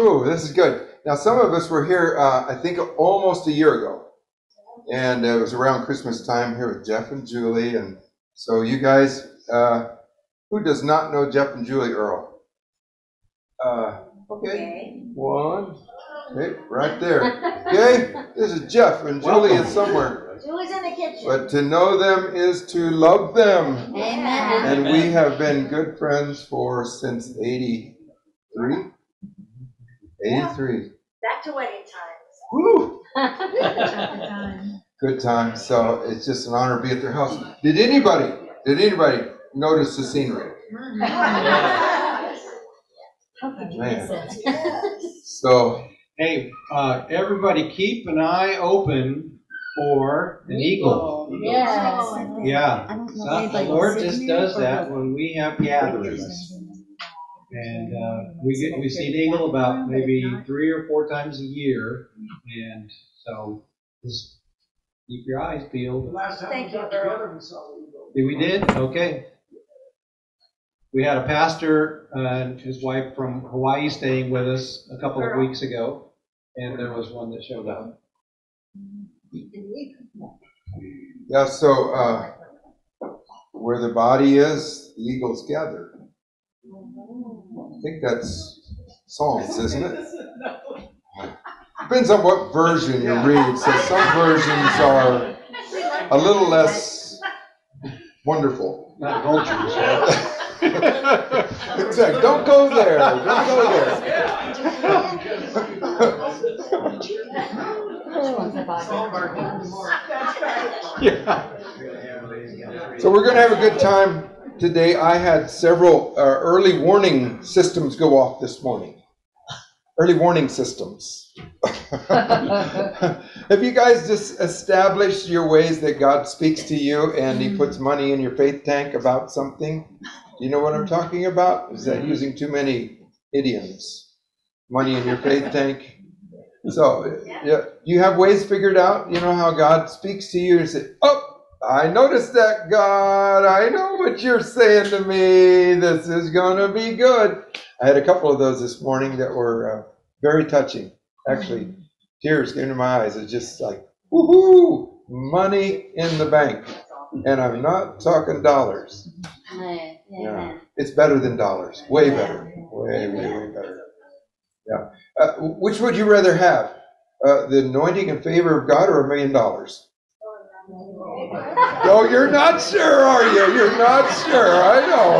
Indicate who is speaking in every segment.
Speaker 1: Ooh, this is good. Now, some of us were here, uh, I think, almost a year ago. And it was around Christmas time here with Jeff and Julie. And so, you guys, uh, who does not know Jeff and Julie Earl? Uh, okay. One. Okay, right there. Okay, this is Jeff, and Julie is somewhere.
Speaker 2: Julie's in the kitchen.
Speaker 1: But to know them is to love them.
Speaker 2: Amen.
Speaker 1: And we have been good friends for since 83. 83.
Speaker 2: Back to wedding times.
Speaker 1: Woo! Good time. So it's just an honor to be at their house. Did anybody, did anybody notice the scenery? Man. So,
Speaker 3: Hey, uh, everybody keep an eye open for an eagle.
Speaker 2: Yes.
Speaker 3: Yeah,
Speaker 4: I don't know if
Speaker 3: So- the Lord just does that when we have gatherings. And, uh, we get, we see an eagle about maybe three or four times a year. And so just keep your eyes peeled.
Speaker 5: Last time
Speaker 2: Thank
Speaker 5: we
Speaker 2: you,
Speaker 5: got
Speaker 2: Earl.
Speaker 5: together, we saw the eagle.
Speaker 3: Did we did? Okay. We had a pastor uh, and his wife from Hawaii staying with us a couple of weeks ago, and there was one that showed up.
Speaker 1: yeah, so uh, where the body is, the eagles gather. I think that's Psalms, isn't it? Depends on what version you read. So some versions are a little less wonderful.
Speaker 3: Not vultures.
Speaker 1: Exactly. Don't go there. Don't go there.
Speaker 3: Yeah.
Speaker 1: So we're going to have a good time today. I had several uh, early warning systems go off this morning. Early warning systems. have you guys just established your ways that God speaks to you and He puts money in your faith tank about something? Do you know what I'm talking about? Is that using too many idioms? Money in your faith tank? So, yeah, you have ways figured out, you know, how God speaks to you and say, Oh, I noticed that, God. I know what you're saying to me. This is going to be good. I had a couple of those this morning that were uh, very touching. Actually, tears came to my eyes. It's just like, woohoo, money in the bank. And I'm not talking dollars. Yeah. It's better than dollars. Way better. Way, way, way better. Yeah. Uh, which would you rather have? Uh, the anointing and favor of God or a million dollars? No, you're not sure, are you? You're not sure. I know.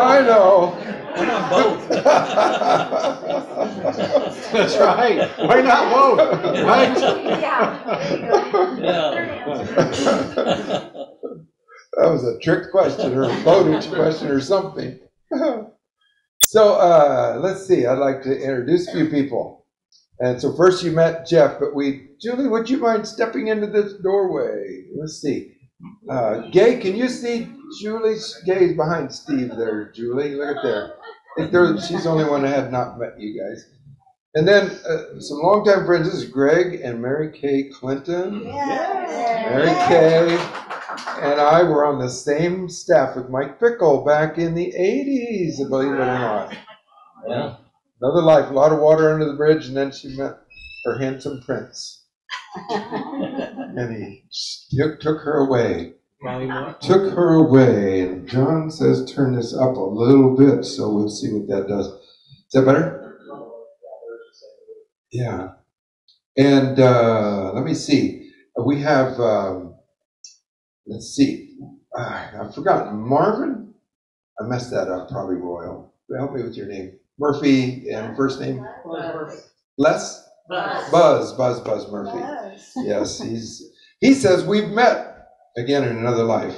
Speaker 1: I know. Why not both?
Speaker 3: That's right. Why not vote? Right? Yeah.
Speaker 1: That was a trick question or a loaded question or something. So, uh, let's see, I'd like to introduce a few people. And so first you met Jeff, but we, Julie, would you mind stepping into this doorway? Let's see. Uh, Gay, can you see Julie's? Gay's behind Steve there, Julie. Look at there. If there. She's the only one I have not met you guys. And then uh, some longtime friends. This is Greg and Mary Kay Clinton. Yeah. Mary Kay and I were on the same staff with Mike Bickle back in the 80s, believe it or not.
Speaker 3: Yeah.
Speaker 1: Another life, a lot of water under the bridge, and then she met her handsome prince. And he took, took her away. Took her away. And John says, turn this up a little bit, so we'll see what that does. Is that better? Yeah. And uh, let me see. We have, um, let's see. Uh, I've forgotten. Marvin? I messed that up, probably Royal. Help me with your name. Murphy and first name? Les? Buzz, Buzz, Buzz Murphy. Yes, he's, he says we've met again in another life.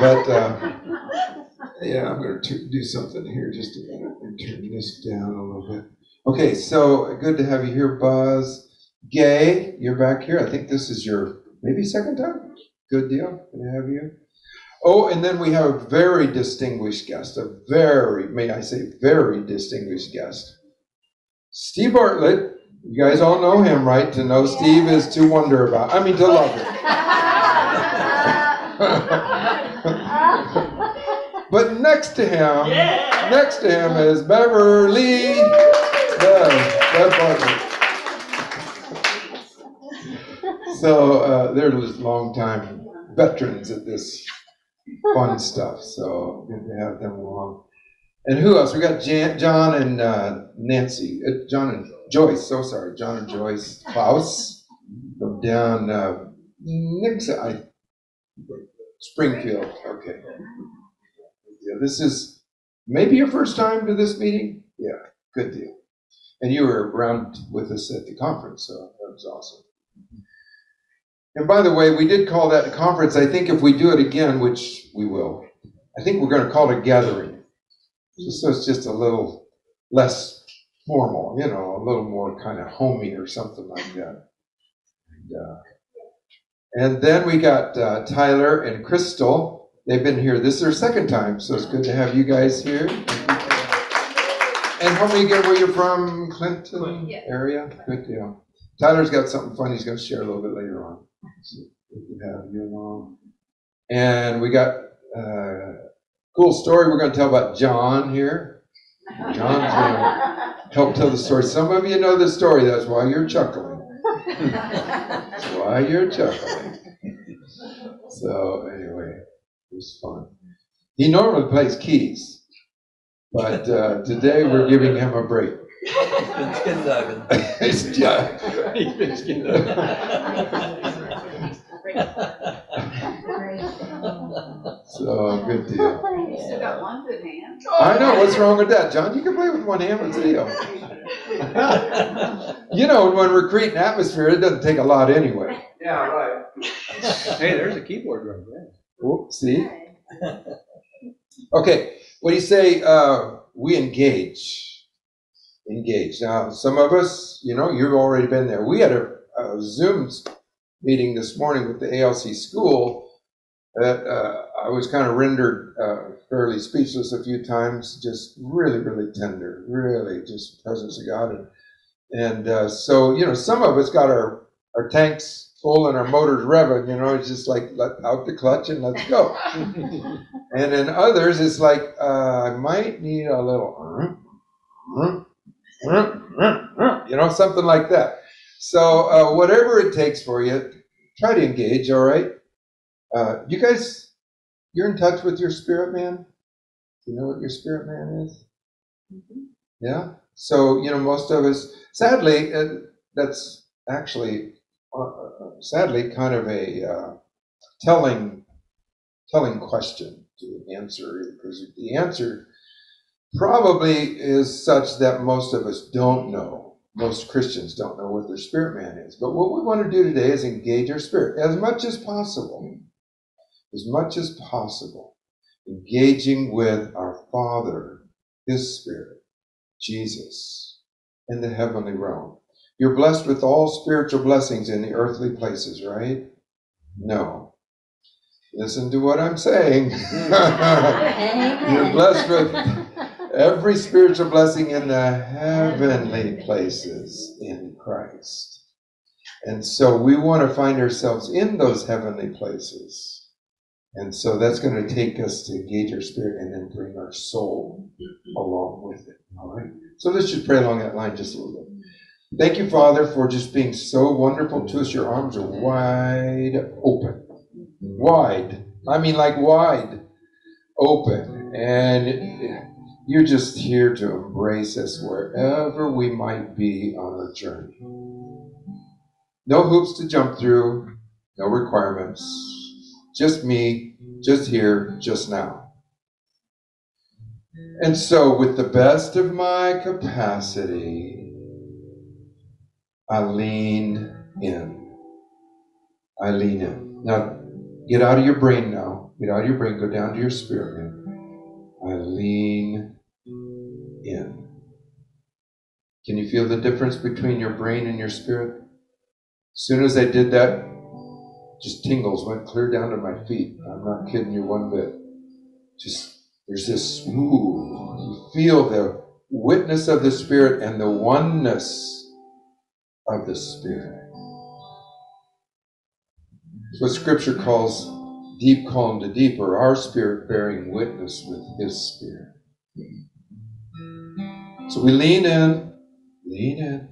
Speaker 1: But, uh, yeah, I'm going to do something here just a minute and turn this down a little bit. Okay, so good to have you here, Buzz. Gay, you're back here. I think this is your maybe second time. Good deal. Good to have you. Oh, and then we have a very distinguished guest, a very, may I say, very distinguished guest. Steve Bartlett. You guys all know him, right? To know Steve is to wonder about. I mean, to love him. but next to him, next to him is Beverly. Bev. So, uh, they're just long time veterans at this fun stuff, so good to have them along. And who else? We got Jan, John and, uh, Nancy, uh, John and Joyce, so sorry, John and Joyce Klaus from down, uh, Nixa, I, Springfield, okay. Yeah, this is maybe your first time to this meeting? Yeah, good deal. And you were around with us at the conference, so that was awesome. And by the way, we did call that a conference. I think if we do it again, which we will, I think we're going to call it a gathering. So it's just a little less formal, you know, a little more kind of homey or something like that. And, uh, and then we got uh, Tyler and Crystal. They've been here. This is their second time, so it's good to have you guys here. And help me again where you're from, Clinton
Speaker 4: Yeah.
Speaker 1: area? Good deal. Tyler's got something fun he's going to share a little bit later on. So good to have you along. And we got uh, cool story we're going to tell about John here. John's gonna help tell the story. Some of you know the story. That's why you're chuckling. That's why you're chuckling. So anyway, it was fun. He normally plays keys, but uh, today we're giving him a break.
Speaker 5: Been skin diving.
Speaker 1: It's just- so good deal.
Speaker 4: Still got one good hand.
Speaker 1: I know. What's wrong with that, John? You can play with one hand. What's the deal? You know, when we're creating atmosphere, it doesn't take a lot anyway.
Speaker 3: Yeah, right. Hey, there's a keyboard drum, yeah.
Speaker 1: Whoop, see? Okay, what do you say, uh, we engage? Engage. Now, some of us, you know, you've already been there. We had a, a Zoom meeting this morning with the ALC school that, uh, I was kind of rendered, uh, fairly speechless a few times, just really, really tender, really just presence of God. And, and, uh, so, you know, some of us got our, our tanks full and our motors revving, you know, it's just like, let out the clutch and let's go. And then others, it's like, uh, I might need a little, you know, something like that. So, uh, whatever it takes for you, try to engage, all right? Uh, you guys, you're in touch with your spirit man? Do you know what your spirit man is? Yeah? So, you know, most of us, sadly, that's actually, uh, uh, sadly, kind of a uh, telling, telling question to answer because the answer probably is such that most of us don't know. Most Christians don't know what their spirit man is. But what we want to do today is engage our spirit as much as possible. As much as possible. Engaging with our Father, His Spirit, Jesus, in the heavenly realm. You're blessed with all spiritual blessings in the earthly places, right? No. Listen to what I'm saying. You're blessed with every spiritual blessing in the heavenly places in Christ. And so we want to find ourselves in those heavenly places. And so that's going to take us to engage our spirit and then bring our soul mm-hmm. along with it. All right. So let's just pray along that line just a little bit. Thank you, Father, for just being so wonderful to us. Your arms are wide open. Wide. I mean, like wide open. And you're just here to embrace us wherever we might be on our journey. No hoops to jump through, no requirements. Just me, just here, just now. And so, with the best of my capacity, I lean in. I lean in. Now, get out of your brain now. Get out of your brain. Go down to your spirit man. I lean in. Can you feel the difference between your brain and your spirit? As soon as I did that, just tingles went clear down to my feet. I'm not kidding you one bit. Just there's this ooh, you feel the witness of the spirit and the oneness of the spirit. It's what scripture calls deep calling to deep, or our spirit bearing witness with his spirit. So we lean in, lean in,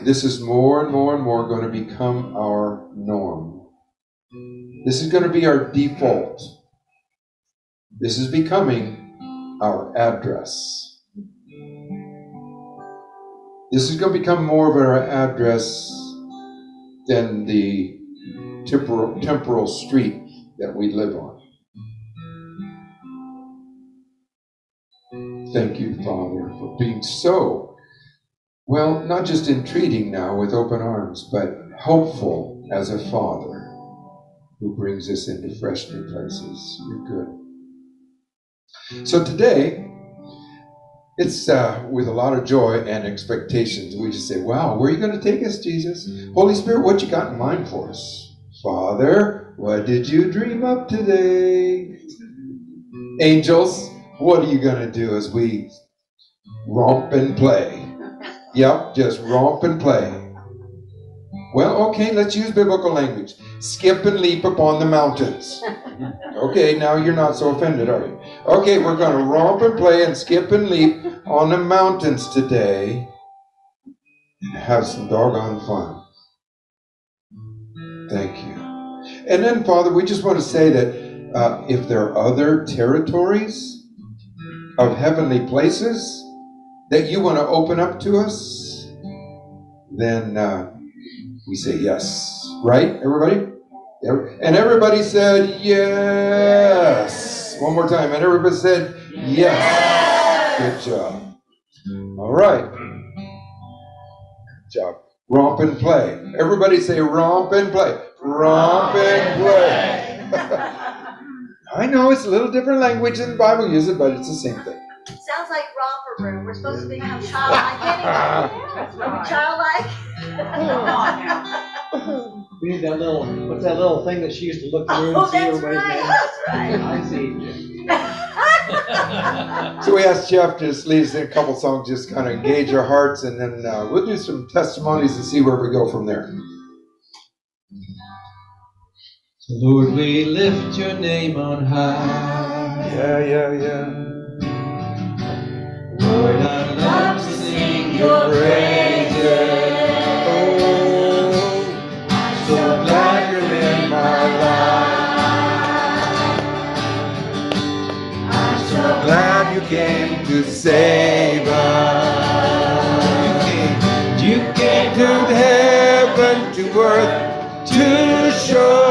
Speaker 1: This is more and more and more going to become our norm. This is going to be our default. This is becoming our address. This is going to become more of our address than the temporal, temporal street that we live on. Thank you, Father, for being so, well, not just entreating now with open arms, but hopeful as a Father who brings us into fresh new places. You're good. So today, it's uh, with a lot of joy and expectations. We just say, Wow, where are you going to take us, Jesus? Holy Spirit, what you got in mind for us? Father, what did you dream up today? Angels, what are you going to do as we romp and play? Yep, just romp and play. Well, okay, let's use biblical language. Skip and leap upon the mountains. Okay, now you're not so offended, are you? Okay, we're going to romp and play and skip and leap on the mountains today and have some doggone fun. Thank you. And then, Father, we just want to say that uh, if there are other territories of heavenly places that you want to open up to us, then uh, we say yes. Right, everybody? And everybody said yes. One more time. And everybody said yes. Good job. All right. Good job. Romp and play. Everybody say romp and play. Romp and play. I know it's a little different language than the Bible uses, but it's the same thing.
Speaker 2: Sounds room. We're supposed to become childlike anyway. Are we childlike?
Speaker 4: Come on now.
Speaker 3: We need that little, what's that little thing that she used to look through
Speaker 2: Oh,
Speaker 3: and see
Speaker 2: that's
Speaker 3: everybody's
Speaker 2: right,
Speaker 3: name?
Speaker 2: that's right.
Speaker 3: I see.
Speaker 1: So we asked Jeff to just lead us in a couple songs, just kind of engage our hearts, and then uh, we'll do some testimonies and see where we go from there.
Speaker 3: Lord, we lift your name on high.
Speaker 1: Yeah, yeah, yeah. Came to save us. You came, you came to heaven, to earth, to show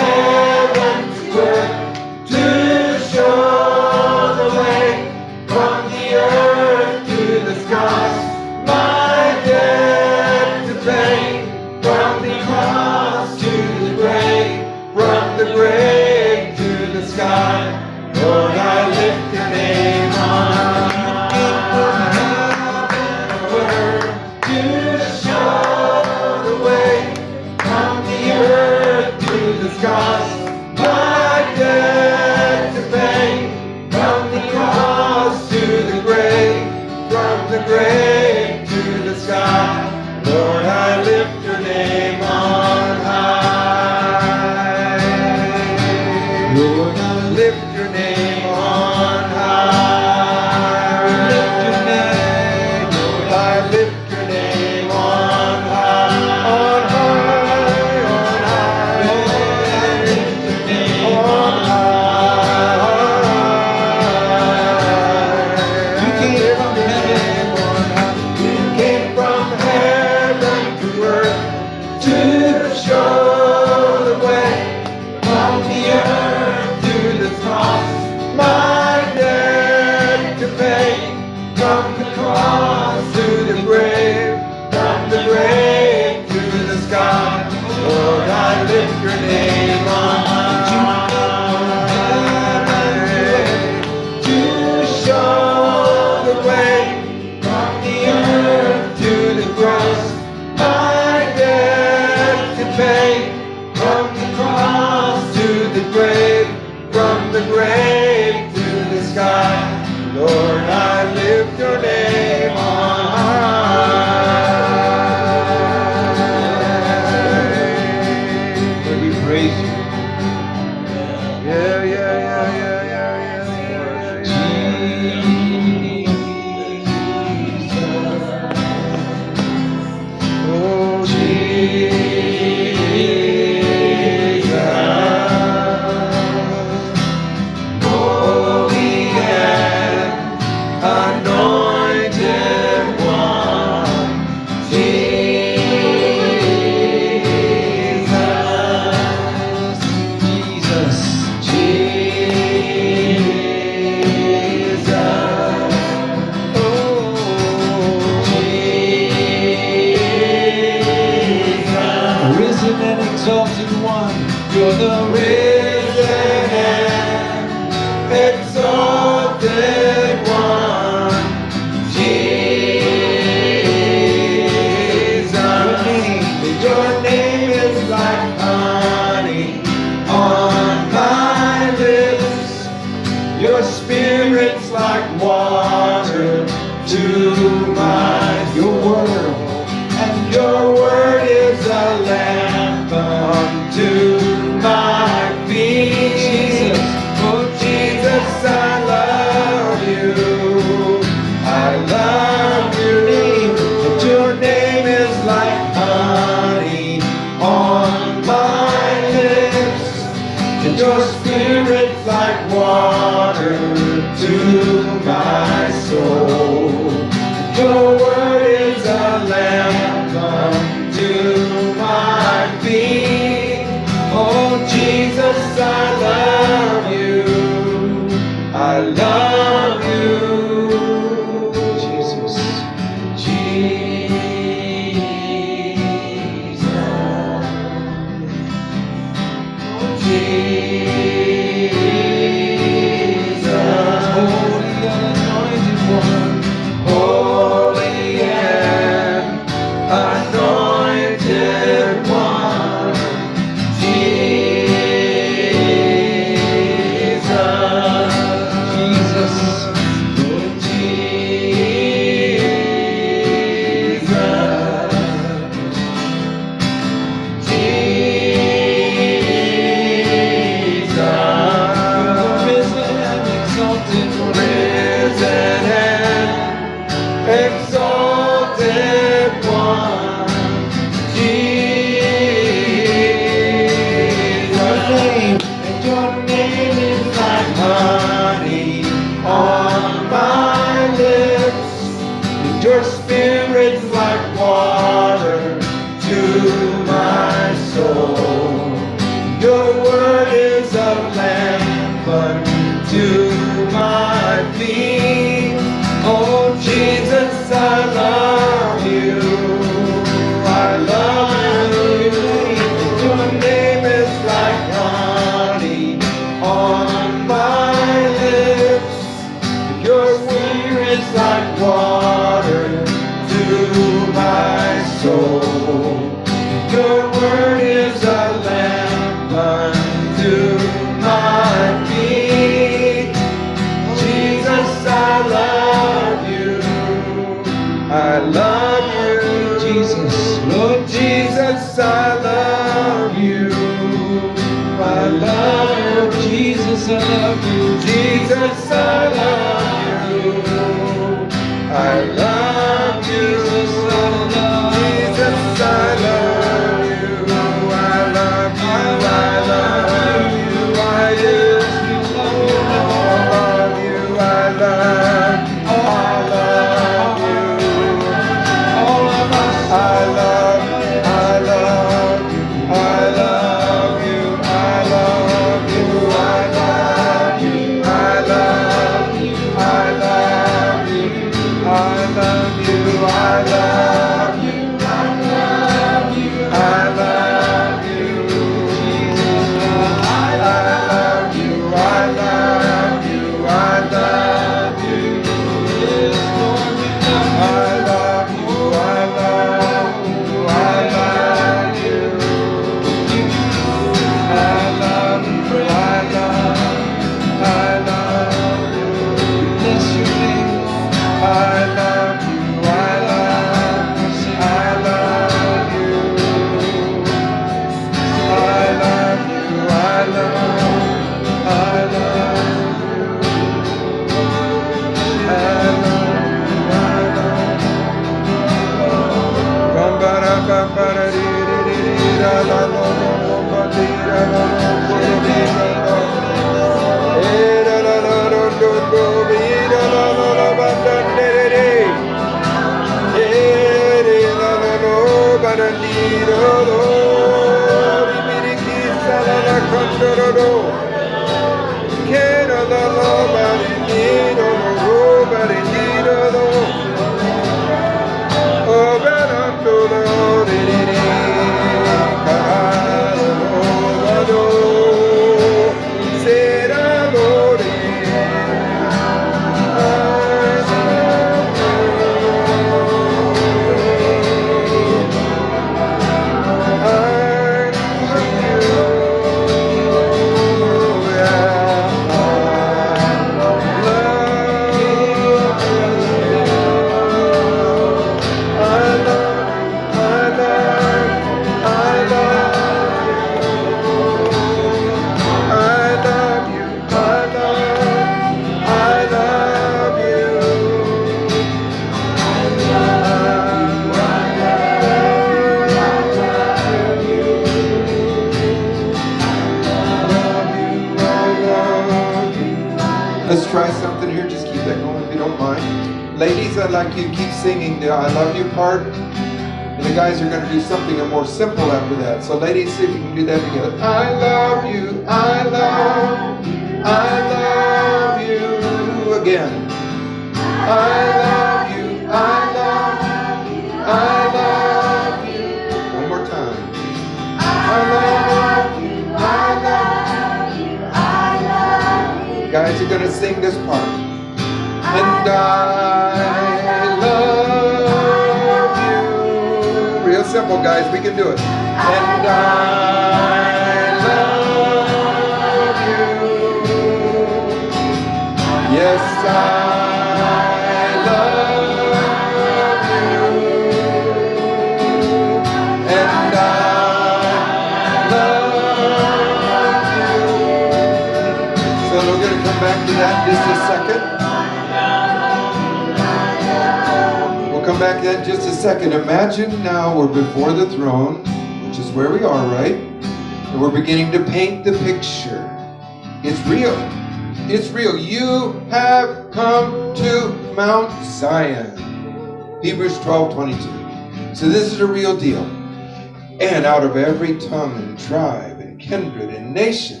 Speaker 3: of
Speaker 1: every tongue and tribe and kindred and nations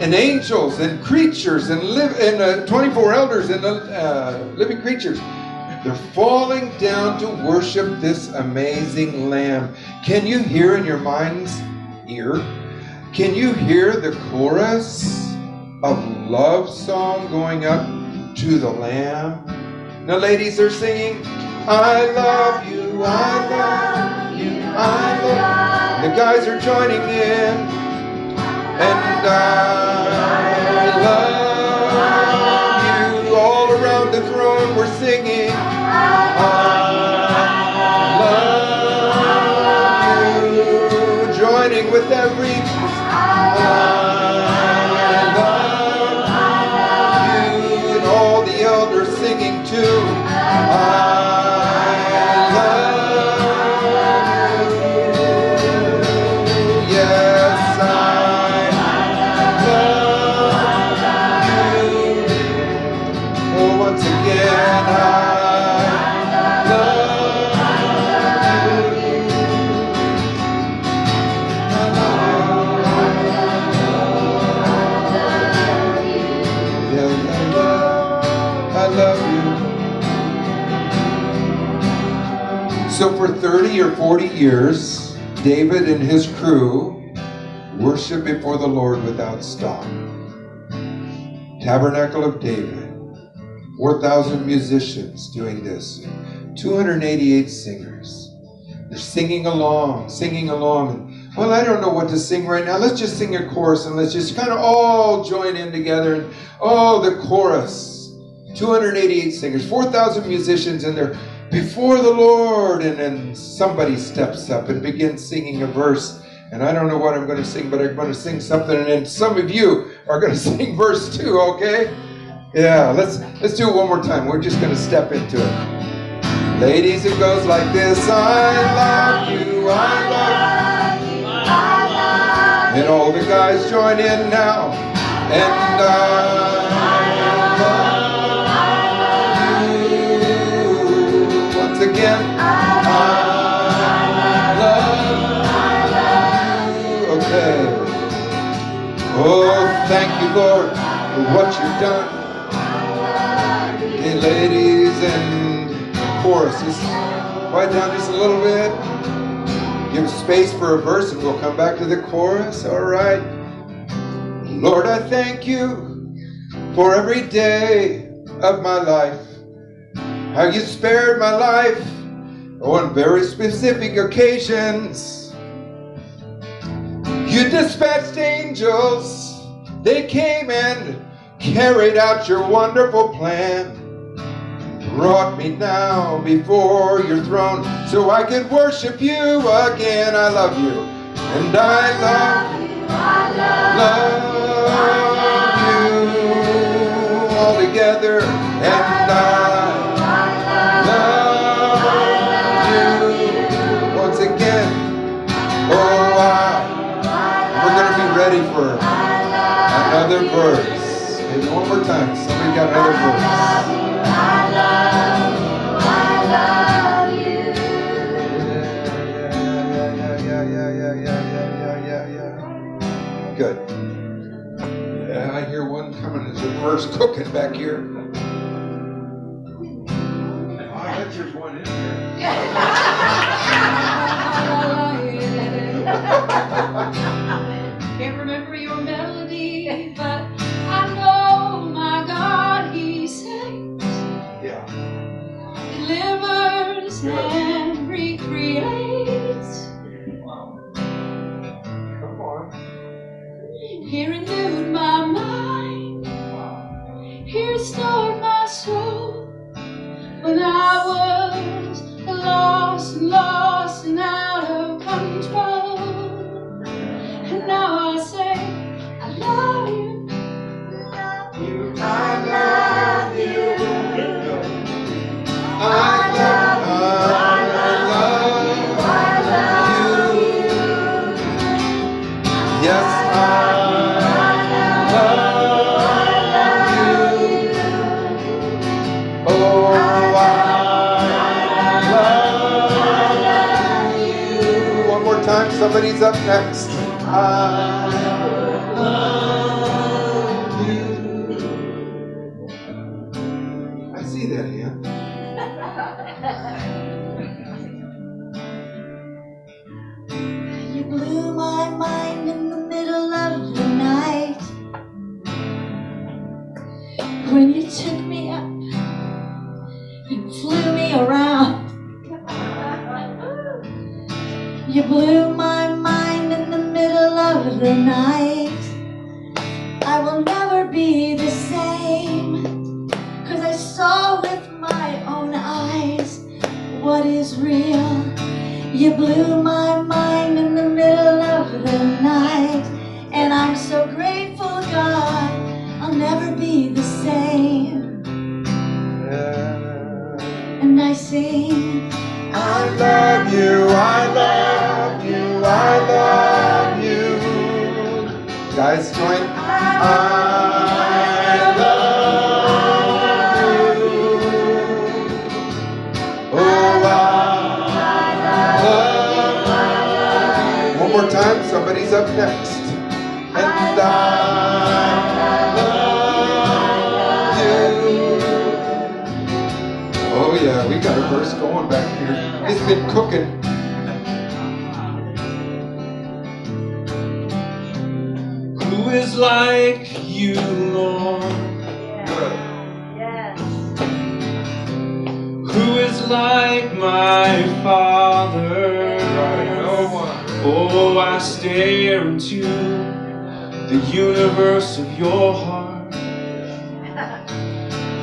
Speaker 1: and angels and creatures and, live, and uh, 24 elders and uh, living creatures. They're falling down to worship this amazing Lamb. Can you hear in your mind's ear? Can you hear the chorus of love song going up to the Lamb? Now, ladies are singing, I love you, I love you, I guys are joining in. And I 30 or 40 years, David and his crew worship before the Lord without stop. Tabernacle of David. 4,000 musicians doing this. 288 singers. They're singing along, singing along. Well, I don't know what to sing right now. Let's just sing a chorus and let's just kind of all join in together. And oh, the chorus. 288 singers, 4,000 musicians, and they're before the Lord. And then somebody steps up and begins singing a verse. And I don't know what I'm going to sing, but I'm going to sing something. And then some of you are going to sing verse two, okay? Yeah, let's let's do it one more time. We're just gonna step into it. Ladies, it goes like this. I love you, I love you. And all the guys join in now. And I Oh, thank you, Lord. for what you've done. Okay, ladies and choruses, quiet down just a little bit. Give space for a verse and we'll come back to the chorus. All right. Lord, I thank you for every day of my life. How you spared my life on very specific occasions. You dispatched angels, they came and carried out your wonderful plan. Brought me now before your throne so I could worship you again. I love you, and I love, love you all together, and I ready for another verse. Maybe one more time. Somebody got another verse. Yeah, yeah, yeah, yeah, yeah, yeah, yeah, yeah. Good. Yeah, I hear one coming. There's a verse cooking back here. I bet there's one in here.
Speaker 6: Delivers, and recreates.
Speaker 1: Come on.
Speaker 6: He renewed my mind. He restored my soul when I was lost, lost and out of control. And now I say, I love you.
Speaker 1: I love somebody's up next. I
Speaker 4: the night. I will never be the same cause I saw with my own eyes what is real. You blew my mind in the middle of the night, and I'm so grateful, God, I'll never be the same. And I sing,
Speaker 1: I love you, I love you, I love you. Guys, join. I love you. Oh, I love you. One more time, somebody's up next. And I love you. Oh yeah, we got a verse going back here. It's been cooking.
Speaker 7: Is like you, Lord?
Speaker 4: Yes.
Speaker 7: Who is like my Father? Oh, I stare into the universe of your heart.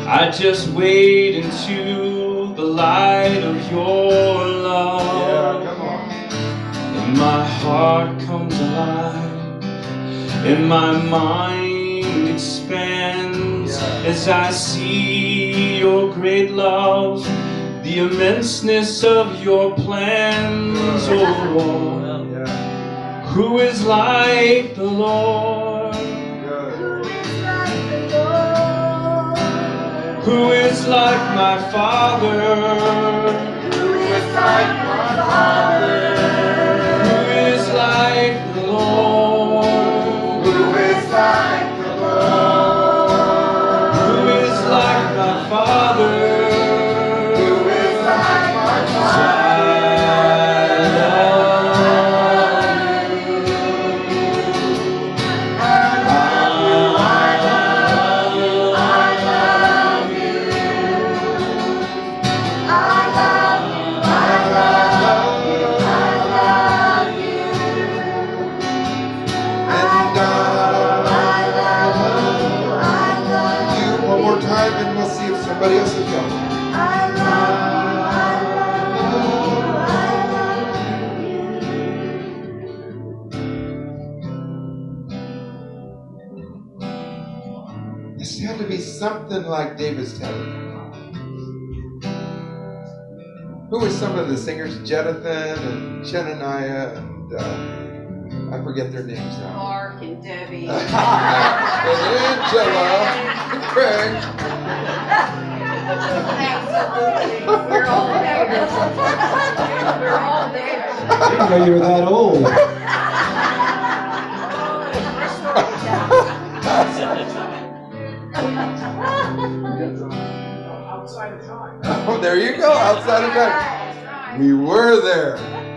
Speaker 7: I just wade into the light of your love.
Speaker 1: come.
Speaker 7: And my heart comes alive, and my mind expands
Speaker 1: Yeah.
Speaker 7: as I see your great love, the immenseness of your plans, oh Lord. Who is like the Lord?
Speaker 4: Who is like the Lord?
Speaker 7: Who is like my Father?
Speaker 4: Who is like my Father?
Speaker 7: Who is
Speaker 1: like Who were some of the singers? Jeduthun and Chenaniah and uh, I forget their names now.
Speaker 8: Mark and Debbie.
Speaker 1: and Angela and Craig.
Speaker 8: Absolutely. We're all there. We're all there.
Speaker 3: I didn't know you were that old.
Speaker 1: Oh, there you go, outside of that. We were there.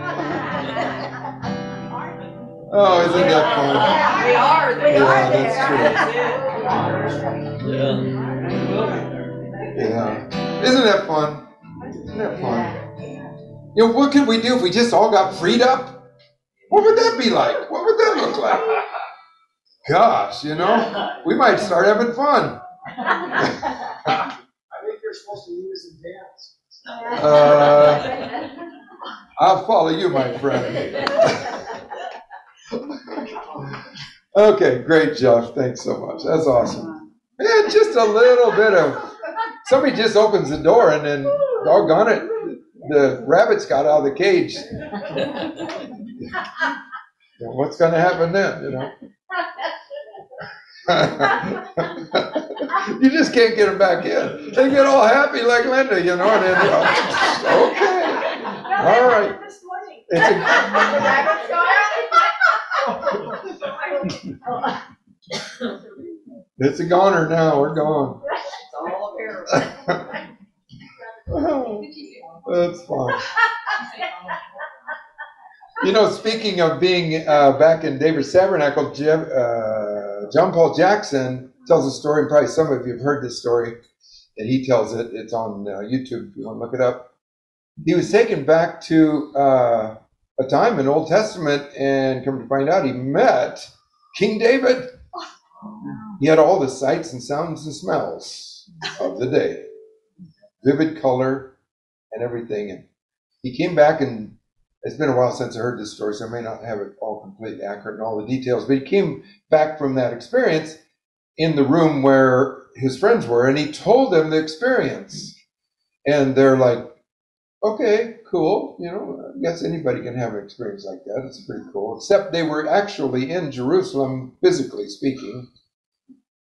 Speaker 1: Oh, isn't that fun?
Speaker 8: We are there.
Speaker 2: We are
Speaker 1: Yeah,
Speaker 2: there.
Speaker 1: Yeah. Isn't that fun? Isn't that fun? You know, what could we do if we just all got freed up? What would that be like? What would that look like? Gosh, you know, we might start having fun.
Speaker 9: Supposed to lead us in dance.
Speaker 1: Uh, I'll follow you, my friend. Okay, great, Jeff. Thanks so much. That's awesome. Yeah, just a little bit of somebody just opens the door and then doggone it, the rabbits got out of the cage. What's going to happen then? You know. you just can't get them back in. They get all happy like Linda, you know, and then okay, all right. It's a, it's a goner now. We're gone. That's fun. You know, speaking of being uh, back in David's Tabernacle, Jim, uh, John Paul Jackson tells a story, and probably some of you have heard this story, and he tells it. It's on uh, YouTube if you want to look it up. He was taken back to uh, a time in Old Testament, and come to find out, he met King David. He had all the sights and sounds and smells of the day, vivid color and everything. And he came back, and it's been a while since I heard this story, so I may not have it all completely accurate and all the details. But he came back from that experience in the room where his friends were, and he told them the experience. And they're like, okay, cool. You know, I guess anybody can have an experience like that. It's pretty cool. Except they were actually in Jerusalem, physically speaking.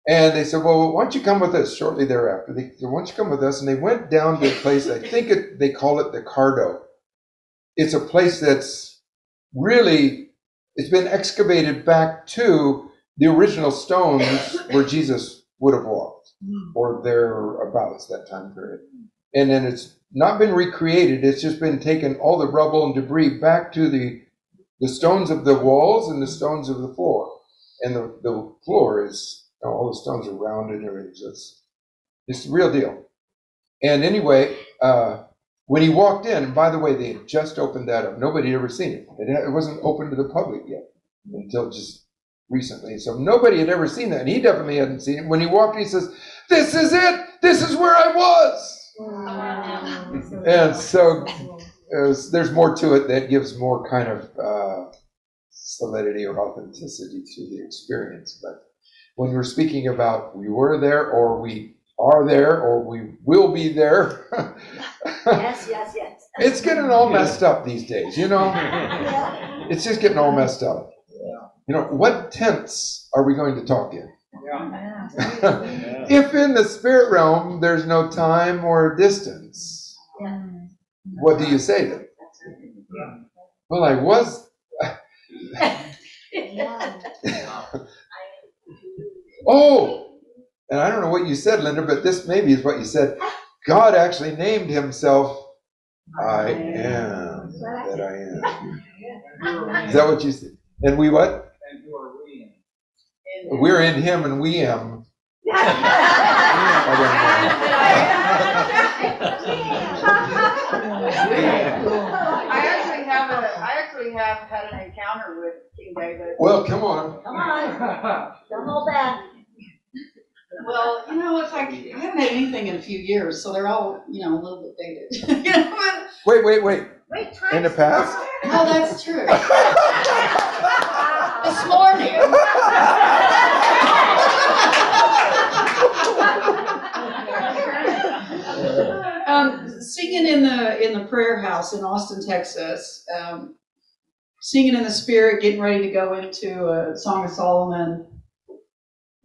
Speaker 1: And they said, well, why don't you come with us shortly thereafter? They said, why don't you come with us? And they went down to a place, I think it, they call it the Cardo. It's a place that's really, it's been excavated back to the original stones where Jesus would have walked or thereabouts that time period. And then it's not been recreated. It's just been taken all the rubble and debris back to the the stones of the walls and the stones of the floor. And the, the floor is you know, all the stones are rounded and everything. So it's it's the real deal. And anyway, uh, when he walked in, and by the way, they had just opened that up. Nobody had ever seen it. It, had- it wasn't open to the public yet until just recently. So nobody had ever seen that. And he definitely hadn't seen it. When he walked in, he says, This is it. This is where I was. And so there's, there's more to it that gives more kind of uh, solidity or authenticity to the experience. But when we're speaking about we were there or we are there or we will be there,
Speaker 2: Yes, yes, yes.
Speaker 1: it's getting all messed up these days, you know?
Speaker 2: Yeah.
Speaker 1: It's just getting all messed up. Yeah. You know, what tense are we going to talk in? Yeah. if in the spirit realm there's no time or distance, what do you say then? Well, I was. Oh, and I don't know what you said, Linda, but this maybe is what you said. God actually named himself I am that I am. Is that what you said? And we what?
Speaker 9: And who are we?
Speaker 1: We're in him and we am.
Speaker 8: I actually have a, I actually have had an encounter with King David.
Speaker 1: Well, come on.
Speaker 2: Come on, don't hold back.
Speaker 8: Well,
Speaker 10: Well, you know, it's like, I haven't had anything in a few years, so they're all, you know, a little bit dated. You know, but-
Speaker 1: Wait, wait, wait.
Speaker 8: Wait,
Speaker 1: In the past?
Speaker 10: Oh, that's true. This morning. Um, singing in the, in the prayer house in Austin, Texas, um, singing in the spirit, getting ready to go into a Song of Solomon,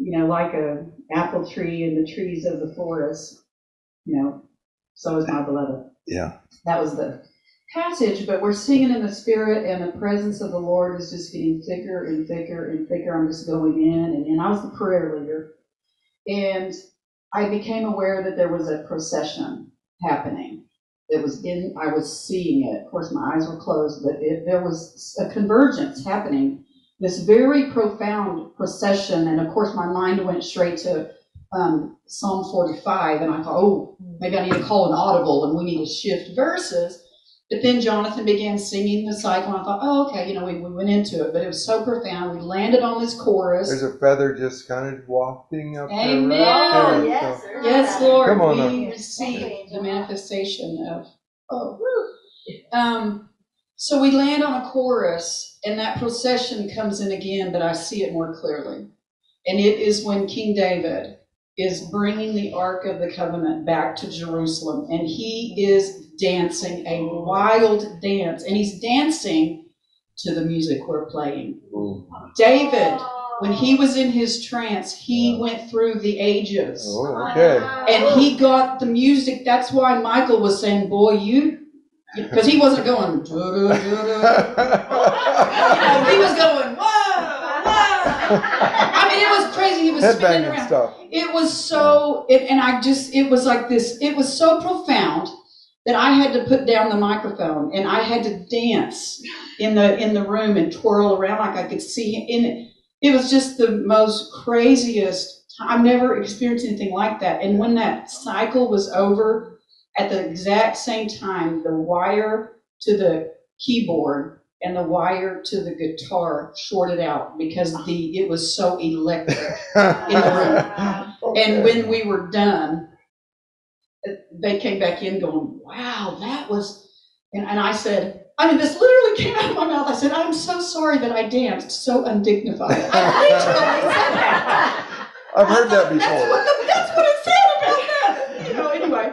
Speaker 10: you know, like a apple tree in the trees of the forest, you know, so is my beloved.
Speaker 1: Yeah.
Speaker 10: That was the passage, but we're singing in the spirit and the presence of the Lord is just getting thicker and thicker and thicker. I'm just going in and in. I was the prayer leader. And I became aware that there was a procession happening. It was in, I was seeing it. Of course, my eyes were closed, but it, there was a convergence happening. This very profound procession. And of course, my mind went straight to um, Psalm 45. And I thought, oh, maybe I need to call an audible and we need to shift verses. But then Jonathan began singing the cycle, and I thought, oh, okay, you know, we, we went into it, but it was so profound. We landed on this chorus.
Speaker 1: There's a feather just kind of wafting up there.
Speaker 10: Amen.
Speaker 1: right
Speaker 2: Oh,
Speaker 1: there,
Speaker 2: yes.
Speaker 1: so-
Speaker 10: Yes, Lord,
Speaker 1: Come on
Speaker 10: we
Speaker 1: now.
Speaker 10: receive the manifestation of, oh, um, so we land on a chorus, and that procession comes in again, but I see it more clearly. And it is when King David is bringing the Ark of the Covenant back to Jerusalem, and he is dancing a wild dance, and he's dancing to the music we're playing.
Speaker 1: Ooh.
Speaker 10: David, when he was in his trance, he went through the ages.
Speaker 1: Oh, okay.
Speaker 10: And he got the music. That's why Michael was saying, "Boy, you," because he wasn't going. "Du-du, du-du." You know, he was going, "Whoa, whoa!" I mean, it was crazy. He was spinning
Speaker 1: Headbanging
Speaker 10: around.
Speaker 1: stuff.
Speaker 10: It was so, it, and I just, it was like this. It was so profound that I had to put down the microphone and I had to dance in the in the room and twirl around like I could see him in it. It was just the most craziest. I've never experienced anything like that. And when that cycle was over, at the exact same time, the wire to the keyboard and the wire to the guitar shorted out because the it was so electric. In the room. And when we were done, they came back in going, wow, that was, and, and I said, I mean, this literally came out of my mouth. I said, I'm so sorry that I danced so undignified. I literally said that.
Speaker 1: I've heard that
Speaker 10: That's
Speaker 1: before.
Speaker 10: what, the, that's what it said about that. You know, anyway.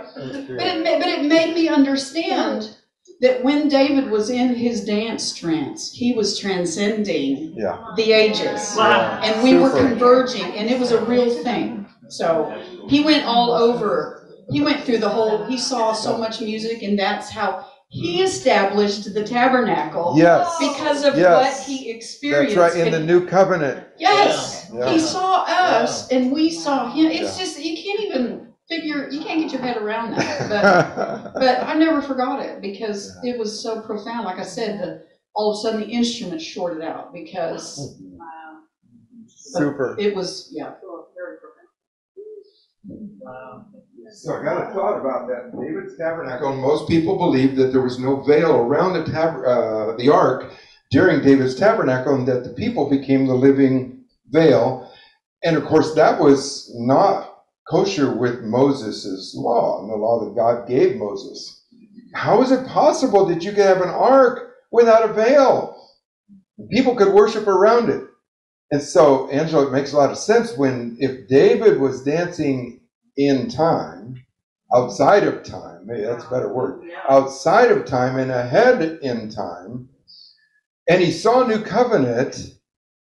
Speaker 10: But it, ma- but it made me understand that when David was in his dance trance, he was transcending
Speaker 1: Yeah.
Speaker 10: the ages.
Speaker 5: Wow.
Speaker 10: And we were
Speaker 1: Super.
Speaker 10: converging, and it was a real thing. So he went all over. He went through the whole, he saw so much music, and that's how he established the tabernacle
Speaker 1: Yes.
Speaker 10: because of
Speaker 1: Yes.
Speaker 10: what he experienced.
Speaker 1: That's right, in the new covenant.
Speaker 10: Yes,
Speaker 1: Yeah.
Speaker 10: he saw us, and we saw him. It's
Speaker 1: Yeah.
Speaker 10: just you can't even figure. You can't get your head around that. But but I never forgot it because it was so profound. Like I said, the all of a sudden the instrument shorted out because
Speaker 1: Super.
Speaker 10: it was yeah very profound.
Speaker 1: So I got a thought about that. David's tabernacle, most people believe that there was no veil around the tab, uh, the ark during David's tabernacle, and that the people became the living veil. And of course, that was not kosher with Moses' law, and the law that God gave Moses. How is it possible that you could have an ark without a veil? People could worship around it. And so, Angela, it makes a lot of sense when, if David was dancing in time, outside of time, maybe that's a better oh, word, outside of time and ahead in time, and he saw a new covenant,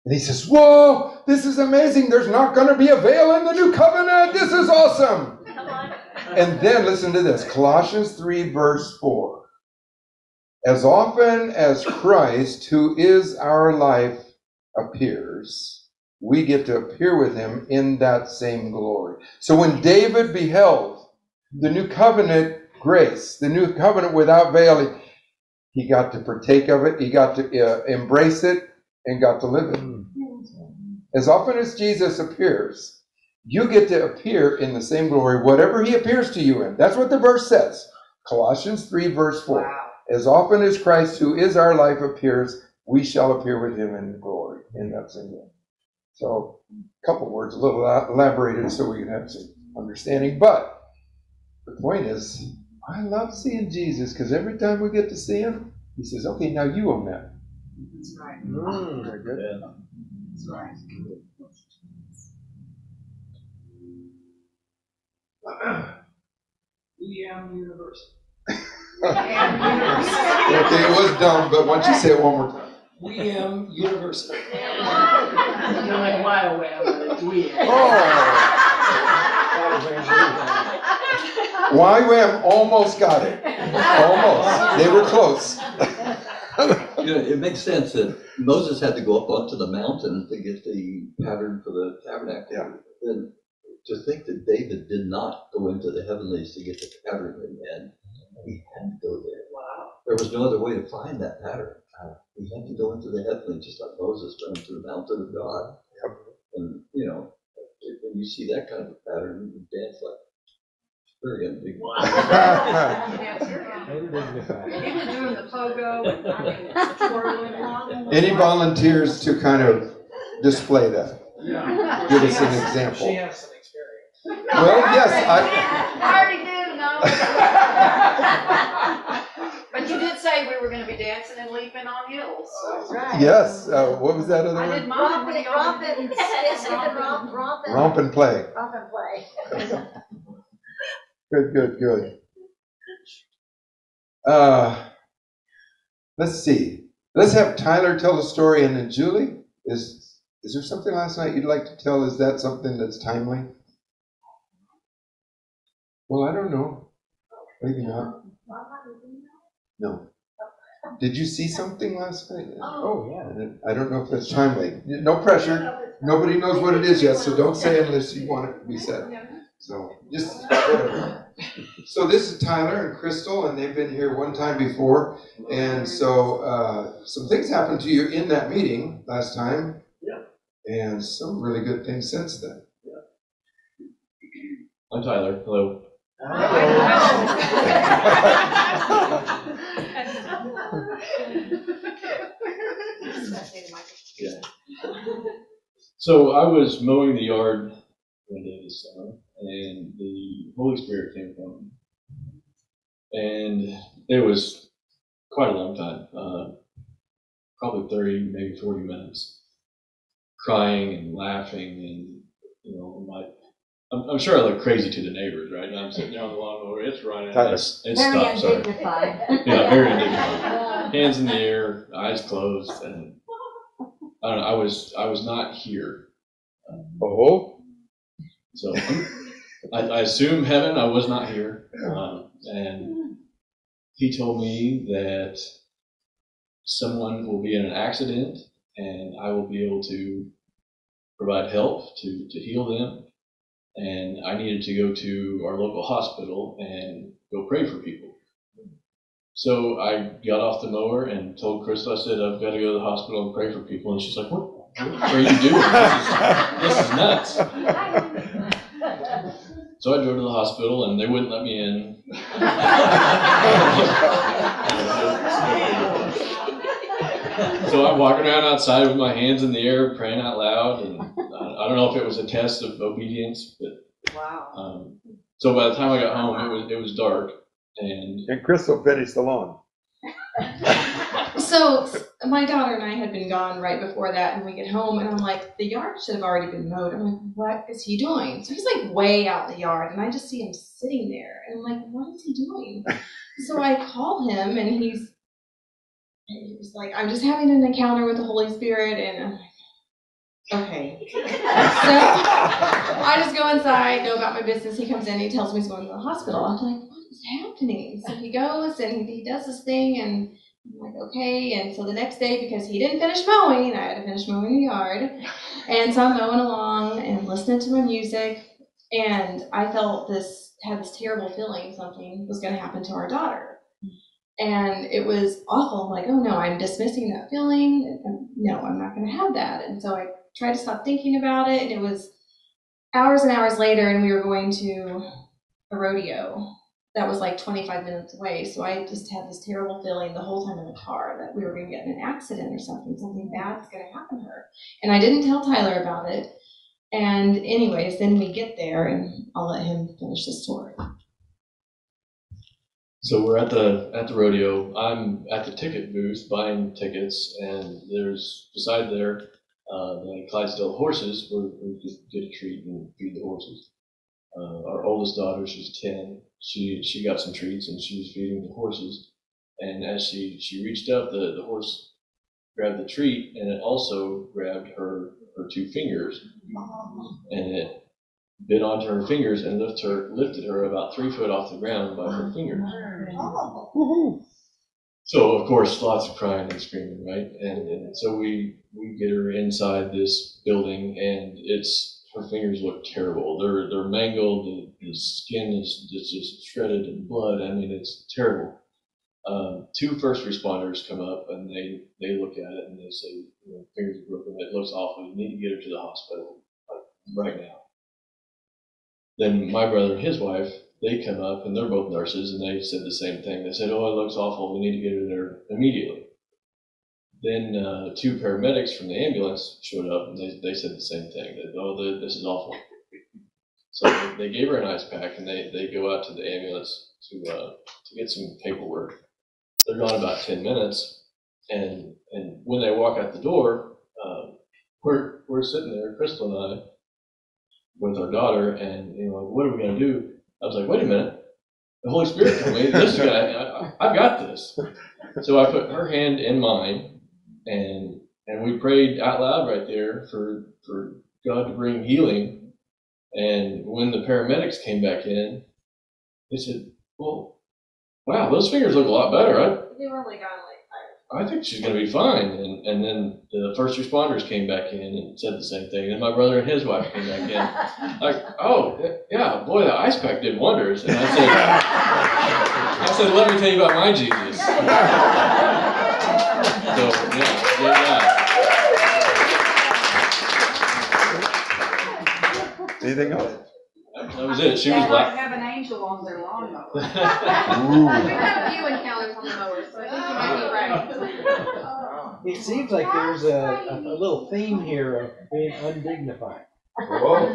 Speaker 1: and he says, Whoa, this is amazing. There's not going to be a veil in the new covenant. This is awesome. And then listen to this Colossians 3, verse 4. As often as Christ, who is our life, appears, we get to appear with him in that same glory. So when David beheld the new covenant grace, the new covenant without veil, he, he got to partake of it, he got to uh, embrace it, and got to live it. Hmm. As often as Jesus appears, you get to appear in the same glory, whatever he appears to you in. That's what the verse says. Colossians 3, verse 4. As often as Christ, who is our life, appears, we shall appear with him in glory in that same way. So, a couple words, a little elaborated so we can have some understanding. But the point is, I love seeing Jesus because every time we get to see him, he says, okay, now you own that.
Speaker 11: That's right.
Speaker 1: Mm, very good.
Speaker 11: That's right.
Speaker 9: EM University.
Speaker 1: Okay, it was dumb, but why don't you say it one more time?
Speaker 9: WEM University.
Speaker 11: You're like, wow, wow,
Speaker 1: YWAM almost got it. Almost. They were close.
Speaker 12: You know, it makes sense that Moses had to go up onto the mountain to get the pattern for the tabernacle.
Speaker 1: Yeah.
Speaker 12: And to think that David did not go into the heavenlies to get the pattern in the end, he had to go there.
Speaker 11: Wow.
Speaker 12: There was no other way to find that pattern. He had to go into the heavenlies, just like Moses went to the mountain of God.
Speaker 1: Yep.
Speaker 12: And, you know, when you see that kind of a pattern, you dance like, very big.
Speaker 11: He was doing the pogo and I mean, twirling along.
Speaker 1: Any volunteers to kind of display that?
Speaker 9: Yeah.
Speaker 1: Give us an example.
Speaker 9: She has some experience.
Speaker 1: Well, yes,
Speaker 11: I I already do, no. But you did say we were gonna be dancing and leaping on hills, so.
Speaker 1: I, yes, uh, what was that other
Speaker 11: I
Speaker 1: one?
Speaker 11: did mine. What do
Speaker 8: Rompin',
Speaker 11: y'all do?
Speaker 8: rompin', romp, rompin'.
Speaker 1: Romp and play.
Speaker 8: Romp and play.
Speaker 1: Good, good, good. Uh, let's see. Let's have Tyler tell the story and then Julie, is, is there something last night you'd like to tell? Is that something that's timely? Well, I don't know. Maybe not. No. Did you see something last night?
Speaker 9: Oh, yeah.
Speaker 1: I don't- I don't know if that's timely. No pressure. Nobody knows what it is yet, so don't say unless you want it to be said. So, just. So this is Tyler and Crystal, and they've been here one time before. And so, uh, some things happened to you in that meeting last time.
Speaker 9: Yeah.
Speaker 1: And some really good things since then. Yeah.
Speaker 5: I'm Tyler. Hello. Yeah. So I was mowing the yard one day this summer, and the Holy Spirit came upon me. And it was quite a long time, uh, probably 30, maybe 40 minutes, crying and laughing, and you know, my. I'm, I'm sure I look crazy to the neighbors, right? And I'm sitting there on the lawnmower, it's running,
Speaker 1: Tyler.
Speaker 5: it's, it's
Speaker 8: Very
Speaker 5: stopped, sorry.
Speaker 8: undignified.
Speaker 5: Yeah, very undignified. Hands in the air, eyes closed, and I don't know, I was, I was not here.
Speaker 1: Oh?
Speaker 5: So I, I assume heaven, I was not here. Um, and he told me that someone will be in an accident and I will be able to provide help to, to heal them. And I needed to go to our local hospital and go pray for people. So I got off the mower and told Crystal, I said, I've got to go to the hospital and pray for people. And she's like, what, what are you doing? This is, this is nuts. So I drove to the hospital and they wouldn't let me in. So I'm walking around outside with my hands in the air, praying out loud, and I I don't know if it was a test of obedience, but
Speaker 11: Wow.
Speaker 5: um, so by the time I got home, it was it was dark, and
Speaker 1: And Crystal finished the lawn.
Speaker 13: So my daughter and I had been gone right before that, and we get home, and I'm like, the yard should have already been mowed. I'm like, what is he doing? So he's like way out in the yard, and I just see him sitting there, and I'm like, what is he doing? So I call him, and he's, and he was like, I'm just having an encounter with the Holy Spirit, and I'm like, okay. So I just go inside, go about my business. He comes in, he tells me he's going to the hospital. I'm like, what is happening? So he goes and he, does this thing, and I'm like, okay. And so the next day, because he didn't finish mowing, I had to finish mowing the yard. And so I'm mowing along and listening to my music. And I felt this, had this terrible feeling something was going to happen to our daughter. And it was awful. I'm like, oh no, I'm dismissing that feeling. No, I'm not going to have that. And so I tried to stop thinking about it. And it was hours and hours later, and we were going to a rodeo.
Speaker 14: that was like 25 minutes away. So I just had this terrible feeling the whole time in the car that we were going to get in an accident or something. Something bad's going to happen to her. And I didn't tell Tyler about it. And, anyways, then we get there, and I'll let him finish the story.
Speaker 5: So we're at the at the rodeo. I'm at the ticket booth buying tickets, and there's beside there uh, the Clydesdale horses. were, we just get a treat and feed the horses. Uh, our oldest daughter, she's ten. She she got some treats and she was feeding the horses. And as she she reached up, the the horse grabbed the treat, and it also grabbed her her two fingers, and it bit onto her fingers and lifted her lifted her about three foot off the ground by her fingers. So of course, lots of crying and screaming, right? And, and so we we get her inside this building, and it's her fingers look terrible. They're they're mangled. The, the skin is just, shredded in blood. I mean, it's terrible. Um, two first responders come up and they they look at it and they say, you know, fingers are broken. It looks awful. You need to get her to the hospital like, right now. Then my brother and his wife, they come up and they're both nurses and they said the same thing. They said, "Oh, it looks awful. We need to get her there immediately." Then uh, two paramedics from the ambulance showed up and they, they said the same thing. That oh, the, this is awful. So they, they gave her an ice pack and they, they go out to the ambulance to uh, to get some paperwork. They're gone about ten minutes, and and when they walk out the door, um, we're we're sitting there, Crystal and I, with our daughter, and you know, what are we gonna do? I was like, wait a minute. The Holy Spirit told me this is gonna. I, I've got this. So I put her hand in mine, and and we prayed out loud right there for for God to bring healing. And when the paramedics came back in, they said, "Well, wow, those fingers look a lot better.
Speaker 14: They were only gone like
Speaker 5: I think she's going to be fine. And, and then the first responders came back in and said the same thing. And my brother and his wife came back in. Like, oh, yeah, boy, the ice pack did wonders. And I said, I said, let me tell you about my Jesus. So, yeah, yeah.
Speaker 1: Anything else?
Speaker 5: That was it. She was
Speaker 8: They might
Speaker 5: like,
Speaker 8: have an angel on their lawnmower.
Speaker 14: We have a few encounters on the mower, so I think you might be oh. right.
Speaker 9: It seems like there's a, a a little theme here of being undignified.
Speaker 1: Oh,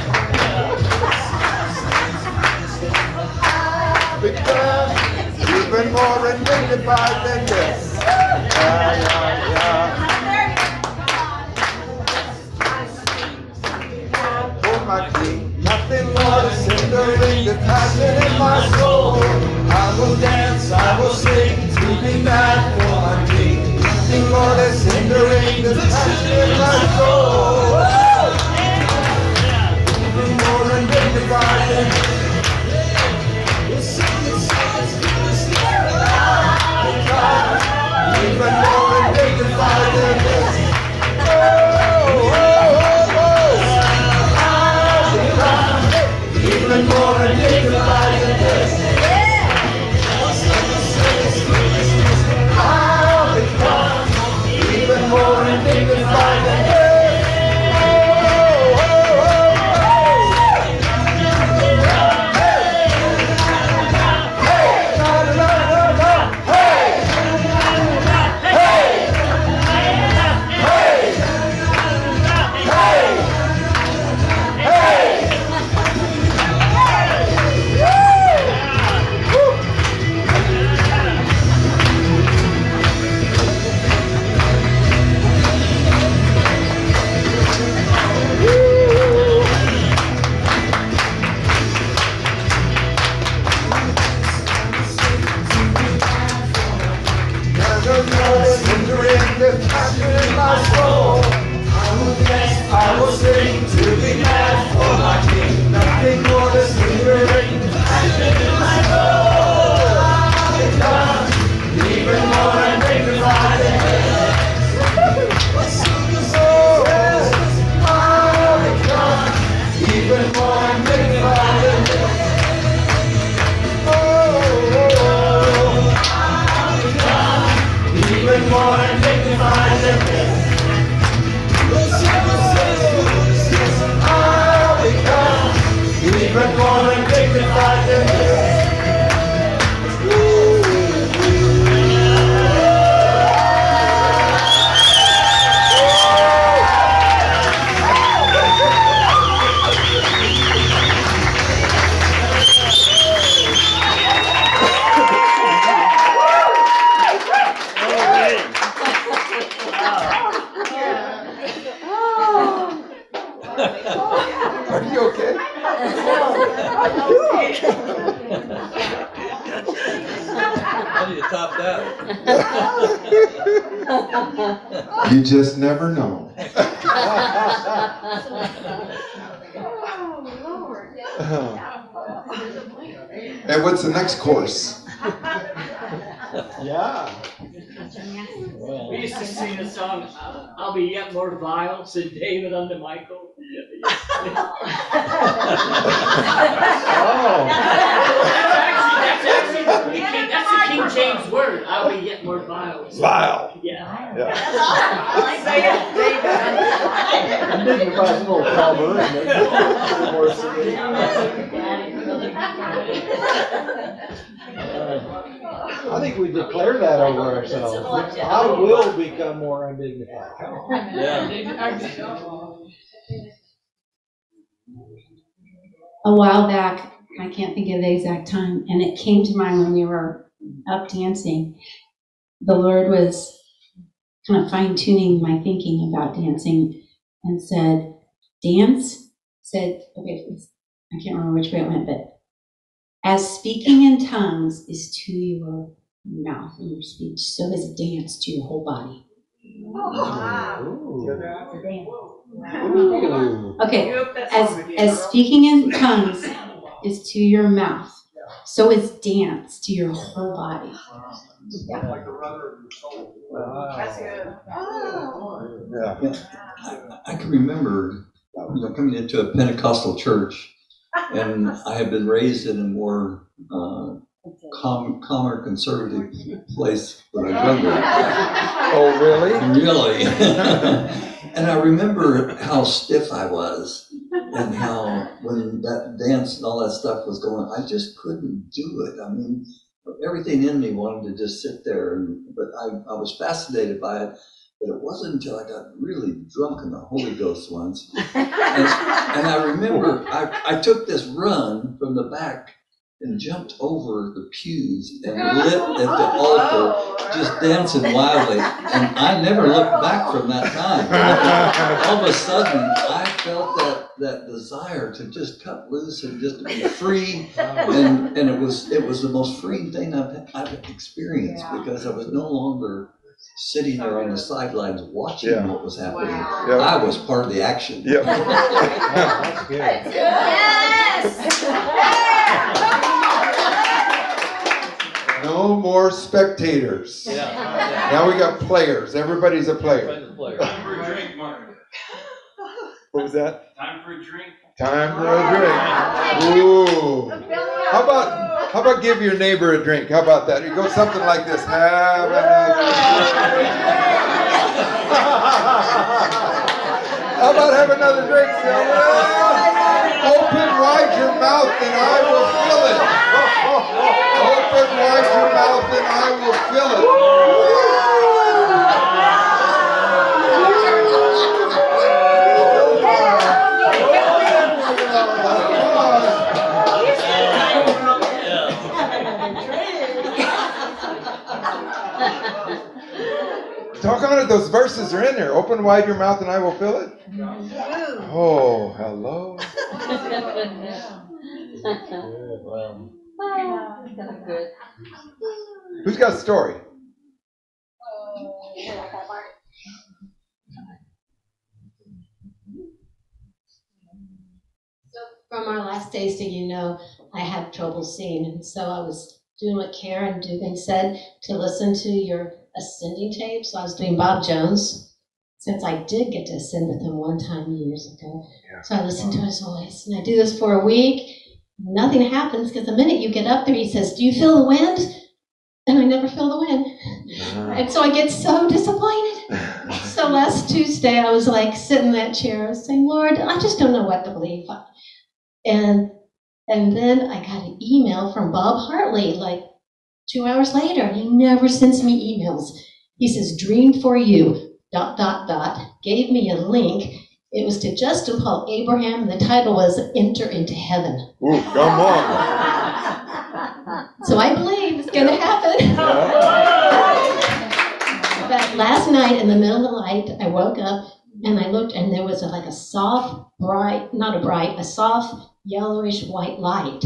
Speaker 1: you've more dignified than this. Yeah, yeah, yeah. For my king, nothing more is hindering the passion in my soul. I will dance, I will sing, to be mad for my king. Nothing more is hindering the passion in my soul. Even more undignified than even more undignified than this. You just never know. And what's the next course?
Speaker 9: Yeah.
Speaker 11: We used to sing a song, uh, I'll be yet more vile, said David unto Michal. That's actually, that's actually, the King- that's the King James word, I'll be yet more vile.
Speaker 1: Vile.
Speaker 11: Yeah.
Speaker 9: Dignified little cover and then more severe. Uh, I think we declare that over ourselves. I will become more undignified. Come on.
Speaker 15: a while back, I can't think of the exact time, and it came to mind when we were up dancing. The Lord was kind of fine tuning my thinking about dancing and said, Dance, said, okay, I can't remember which way it went, but as speaking in tongues is to your mouth and your speech, so is dance to your whole body.
Speaker 9: Ooh.
Speaker 15: Okay, as, as speaking in tongues is to your mouth, so is dance to your whole body.
Speaker 9: Like the rudder of your soul.
Speaker 8: That's good.
Speaker 1: Yeah.
Speaker 12: I can remember, you know, coming into a Pentecostal church, and I had been raised in a more uh, calm, calmer, conservative place when I was younger.
Speaker 1: Oh, really?
Speaker 12: Really? and I remember how stiff I was, and how when that dance and all that stuff was going, I just couldn't do it. I mean, everything in me wanted to just sit there, and, but I, I was fascinated by it. But it wasn't until I got really drunk in the Holy Ghost once. And, and I remember I, I took this run from the back and jumped over the pews and lit at the altar, just dancing wildly. And I never looked back from that time. All of a sudden, I felt that, that desire to just cut loose and just be free. And, and it was, it was the most freeing thing I've, I've experienced because I was no longer sitting there on the sidelines watching
Speaker 1: Yeah.
Speaker 12: what was happening.
Speaker 1: Yeah.
Speaker 12: I was part of the action.
Speaker 1: Yep.
Speaker 9: That's good.
Speaker 1: No more spectators. Yeah. Now we got players. Everybody's a player.
Speaker 11: Time for a drink, Mark.
Speaker 1: What was that?
Speaker 11: Time for a drink.
Speaker 1: Time for a drink. Ooh. How about, how about give your neighbor a drink? How about that? You go something like this. Have another drink. How about have another drink, shall? Open wide your mouth and I will fill it. Open wide your mouth and I will fill it. those verses are in there? Open wide your mouth and I will fill it. Oh, hello. Who's got a story?
Speaker 16: So from our last tasting, you know, I had trouble seeing, and so I was doing what Karen Dugan said to listen to your ascending tape. So I was doing Bob Jones, since I did get to ascend with him one time years ago. So I listened to his voice, and I do this for a week. Nothing happens because the minute you get up there, he says, "Do you feel the wind?" And I never feel the wind, ah. and so I get so disappointed. So last Tuesday, I was like sitting in that chair, I was saying, "Lord, I just don't know what to believe." And and then I got an email from Bob Hartley like two hours later, he never sends me emails. He says, "Dreamed for you." Dot dot dot. Gave me a link. It was to Justin Paul Abraham, and the title was "Enter into Heaven."
Speaker 1: Ooh, come on.
Speaker 16: So I believe it's going to happen. Fact, last night in the middle of the night, I woke up and I looked, and there was a, like a soft, bright, not a bright, a soft yellowish white light.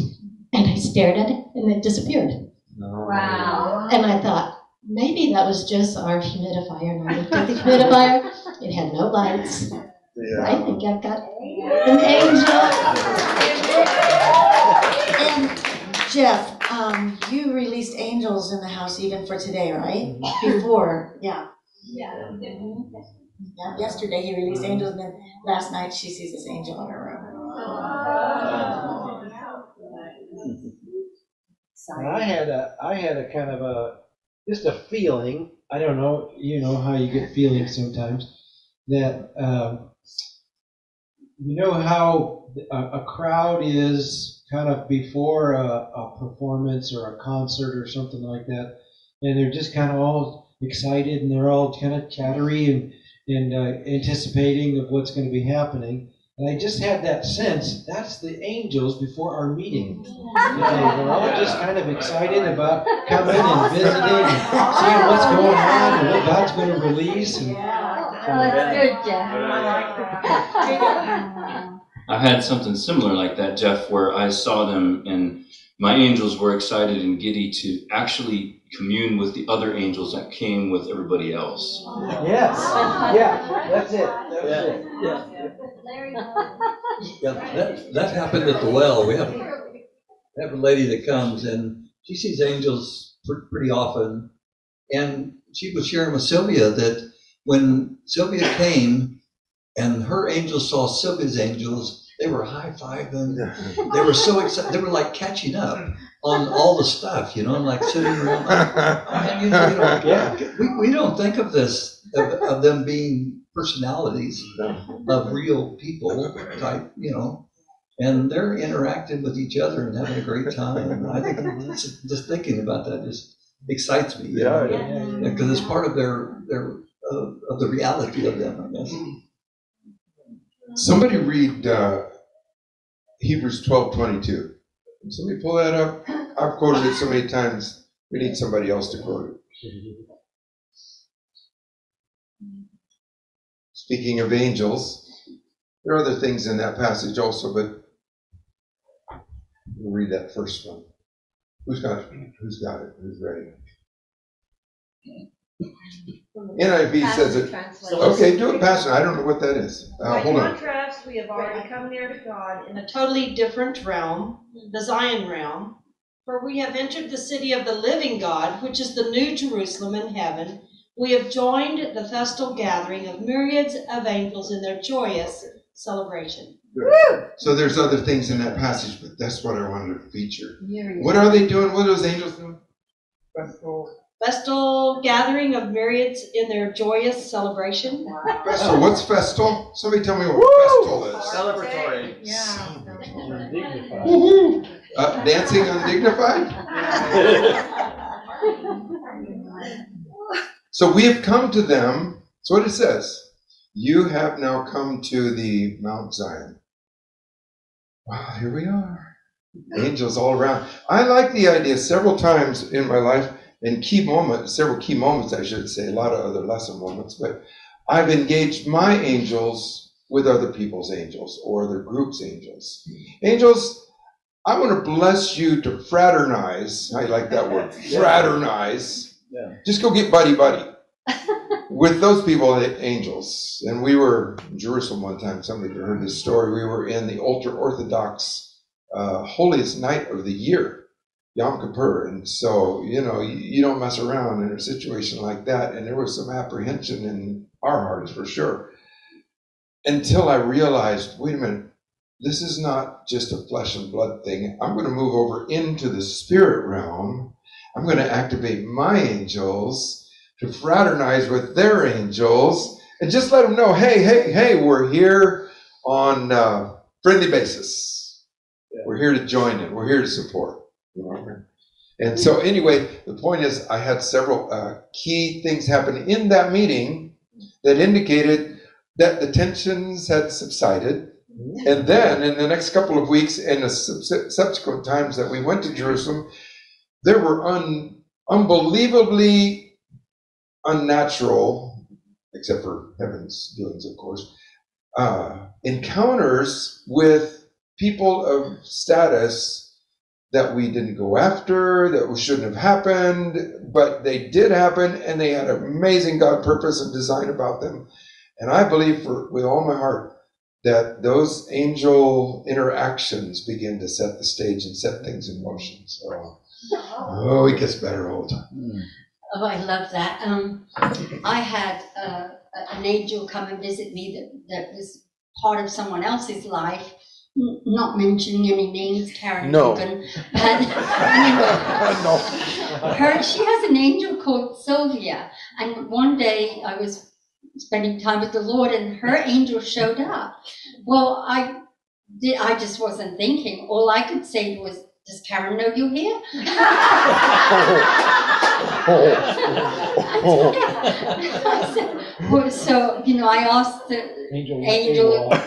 Speaker 16: And I stared at it, and it disappeared.
Speaker 2: Wow.
Speaker 16: And I thought, maybe that was just our humidifier. And I looked at the humidifier, it had no lights. I think I've got an angel.
Speaker 2: And Jeff, um, you released angels in the house even for today, right? Before, yeah. Yeah, yesterday he released angels, and then last night she sees this angel in her room.
Speaker 9: And I had a, I had a kind of a, just a feeling, I don't know, you know how you get feelings sometimes, that, um, you know how a, a crowd is kind of before a, a performance or a concert or something like that, and they're just kind of all excited and they're all kind of chattery and, and uh, anticipating of what's going to be happening. And I just had that sense that's the angels before our meeting. That they were all just kind of excited about coming and visiting and seeing what's going on and what God's going to release. And,
Speaker 17: I had something similar like that, Jeff, where I saw them and my angels were excited and giddy to actually commune with the other angels that came with everybody else.
Speaker 9: Yes, yeah, that's it. That's it. Yeah.
Speaker 12: Yeah, that, that happened at the well. We have, we have a lady that comes and she sees angels pr- pretty often. And she was sharing with Sylvia that when Sylvia came and her angels saw Sylvia's angels, they were high fiving. They were so excited. They were like catching up on all the stuff, you know, like sitting around. Oh, and you know, you know,
Speaker 9: Yeah.
Speaker 12: we, we don't think of this, of, of them being personalities of real people type, you know, and they're interacting with each other and having a great time. And I think it's- just thinking about that just excites me. you know,
Speaker 9: Yeah,
Speaker 12: Because it's part of their, their, uh, of the reality of them, I guess.
Speaker 1: Somebody read uh, Hebrews twelve twenty-two. Can Somebody pull that up. I've quoted it so many times. We need somebody else to quote it. Speaking of angels, there are other things in that passage also, but we'll read that first one. Who's got it? Who's got it? Who's ready? NIV says it. Okay, do it, Pastor. I don't know what that is. Uh,
Speaker 8: By
Speaker 1: hold on.
Speaker 8: contrast, we have already come near to God in
Speaker 10: a totally different realm, the Zion realm. For we have entered the city of the living God, which is the new Jerusalem in heaven. We have joined the festal gathering of myriads of angels in their joyous celebration.
Speaker 1: So there's other things in that passage, but that's what I wanted to feature. What are they doing? What are those angels doing?
Speaker 10: Festal gathering of myriads in their joyous celebration.
Speaker 1: Festal, what's festal? Somebody tell me what festal is.
Speaker 18: Celebratory.
Speaker 8: Yeah.
Speaker 1: Woo-hoo. Uh, dancing undignified? So we have come to them. That's what it says. You have now come to the Mount Zion. Wow, here we are. Angels all around. I like the idea several times in my life, in key moments, several key moments, I should say, a lot of other lesson moments, but I've engaged my angels with other people's angels or other groups' angels. Angels, I want to bless you to fraternize. I like that word, fraternize.
Speaker 9: Yeah.
Speaker 1: Just go get buddy buddy with those people, angels. And we were in Jerusalem one time. Somebody heard this story. We were in the ultra orthodox uh, holiest night of the year, Yom Kippur. And so, you know, you, you don't mess around in a situation like that. And there was some apprehension in our hearts for sure. Until I realized, wait a minute, this is not just a flesh and blood thing. I'm going to move over into the spirit realm. I'm going to activate my angels to fraternize with their angels and just let them know, hey, hey, hey, we're here on uh, friendly basis. We're here to join in. We're here to support. You know what I mean? And so, anyway, the point is, I had several uh, key things happen in that meeting that indicated that the tensions had subsided. And then, in the next couple of weeks and the subsequent times that we went to Jerusalem, there were un- unbelievably unnatural, except for heaven's doings, of course, uh, encounters with people of status that we didn't go after, that shouldn't have happened, but they did happen, and they had amazing God purpose and design about them. And I believe for, with all my heart that those angel interactions begin to set the stage and set things in motion. So, oh, it gets better all the time.
Speaker 19: Oh, I love that. Um, I had uh, an angel come and visit me that, that was part of someone else's life. N- Not mentioning any names, Karen
Speaker 1: No.
Speaker 19: Dugan, but her, she has an angel called Sylvia. And one day I was spending time with the Lord, and her angel showed up. Well, I did. I just wasn't thinking. All I could say was, "Does Karen know you're here?" I said, well, so you know, I asked the
Speaker 9: Angel.
Speaker 19: angel. I'm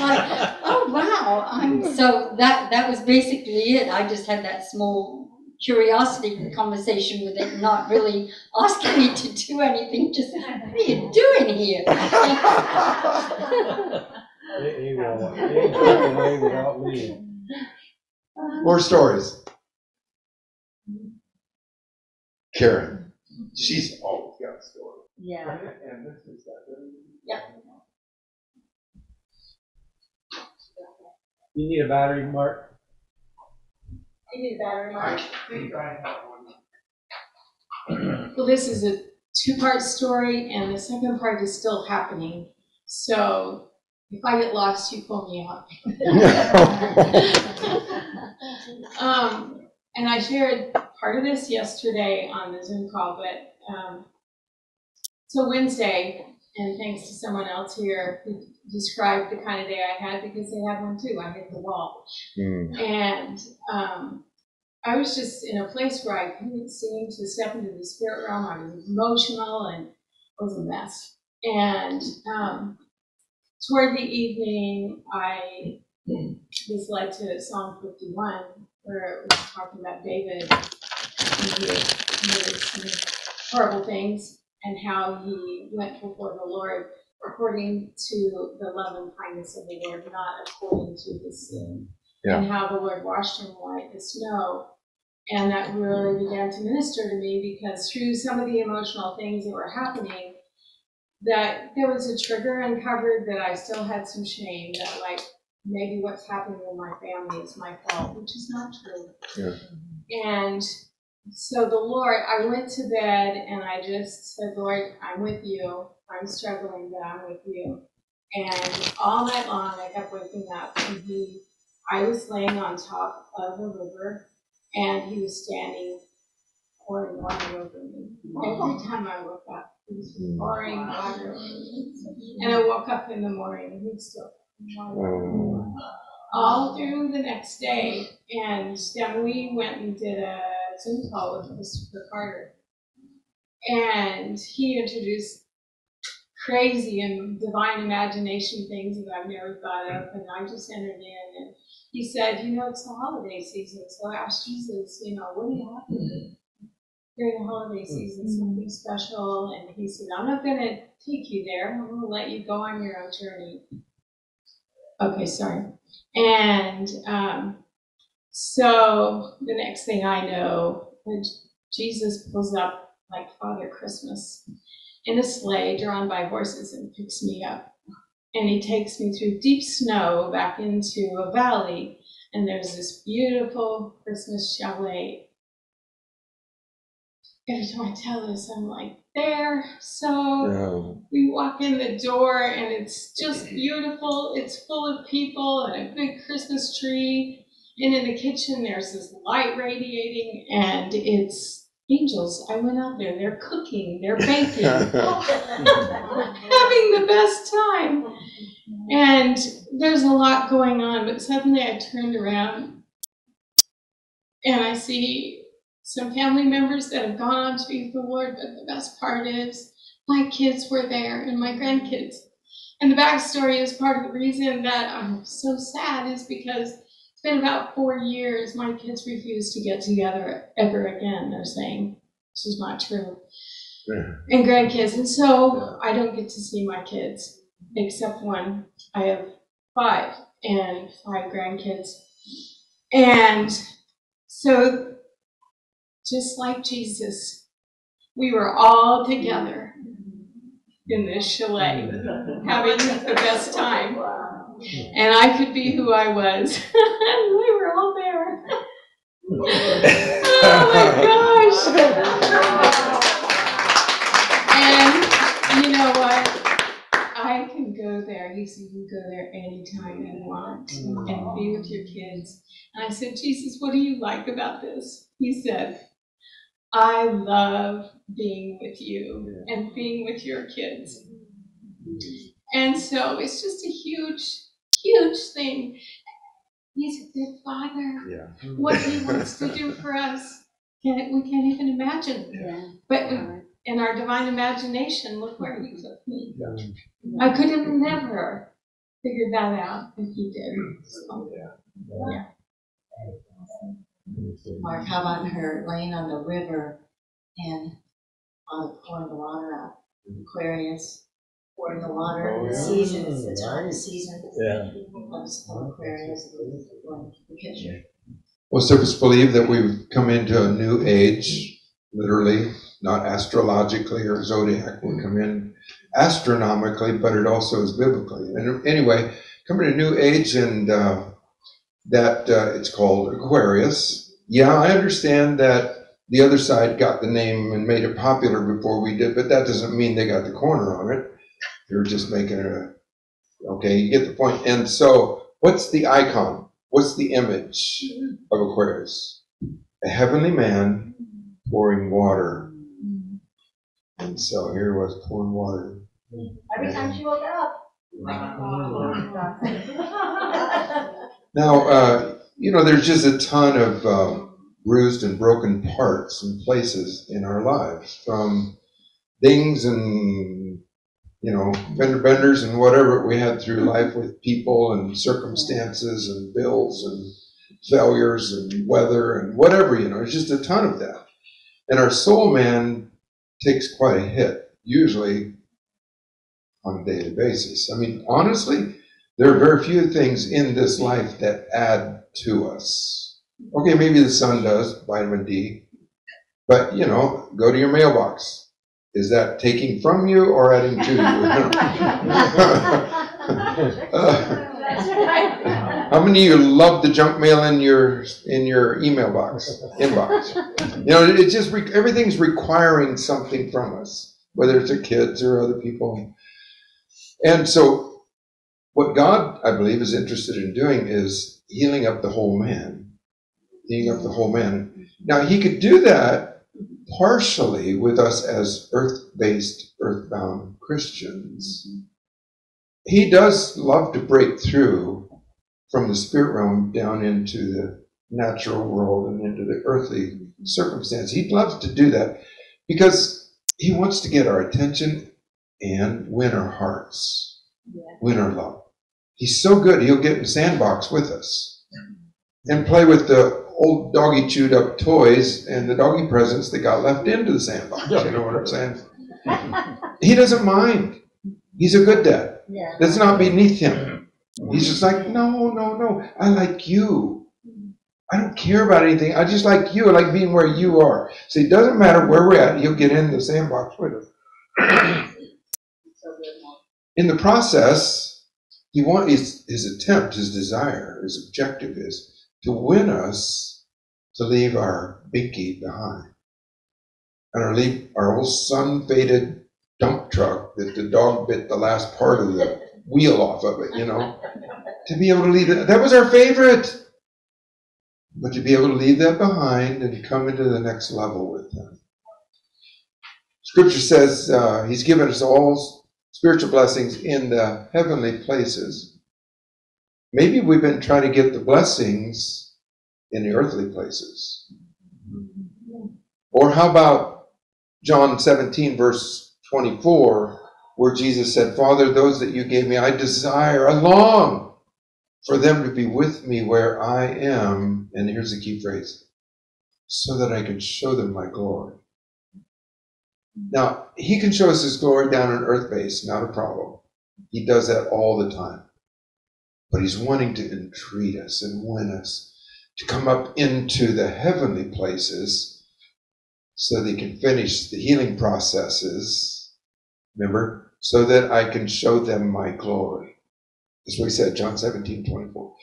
Speaker 19: like, oh wow! I'm so that that was basically it. I just had that small curiosity conversation with it, not really asking me to do anything. Just what are you doing here?
Speaker 9: He will, he ain't taking away without leave.
Speaker 1: More stories. Karen, she's always got a story.
Speaker 19: Yeah.
Speaker 1: And this is that.
Speaker 19: Yep.
Speaker 9: You need a battery, Mark?
Speaker 14: I need a battery, Mark. Well, this is a two-part story, and the second part is still happening. So if I get lost, you pull me out. um, and I shared part of this yesterday on the Zoom call, but um, so Wednesday, and thanks to someone else here who described the kind of day I had because they had one too. I hit the wall. And um, I was just in a place where I couldn't seem to step into the spirit realm. I was emotional and it was a mess. And um, toward the evening, I hmm. was led to Psalm 51, where it was talking about David and he had committed some horrible things and how he went before the Lord according to the love and kindness of the Lord, not according to his sin. And how the Lord washed him white as snow. And that really began to minister to me because through some of the emotional things that were happening, that there was a trigger uncovered that I still had some shame that like maybe what's happening in my family is my fault, which is not true.
Speaker 1: Yeah.
Speaker 14: And so the Lord, I went to bed and I just said, Lord, I'm with you. I'm struggling, but I'm with you. And all night long, I kept waking up and he, I was laying on top of a river and he was standing pouring water over me. Every time I woke up, pouring water. And I woke up in the morning and still pouring water over me all through the next day. And then we went and did a Zoom call with Christopher Carter. And he introduced crazy and divine imagination things that I've never thought of. And I just entered in and he said, you know, it's the holiday season. So I asked Jesus, you know, what do you have to do during the holiday season? Something special. And he said, I'm not going to take you there. I'm going to let you go on your own journey. Okay, sorry. And um, so the next thing I know, Jesus pulls up like Father Christmas in a sleigh drawn by horses and picks me up. and he takes me through deep snow back into a valley, and there's this beautiful Christmas chalet. Every time I tell this, I'm like, there. So we walk in the door, and it's just beautiful. It's full of people and a big Christmas tree. And in the kitchen, there's this light radiating, and it's angels. I went out there. They're cooking. They're baking. having the best time. And there's a lot going on, but suddenly I turned around and I see some family members that have gone on to be with the Lord, but the best part is my kids were there and my grandkids. And the backstory is part of the reason that I'm so sad is because it's been about four years. My kids refuse to get together ever again. They're saying this is not true and grandkids. And so I don't get to see my kids except one. I have five and five grandkids. And so, just like Jesus, we were all together in this chalet having the best time. And I could be who I was. and we were all there. oh my gosh. And you know what? I can go there. He said, You can go there anytime you want and be with your kids. And I said, Jesus, what do you like about this? He said, I love being with you and being with your kids. And so it's just a huge, huge thing. He's a good father.
Speaker 1: Yeah.
Speaker 14: What he wants to do for us, can't, we can't even imagine. Yeah. But in our divine imagination, look where he took me. I could have never figured that out if he did. So, yeah.
Speaker 2: Mark, how about her laying on the river and on pouring the water out? Aquarius, pouring the water,
Speaker 20: Oh,
Speaker 2: the
Speaker 20: yeah.
Speaker 2: seasons, the time of season.
Speaker 20: Yeah.
Speaker 2: Loves Aquarius, the picture.
Speaker 1: Most of us believe that we've come into a new age, literally, not astrologically or zodiac. We come in astronomically, but it also is biblically. And anyway, coming to a new age, and uh, that uh, it's called Aquarius. Yeah, I understand that the other side got the name and made it popular before we did, but that doesn't mean they got the corner on it. They're just making it a okay. You get the point. And so, what's the icon? What's the image of Aquarius? A heavenly man pouring water. And so here he was pouring water.
Speaker 2: Every time she woke up.
Speaker 1: Now, uh, you know, there's just a ton of um, bruised and broken parts and places in our lives from things and, you know, fender benders and whatever we had through life with people and circumstances and bills and failures and weather and whatever, you know, it's just a ton of that. And our soul man takes quite a hit, usually on a daily basis. I mean, honestly, there are very few things in this life that add to us. Okay, maybe the sun does, vitamin D, but you know, go to your mailbox. Is that taking from you or adding to you? Uh, how many of you love the junk mail in your in your email box inbox? You know, it's just re- everything's requiring something from us, whether it's the kids or other people. And so, what God, I believe, is interested in doing is healing up the whole man, healing up the whole man. Now, He could do that partially with us as earth-based, earthbound Christians. He does love to break through from the spirit realm down into the natural world and into the earthly circumstance. He loves to do that because he wants to get our attention and win our hearts, win our love. He's so good, he'll get in the sandbox with us and play with the old doggy chewed up toys and the doggy presents that got left into the sandbox. You know what I'm saying? He doesn't mind. He's a good dad.
Speaker 2: Yeah.
Speaker 1: That's not beneath him. He's just like, no, no, no. I like you. I don't care about anything. I just like you. I like being where you are. So it doesn't matter where we're at. He'll get in the sandbox with us. In the process, he want his, his attempt, his desire, his objective is to win us to leave our binky behind. And our leave our old sun faded dump truck that the dog bit the last part of the wheel off of it, you know. To be able to leave it that was our favorite. But to be able to leave that behind and come into the next level with him. Scripture says uh, he's given us all spiritual blessings in the heavenly places. Maybe we've been trying to get the blessings in the earthly places. Or how about John 17, verse 24, where Jesus said, Father, those that you gave me, I desire, I long for them to be with me where I am. And here's the key phrase so that I can show them my glory. Now, he can show us his glory down on earth base, not a problem. He does that all the time. But he's wanting to entreat us and win us to come up into the heavenly places so they can finish the healing processes. Remember? So that I can show them my glory. That's what he said, John 17, 24.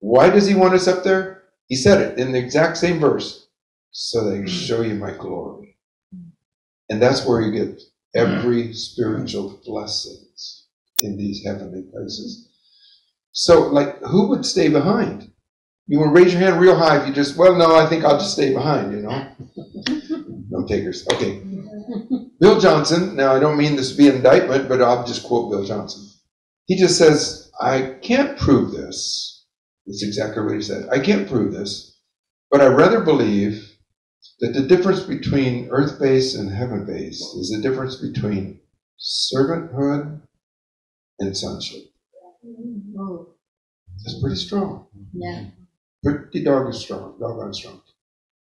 Speaker 1: Why does he want us up there? He said it in the exact same verse. So that I can hmm. show you my glory. And that's where you get mm. every spiritual blessings in these heavenly places. So, like, who would stay behind? You want to raise your hand real high if you just, well, no, I think I'll just stay behind, you know? no takers. Okay. Bill Johnson, now I don't mean this to be an indictment, but I'll just quote Bill Johnson. He just says, I can't prove this. That's exactly what he said. I can't prove this, but I rather believe that the difference between earth base and heaven base is the difference between servanthood and sonship. That's pretty strong.
Speaker 19: Yeah.
Speaker 1: Pretty doggone strong, doggone strong.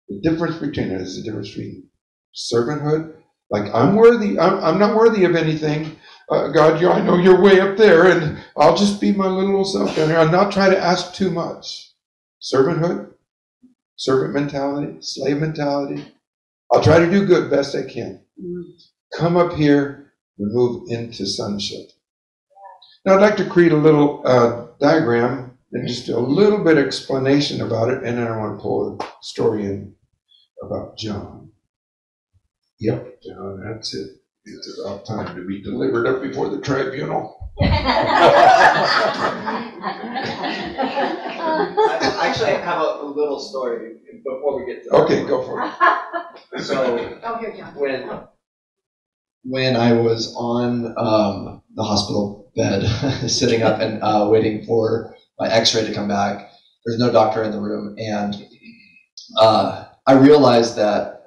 Speaker 1: The difference between it is the difference between servanthood, like I'm worthy, I'm, I'm not worthy of anything. Uh, God, you, I know you're way up there, and I'll just be my little old self down here. I'll not try to ask too much. Servanthood, servant mentality, slave mentality. I'll try to do good best I can. Come up here and move into sonship. Now, I'd like to create a little uh, diagram and just a little bit of explanation about it, and then I want to pull a story in about John. Yep, John, that's it. It's about time to be delivered up before the tribunal.
Speaker 20: I actually have a, a little story before we get to.
Speaker 1: Okay, go for it.
Speaker 20: So
Speaker 8: Oh, here, John.
Speaker 20: when when I was on um, the hospital bed, sitting up and uh, waiting for my X-ray to come back, there's no doctor in the room, and uh, I realized that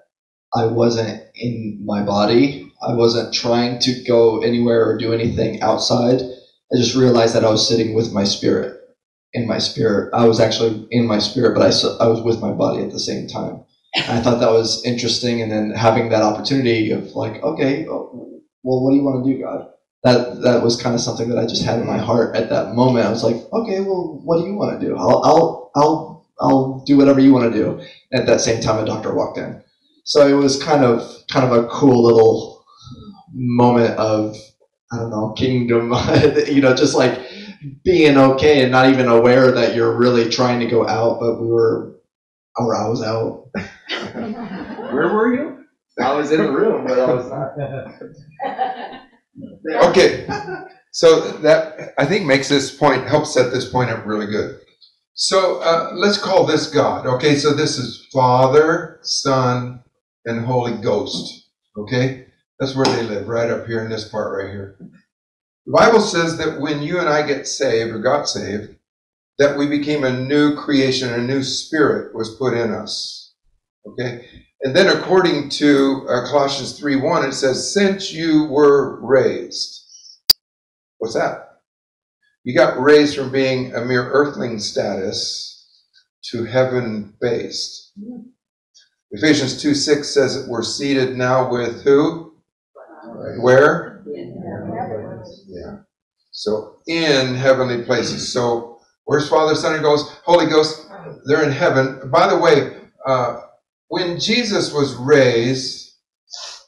Speaker 20: I wasn't in my body. I wasn't trying to go anywhere or do anything outside. I just realized that I was sitting with my spirit. In my spirit, I was actually in my spirit, but I, I was with my body at the same time. And I thought that was interesting, and then having that opportunity of like, okay, oh, well, what do you want to do, God? That that was kind of something that I just had in my heart at that moment. I was like, okay, well, what do you want to do? I'll I'll I'll I'll do whatever you want to do. At that same time, a doctor walked in, so it was kind of kind of a cool little moment of I don't know kingdom, you know, just like being okay and not even aware that you're really trying to go out, but we were, or I was out. Where were you? I was in the room, but I was not.
Speaker 1: Okay, so that I think makes this point, helps set this point up really good. So uh, let's call this God. Okay, so this is Father, Son, and Holy Ghost. Okay, that's where they live, right up here in this part right here. The Bible says that when you and I get saved or got saved, that we became a new creation, a new spirit was put in us. Okay, and then according to uh, Colossians 3 1, it says, Since you were raised. What's that? You got raised from being a mere earthling status to heaven based. Ephesians 2 6 says that we're seated now with who? Where? Yeah. So in heavenly places. So where's Father, Son, and Ghost? Holy Ghost, they're in heaven. By the way, uh, when Jesus was raised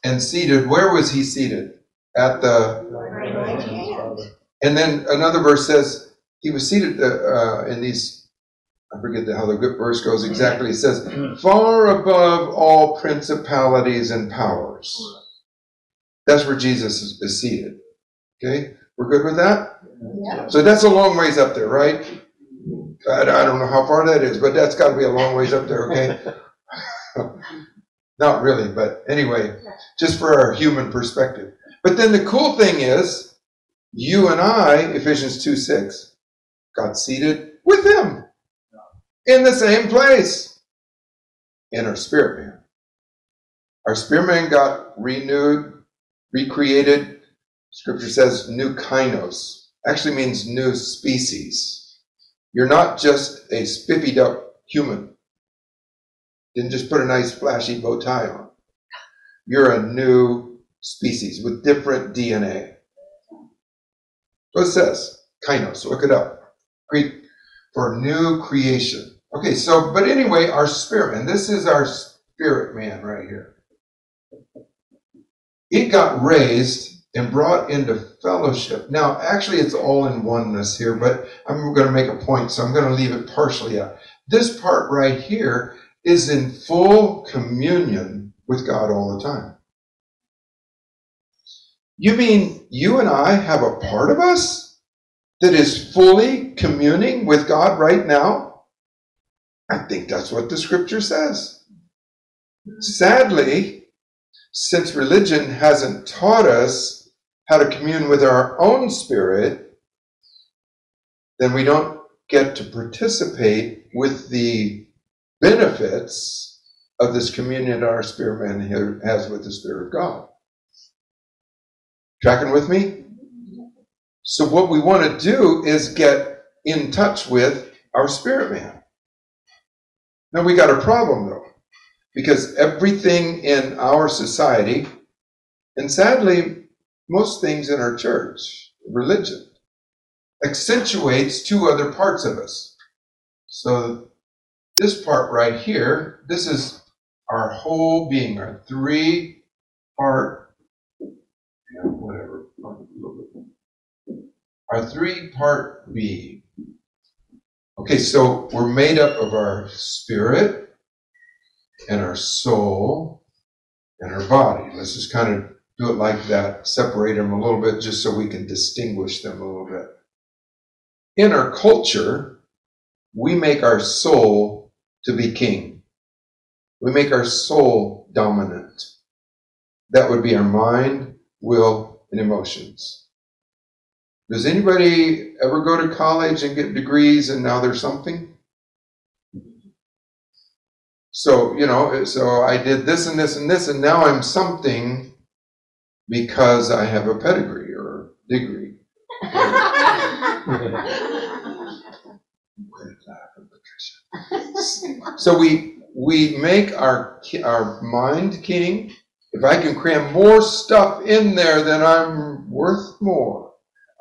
Speaker 1: and seated, where was he seated? At the. And then another verse says, he was seated uh, uh, in these, I forget how the good verse goes exactly. It says, far above all principalities and powers. That's where Jesus is, is seated. Okay, we're good with that?
Speaker 19: Yeah.
Speaker 1: So that's a long ways up there, right? I, I don't know how far that is, but that's got to be a long ways up there, okay? Not really, but anyway, just for our human perspective. But then the cool thing is, you and I, Ephesians 2 6, got seated with him in the same place in our spirit man. Our spirit man got renewed, recreated. Scripture says new kainos, actually means new species. You're not just a spiffied up human. Didn't just put a nice flashy bow tie on. You're a new species with different DNA. What it says, kainos, look it up. Greek for new creation. Okay, so, but anyway, our spirit man, this is our spirit man right here. It got raised and brought into fellowship. Now, actually, it's all in oneness here, but I'm going to make a point, so I'm going to leave it partially out. This part right here is in full communion with God all the time. You mean you and I have a part of us that is fully communing with God right now? I think that's what the scripture says. Sadly, since religion hasn't taught us how to commune with our own spirit, then we don't get to participate with the benefits of this communion our spirit man has with the Spirit of God. Tracking with me? So, what we want to do is get in touch with our spirit man. Now, we got a problem though, because everything in our society, and sadly, most things in our church, religion, accentuates two other parts of us. So, this part right here, this is our whole being, our three part, whatever, our three part being. Okay, so we're made up of our spirit and our soul and our body. Let's just kind of do it like that, separate them a little bit just so we can distinguish them a little bit. In our culture, we make our soul to be king. We make our soul dominant. That would be our mind, will, and emotions. Does anybody ever go to college and get degrees and now they're something? So, you know, so I did this and this and this and now I'm something because I have a pedigree or degree. So we we make our our mind king. If I can cram more stuff in there, then I'm worth more.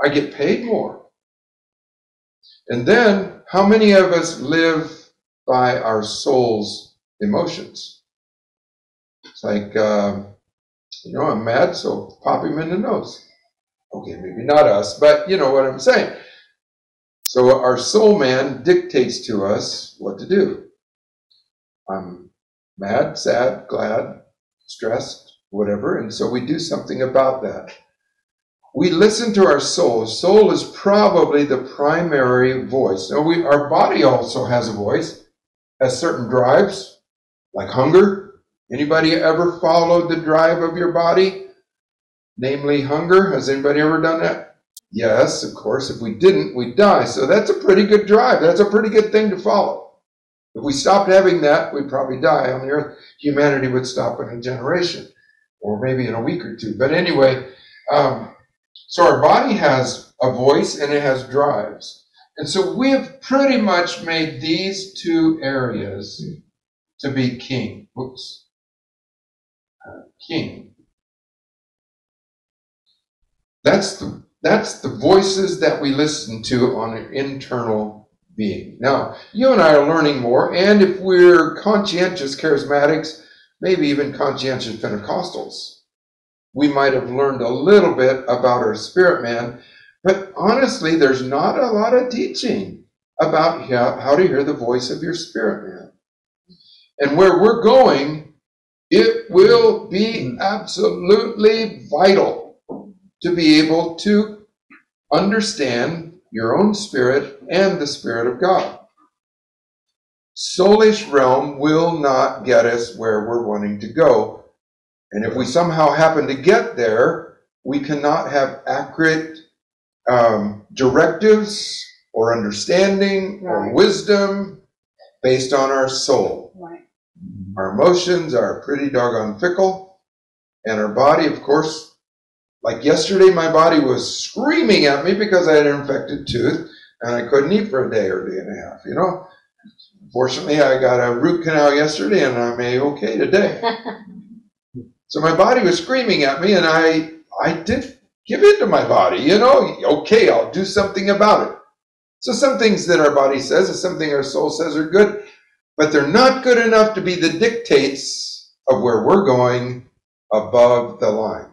Speaker 1: I get paid more. And then, how many of us live by our soul's emotions? It's like, uh, you know, I'm mad, so pop him in the nose. Okay, maybe not us, but you know what I'm saying. So our soul man dictates to us what to do. I'm mad, sad, glad, stressed, whatever, and so we do something about that. We listen to our soul. Soul is probably the primary voice. Now, we, our body also has a voice, has certain drives, like hunger. Anybody ever followed the drive of your body, namely hunger? Has anybody ever done that? Yes, of course. If we didn't, we'd die. So that's a pretty good drive. That's a pretty good thing to follow. If we stopped having that, we'd probably die on the earth. Humanity would stop in a generation, or maybe in a week or two. But anyway, um, so our body has a voice and it has drives. And so we have pretty much made these two areas to be king. Whoops. Uh, king. That's the that's the voices that we listen to on an internal being. Now, you and I are learning more, and if we're conscientious charismatics, maybe even conscientious Pentecostals, we might have learned a little bit about our spirit man, But honestly, there's not a lot of teaching about how, how to hear the voice of your spirit man. And where we're going, it will be absolutely vital to be able to understand your own spirit and the spirit of God. Soulish realm will not get us where we're wanting to go. And if we somehow happen to get there, we cannot have accurate um, directives or understanding or wisdom based on our soul. Our emotions are pretty doggone fickle. And our body, of course, like yesterday, my body was screaming at me because I had an infected tooth and I couldn't eat for a day or day and a half, you know? Fortunately, I got a root canal yesterday and I'm a-okay today. So my body was screaming at me, and I I did give in to my body. You know, okay, I'll do something about it. So some things that our body says and something our soul says are good, but they're not good enough to be the dictates of where we're going above the line.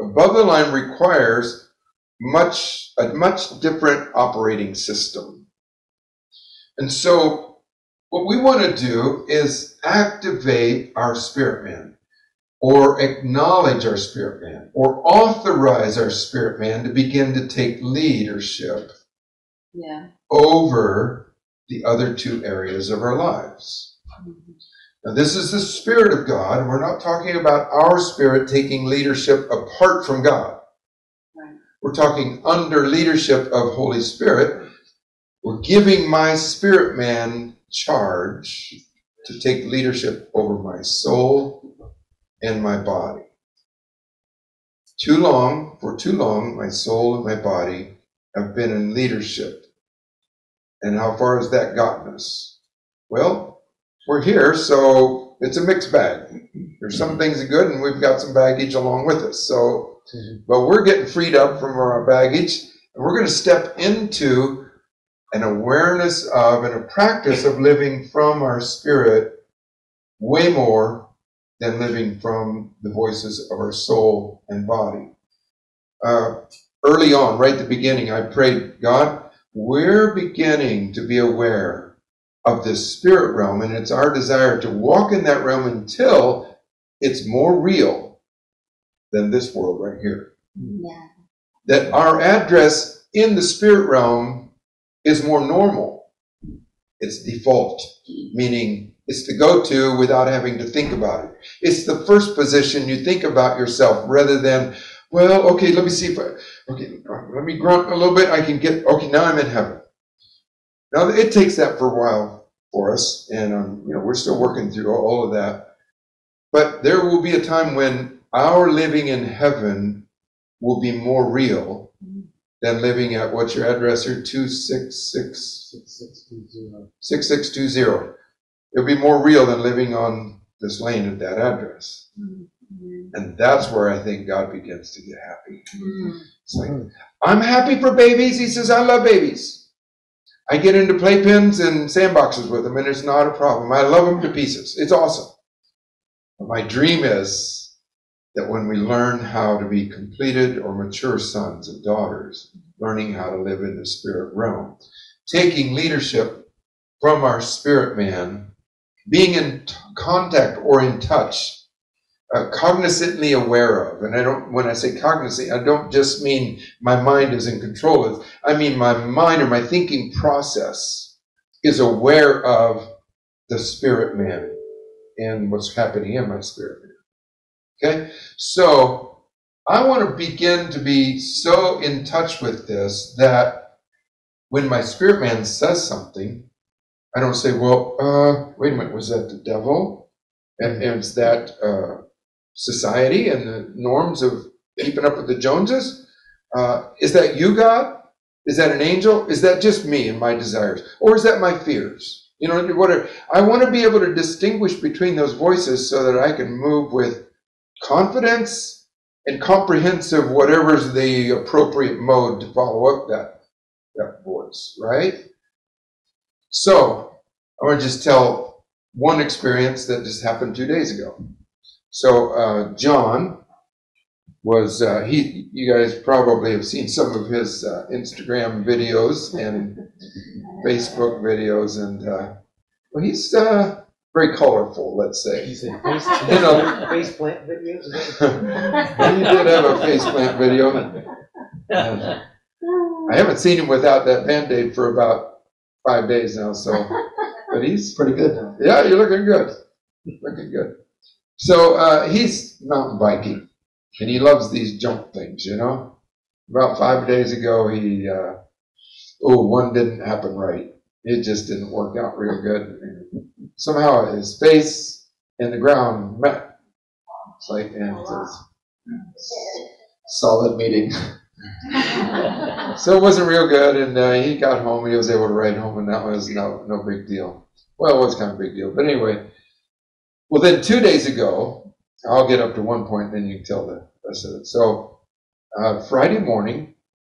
Speaker 1: Above the line requires much a much different operating system. And so what we want to do is activate our spirit man or acknowledge our spirit man or authorize our spirit man to begin to take leadership
Speaker 10: Yeah.
Speaker 1: over the other two areas of our lives. Now, this is the Spirit of God. We're not talking about our spirit taking leadership apart from God. We're talking under leadership of Holy Spirit. We're giving my spirit man charge to take leadership over my soul and my body. Too long, for too long, my soul and my body have been in leadership. And how far has that gotten us? Well, we're here, so it's a mixed bag. There's some things are good, and we've got some baggage along with us. So, but we're getting freed up from our baggage, and we're going to step into an awareness of and a practice of living from our spirit way more than living from the voices of our soul and body. Uh, early on, right at the beginning, I prayed, God, we're beginning to be aware of this spirit realm, and it's our desire to walk in that realm until it's more real than this world right here. That our address in the spirit realm is more normal. It's default, meaning it's the go to without having to think about it. It's the first position you think about yourself rather than, well, okay, let me see if I, okay, let me grunt a little bit. I can get, okay, now I'm in heaven. Now it takes that for a while for us, and um, you know we're still working through all of that. But there will be a time when our living in heaven will be more real than living at what's your address here two six six six six two zero. It'll be more real than living on this lane at that address. And that's where I think God begins to get happy. Mm. It's like, I'm happy for babies. He says, I love babies. I get into playpens and sandboxes with them, and it's not a problem. I love them to pieces. It's awesome. But my dream is that when we learn how to be completed or mature sons and daughters, learning how to live in the spirit realm, taking leadership from our spirit man, being in t- contact or in touch uh, cognizantly aware of. And I don't, when I say cognizant, I don't just mean my mind is in control of, I mean my mind or my thinking process is aware of the spirit man and what's happening in my spirit man. Okay? So I want to begin to be so in touch with this that when my spirit man says something, I don't say, well, uh, wait a minute, was that the devil? And, and is that uh, society and the norms of keeping up with the Joneses? Uh, is that you, God? Is that an angel? Is that just me and my desires? Or is that my fears? You know, what are, I want to be able to distinguish between those voices so that I can move with confidence and comprehensive, whatever's the appropriate mode to follow up that, that voice, right? So, I want to just tell one experience that just happened two days ago. So, uh, John was uh, he. You guys probably have seen some of his uh, Instagram videos and Facebook videos, and uh, well, he's uh, very colorful. Let's say.
Speaker 9: You said face,
Speaker 1: You know,
Speaker 9: face plant videos?
Speaker 1: He did have a faceplant video. Uh, I haven't seen him without that band-aid for about five days now, so, but he's.
Speaker 20: Pretty good now.
Speaker 1: Yeah, you're looking good. Looking good. So, uh, he's mountain biking, and he loves these jump things, you know? About five days ago, he, uh, oh, one didn't happen right. It just didn't work out real good. Somehow his face and the ground met. It's like, and it was,
Speaker 20: Solid meeting.
Speaker 1: So it wasn't real good, and uh, he got home. He was able to ride home, and that was no no big deal. Well, it was kind of a big deal, but anyway. Well, then two days ago, I'll get up to one point, then you can tell the rest of it. So uh, Friday morning,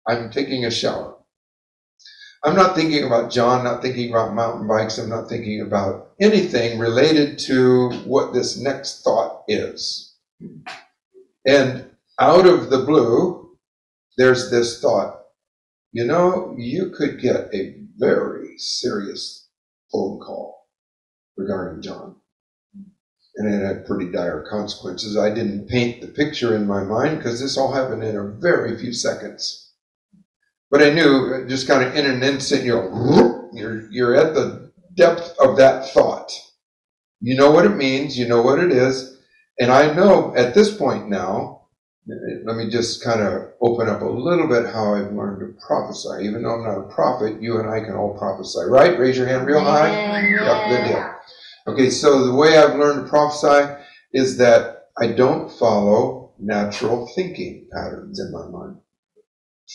Speaker 1: I'm taking a shower. I'm not thinking about John, not thinking about mountain bikes. I'm not thinking about anything related to what this next thought is. And out of the blue, there's this thought you know, you could get a very serious phone call regarding John. And it had pretty dire consequences. I didn't paint the picture in my mind because this all happened in a very few seconds. But I knew uh, just kind of in an instant, you're, you're, you're at the depth of that thought. You know what it means, you know what it is. And I know at this point now, let me just kind of open up a little bit how I've learned to prophesy. Even though I'm not a prophet, you and I can all prophesy, right? Raise your hand real high. Yep, good deal. Okay, so the way I've learned to prophesy is that I don't follow natural thinking patterns in my mind.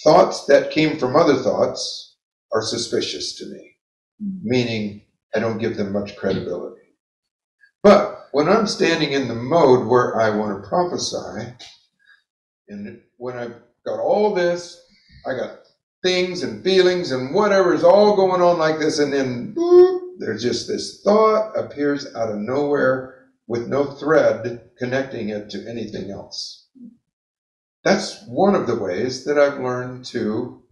Speaker 1: Thoughts that came from other thoughts are suspicious to me, meaning I don't give them much credibility. But when I'm standing in the mode where I want to prophesy, and when I've got all this, I got things and feelings and whatever is all going on like this, and then boop, there's just this thought appears out of nowhere with no thread connecting it to anything else. That's one of the ways that I've learned to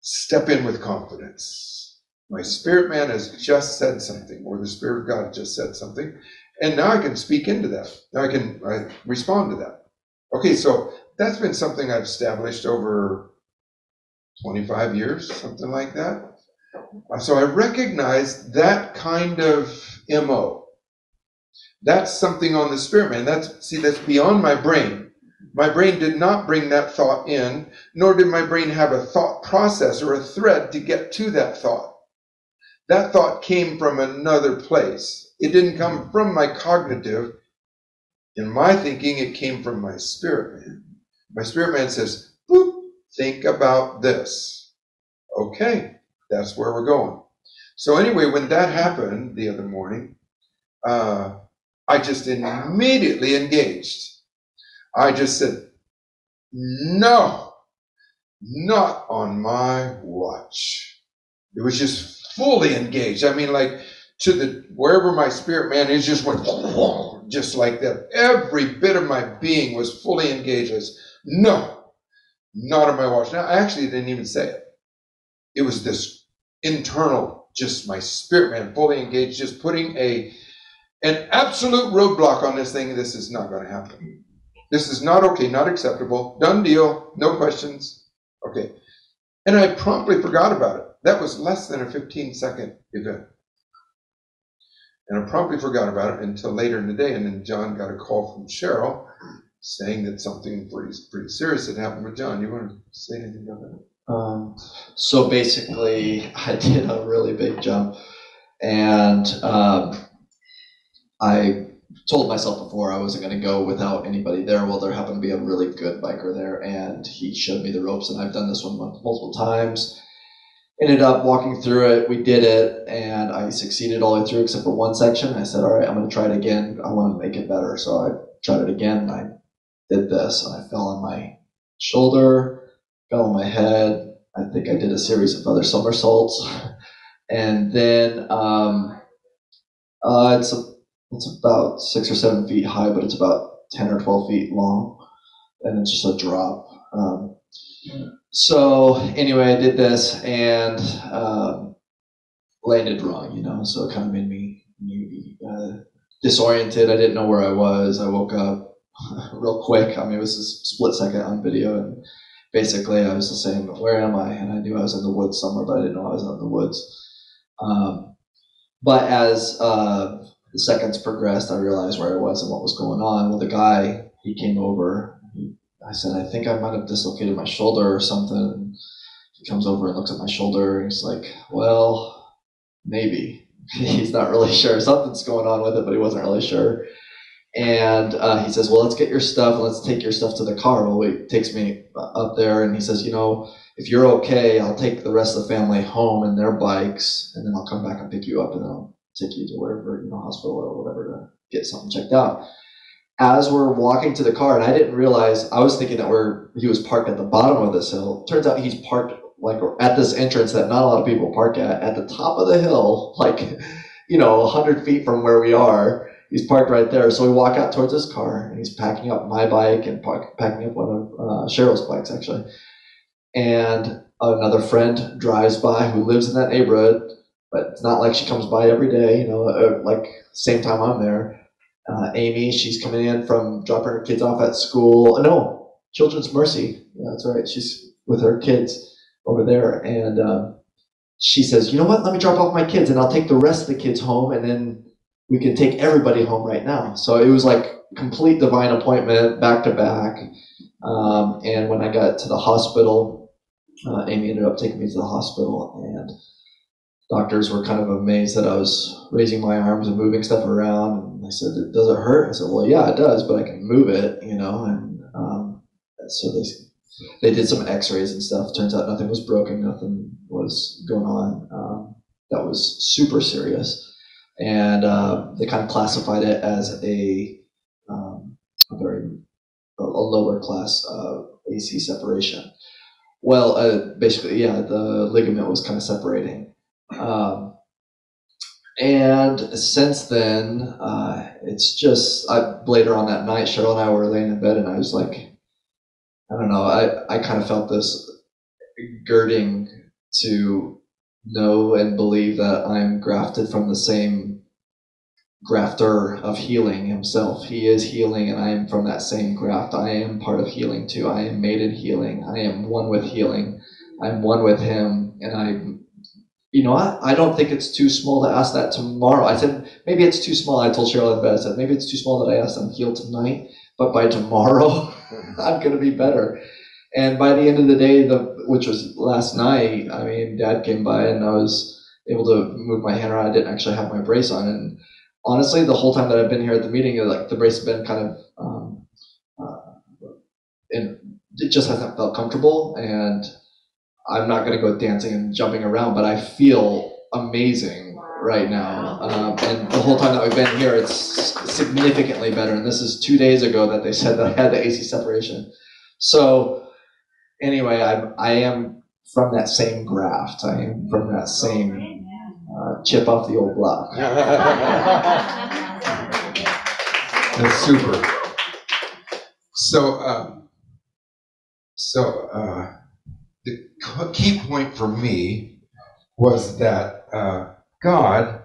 Speaker 1: step in with confidence. My spirit man has just said something, or the spirit of God just said something, and now I can speak into that. Now I can I respond to that. Okay, so that's been something I've established over 25 years, something like that. So I recognize that kind of MO. That's something on the spirit man. That's see, that's beyond my brain. My brain did not bring that thought in, nor did my brain have a thought process or a thread to get to that thought. That thought came from another place. It didn't come from my cognitive. In my thinking, it came from my spirit man. My spirit man says, boop, think about this. Okay, that's where we're going. So, anyway, when that happened the other morning, uh, I just immediately engaged. I just said, no, not on my watch. It was just fully engaged. I mean, like to the wherever my spirit man is, just went just like that. Every bit of my being was fully engaged. No, not on my watch. Now, I actually didn't even say it. It was this internal, just my spirit man fully engaged, just putting a an absolute roadblock on this thing. This is not going to happen. This is not okay, not acceptable. Done deal, no questions. Okay. And I promptly forgot about it. That was less than a 15 second event. And I promptly forgot about it until later in the day. And then John got a call from Cheryl saying that something pretty, pretty serious had happened with John. You want to say anything about that?
Speaker 20: Um, so basically, I did a really big jump, and um, I told myself before I wasn't going to go without anybody there. Well, there happened to be a really good biker there, and he showed me the ropes, and I've done this one multiple times. Ended up walking through it. We did it, and I succeeded all the way through except for one section. I said, "All right, I'm going to try it again. I want to make it better." So I tried it again. And I did this, and I fell on my shoulder, fell on my head. I think I did a series of other somersaults, and then um, uh, it's a, it's about six or seven feet high, but it's about ten or twelve feet long. and it's just a drop. Um, so anyway, I did this and um, landed wrong, you know. So it kind of made me, me uh, disoriented. I didn't know where I was. I woke up real quick. I mean, it was a split second on video, and basically I was just saying, "Where am I?" And I knew I was in the woods somewhere, but I didn't know I was in the woods. Um, but as uh, the seconds progressed, I realized where I was and what was going on. Well, the guy he came over. He, I said, "I think I might have dislocated my shoulder or something." He comes over and looks at my shoulder. And he's like, "Well, maybe." he's not really sure. Something's going on with it, but he wasn't really sure. And uh, he says, "Well, let's get your stuff let's take your stuff to the car." Well, he takes me up there and he says, "You know, if you're okay, I'll take the rest of the family home in their bikes, and then I'll come back and pick you up, and then I'll take you to wherever, you know, hospital or whatever to get something checked out." As we're walking to the car, and I didn't realize, I was thinking that we're he was parked at the bottom of this hill. Turns out he's parked like at this entrance that not a lot of people park at, at the top of the hill, like you know, hundred feet from where we are he's parked right there. So we walk out towards his car, and he's packing up my bike and park, packing up one of uh, Cheryl's bikes, actually. And another friend drives by who lives in that neighborhood, but it's not like she comes by every day, you know, uh, like same time I'm there. Uh, Amy, she's coming in from dropping her kids off at school. No, Children's Mercy. Yeah, that's right. She's with her kids over there. And um, she says, you know what? Let me drop off my kids and I'll take the rest of the kids home and then we can take everybody home right now. So it was like complete divine appointment, back to back. Um, and when I got to the hospital, uh, Amy ended up taking me to the hospital, and doctors were kind of amazed that I was raising my arms and moving stuff around. And I said, "Does it hurt?" I said, "Well, yeah, it does, but I can move it, you know." And um, so they they did some X-rays and stuff. Turns out nothing was broken, nothing was going on. Um, that was super serious and uh, they kind of classified it as a, um, a very a, lower class uh, AC separation. Well, uh, basically, yeah, the ligament was kind of separating. Um, and since then, uh, it's just I, later on that night, Cheryl and I were laying in bed, and I was like, I don't know, I, I kind of felt this girding to know and believe that I'm grafted from the same grafter of healing himself. He is healing, and I am from that same graft. I am part of healing too. I am made in healing. I am one with healing. I'm one with him, and I, you know, I, I don't think it's too small to ask that tomorrow. I said maybe it's too small. I told Cheryl in bed. I said maybe it's too small that I asked I'm tonight, but by tomorrow I'm gonna be better. And by the end of the day, the which was last night, I mean, Dad came by and I was able to move my hand around. I didn't actually have my brace on, and honestly, the whole time that I've been here at the meeting, like the brace has been kind of, um, uh, and it just hasn't felt comfortable. And I'm not going to go dancing and jumping around, but I feel amazing right now. Um, and the whole time that we've been here, it's significantly better. And this is two days ago that they said that I had the AC separation. So anyway, I'm, I am from that same graft. I am from that same uh, chip off the old block.
Speaker 1: That's super. So, um, so uh, the key point for me was that uh, God,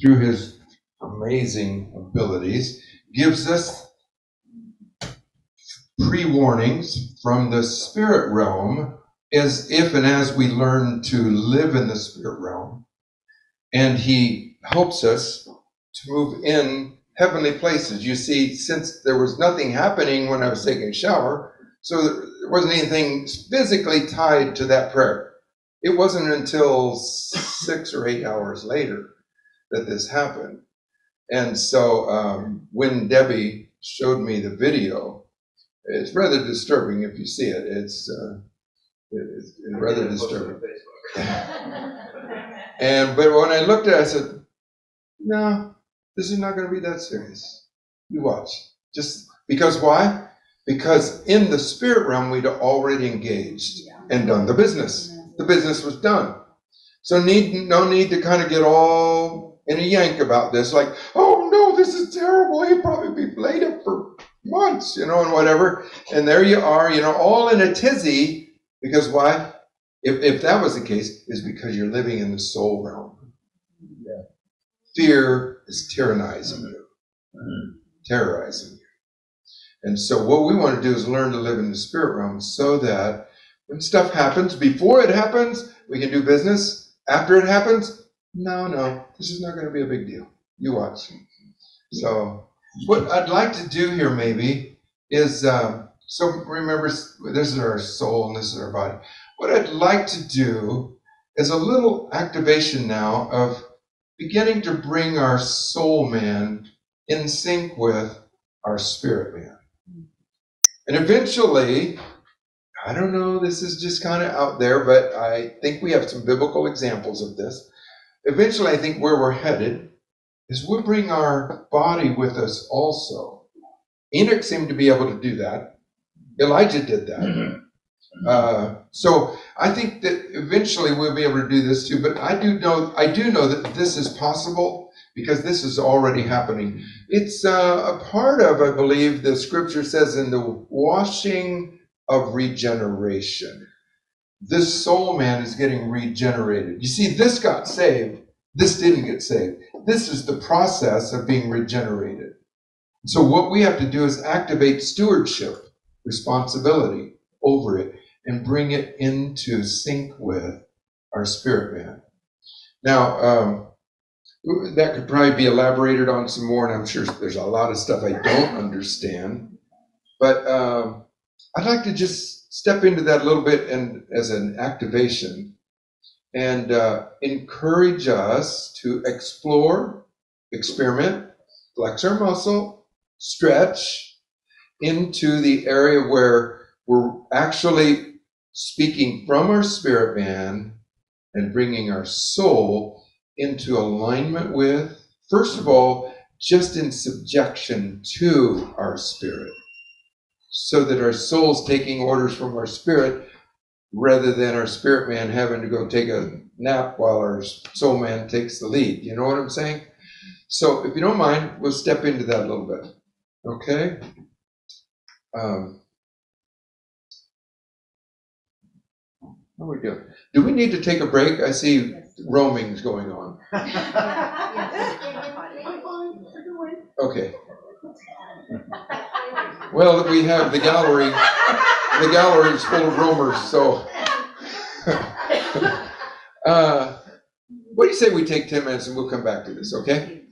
Speaker 1: through His amazing abilities, gives us pre warnings from the spirit realm as if and as we learn to live in the spirit realm and he helps us to move in heavenly places. You see, since there was nothing happening when I was taking a shower, so there wasn't anything physically tied to that prayer. It wasn't until six or eight hours later that this happened. And so um, when Debbie showed me the video, it's rather disturbing if you see it. It's, uh, it's rather disturbing. And but when I looked at it, I said, No, this is not going to be that serious. You watch. Just because why? Because in the spirit realm, we'd already engaged and done the business. The business was done. So need no need to kind of get all in a yank about this, like, oh no, this is terrible. He'll probably be laid up for months, you know, and whatever. And there you are, you know, all in a tizzy, because why? If, if that was the case, is because you're living in the soul realm. Yeah. Fear is tyrannizing you, terrorizing you. And so what we want to do is learn to live in the spirit realm so that when stuff happens, before it happens, we can do business. After it happens, no, no, this is not going to be a big deal. You watch. So, what I'd like to do here maybe is um, so remember, this is our soul and this is our body. What I'd like to do is a little activation now of beginning to bring our soul man in sync with our spirit man. And eventually, I don't know, this is just kind of out there, but I think we have some biblical examples of this. Eventually, I think where we're headed is we'll bring our body with us also. Enoch seemed to be able to do that. Elijah did that. Uh, so I think that eventually we'll be able to do this too. But I do know I do know that this is possible because this is already happening. It's uh, a part of, I believe, the scripture says in the washing of regeneration. This soul man is getting regenerated. You see, this got saved. This didn't get saved. This is the process of being regenerated. So what we have to do is activate stewardship, responsibility over it, and bring it into sync with our spirit man. Now, um, that could probably be elaborated on some more, and I'm sure there's a lot of stuff I don't understand. But um, I'd like to just step into that a little bit and as an activation and uh, encourage us to explore, experiment, flex our muscle, stretch into the area where we're actually speaking from our spirit man and bringing our soul into alignment with, first of all, just in subjection to our spirit, so that our soul's taking orders from our spirit rather than our spirit man having to go take a nap while our soul man takes the lead. You know what I'm saying? So, if you don't mind, we'll step into that a little bit. Okay? Um, how are we doing? Do we need to take a break? I see roaming's going on. Okay. Well, we have the gallery. The gallery is full of roamers, so. uh, what do you say we take 10 minutes and we'll come back to this, okay?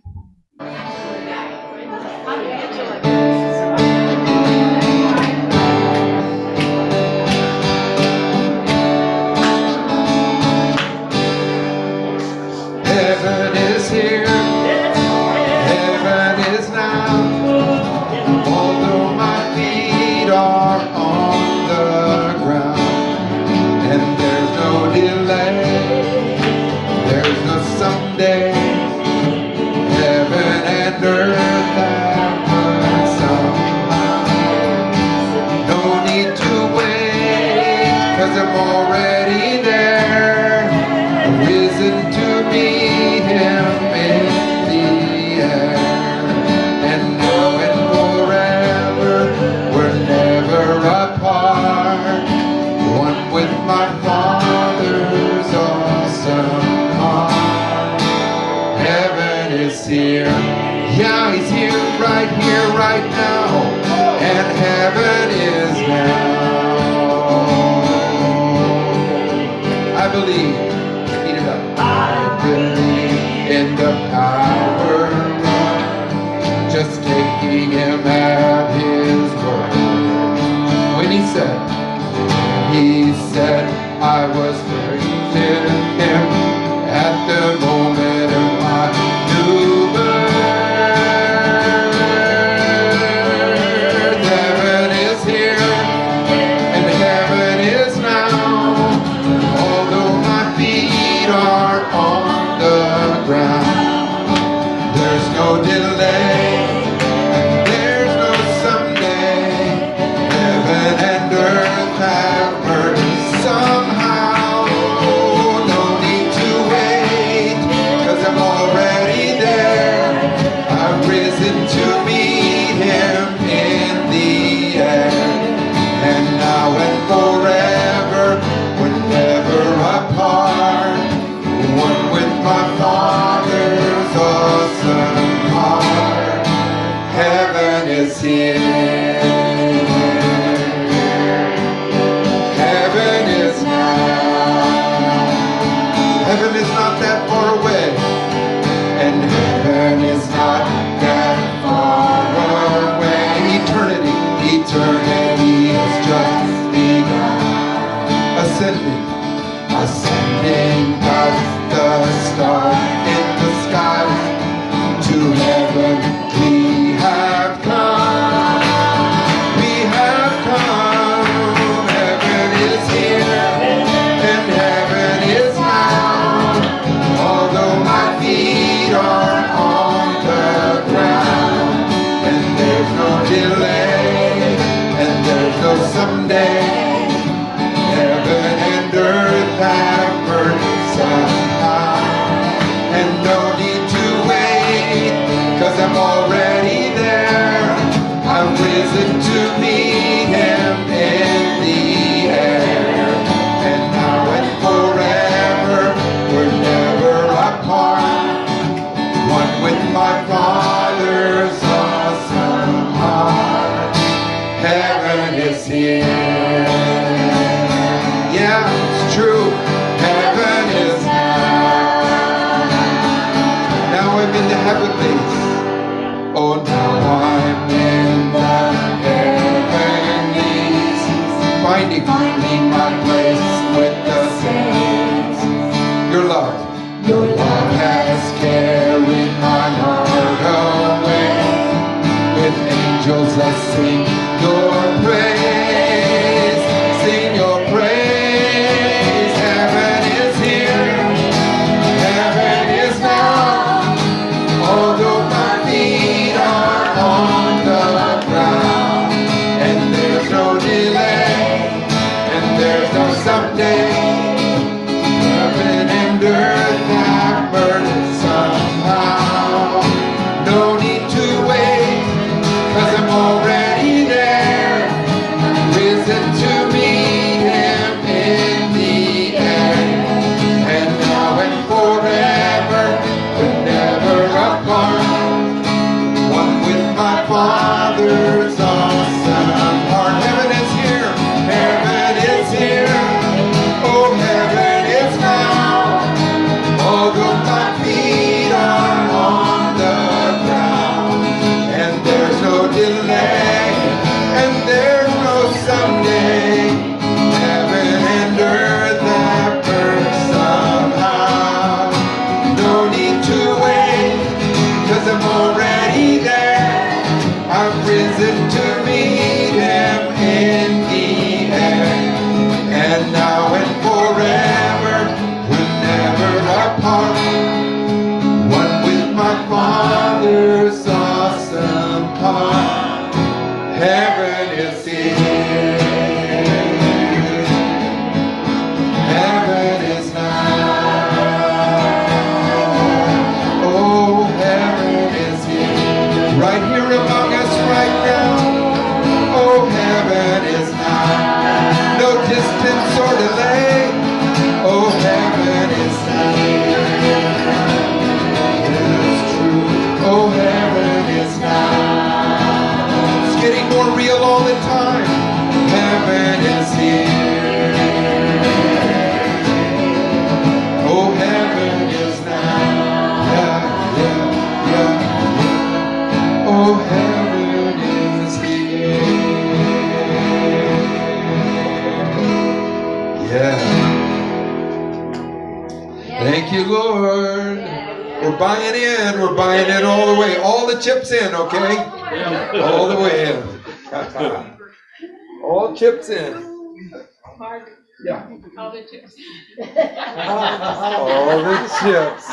Speaker 1: All the chips.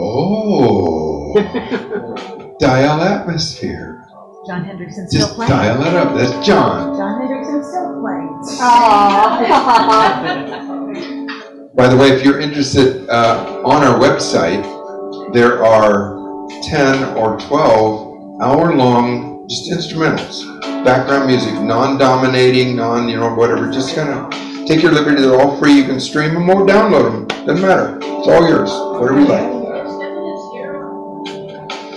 Speaker 1: Oh. Dial atmosphere.
Speaker 21: John Hendrickson still
Speaker 1: Just
Speaker 21: playing.
Speaker 1: dial it up. That's John.
Speaker 21: John Hendrickson still playing.
Speaker 1: By the way, if you're interested, uh, on our website, there are 10 or 12 hour-long just instrumentals, background music, non-dominating, non, you know, whatever. Just kind of take your liberty. They're all free. You can stream them or download them. Doesn't matter. It's all yours. Whatever you like.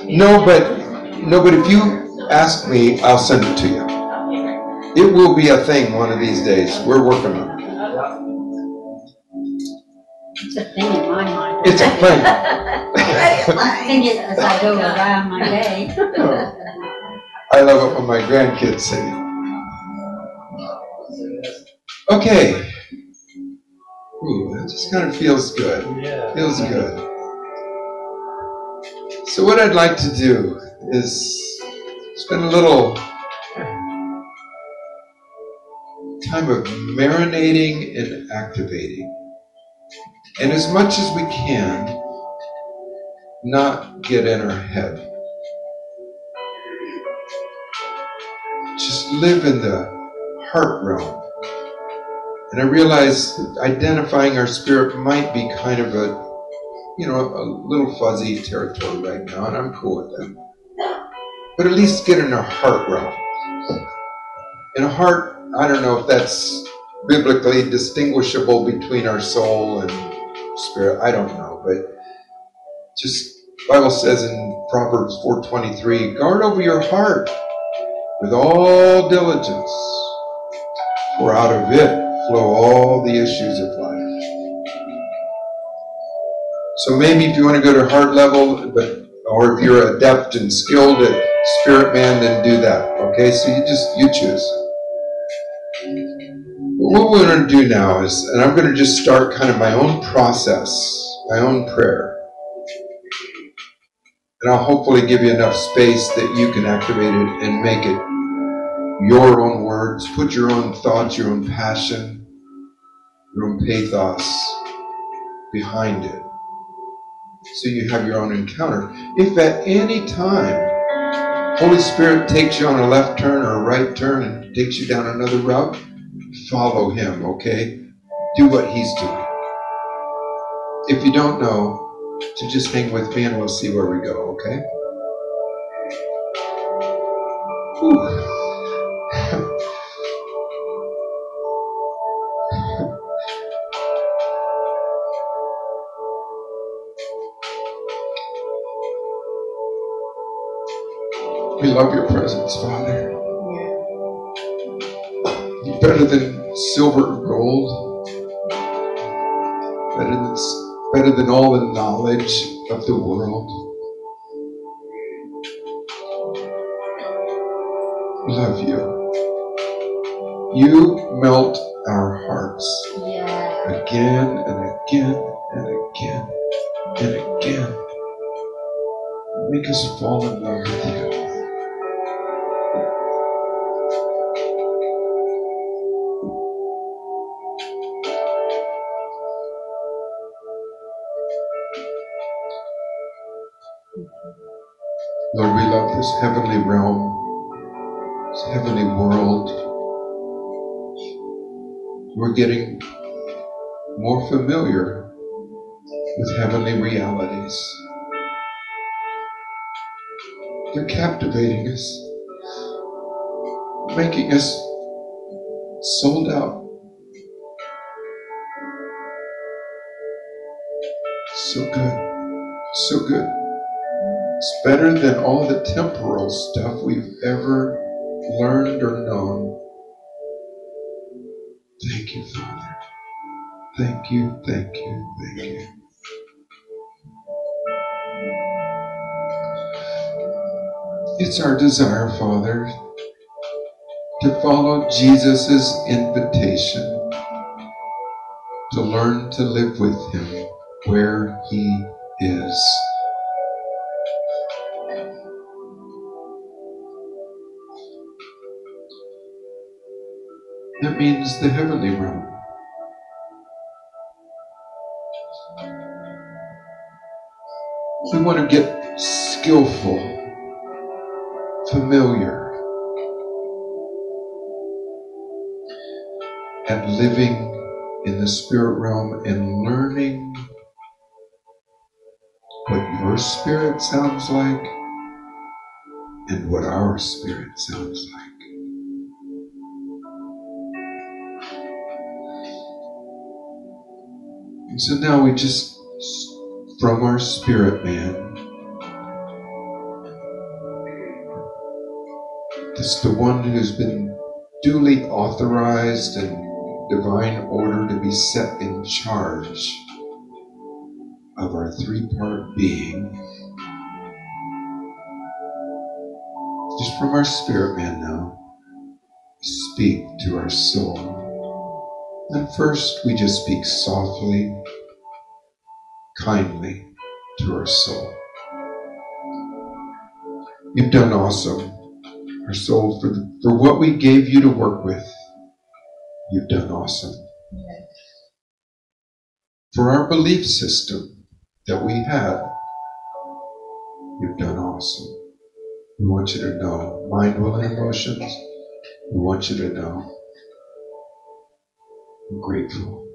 Speaker 1: No, but no, but if you ask me, I'll send it to you. It will be a thing one of these days. We're working on it.
Speaker 19: It's a thing in my mind.
Speaker 1: It's a thing.
Speaker 19: I think it as I go around my day.
Speaker 1: I love it when my grandkids sing it. Okay. Ooh, that just kind of feels good.
Speaker 9: Yeah.
Speaker 1: Feels good. So what I'd like to do is spend a little time of marinating and activating. And as much as we can, not get in our head. Just live in the heart realm. And I realize identifying our spirit might be kind of a, you know, a little fuzzy territory right now, and I'm cool with that. But at least get in our heart realm. In a heart, I don't know if that's biblically distinguishable between our soul and spirit. I don't know, but just Bible says in Proverbs 4:23, guard over your heart with all diligence, for out of it flow all the issues of life. So maybe if you want to go to heart level, but or if you're adept and skilled at spirit man, then do that. Okay, so you just you choose. But what we're going to do now is, and I'm going to just start kind of my own process, my own prayer. And I'll hopefully give you enough space that you can activate it and make it your own words, put your own thoughts, your own passion, your own pathos behind it. So you have your own encounter. If at any time Holy Spirit takes you on a left turn or a right turn and takes you down another route, follow him, okay? Do what he's doing. If you don't know, to just hang with me and we'll see where we go, okay? We love your presence, Father. You're better than silver or gold. Better than, better than all the knowledge of the world. We love you. You melt our hearts again and again and again and again. Make us fall in love with you. This heavenly realm, this heavenly world. We're getting more familiar with heavenly realities. They're captivating us, making us sold out. So good, so good. It's better than all the temporal stuff we've ever learned or known. Thank you, Father. Thank you, thank you, thank you. It's our desire, Father, to follow Jesus' invitation to learn to live with Him where He is. That means the heavenly realm. We want to get skillful, familiar at living in the spirit realm and learning what your spirit sounds like and what our spirit sounds like. And so now we just, from our spirit man, that's the one who's been duly authorized and divine order to be set in charge of our three part being. Just from our spirit man now, speak to our soul. And first, we just speak softly, kindly to our soul. You've done awesome, our soul, for, the, for what we gave you to work with. You've done awesome. For our belief system that we had, you've done awesome. We want you to know mind, will, and emotions. We want you to know grateful.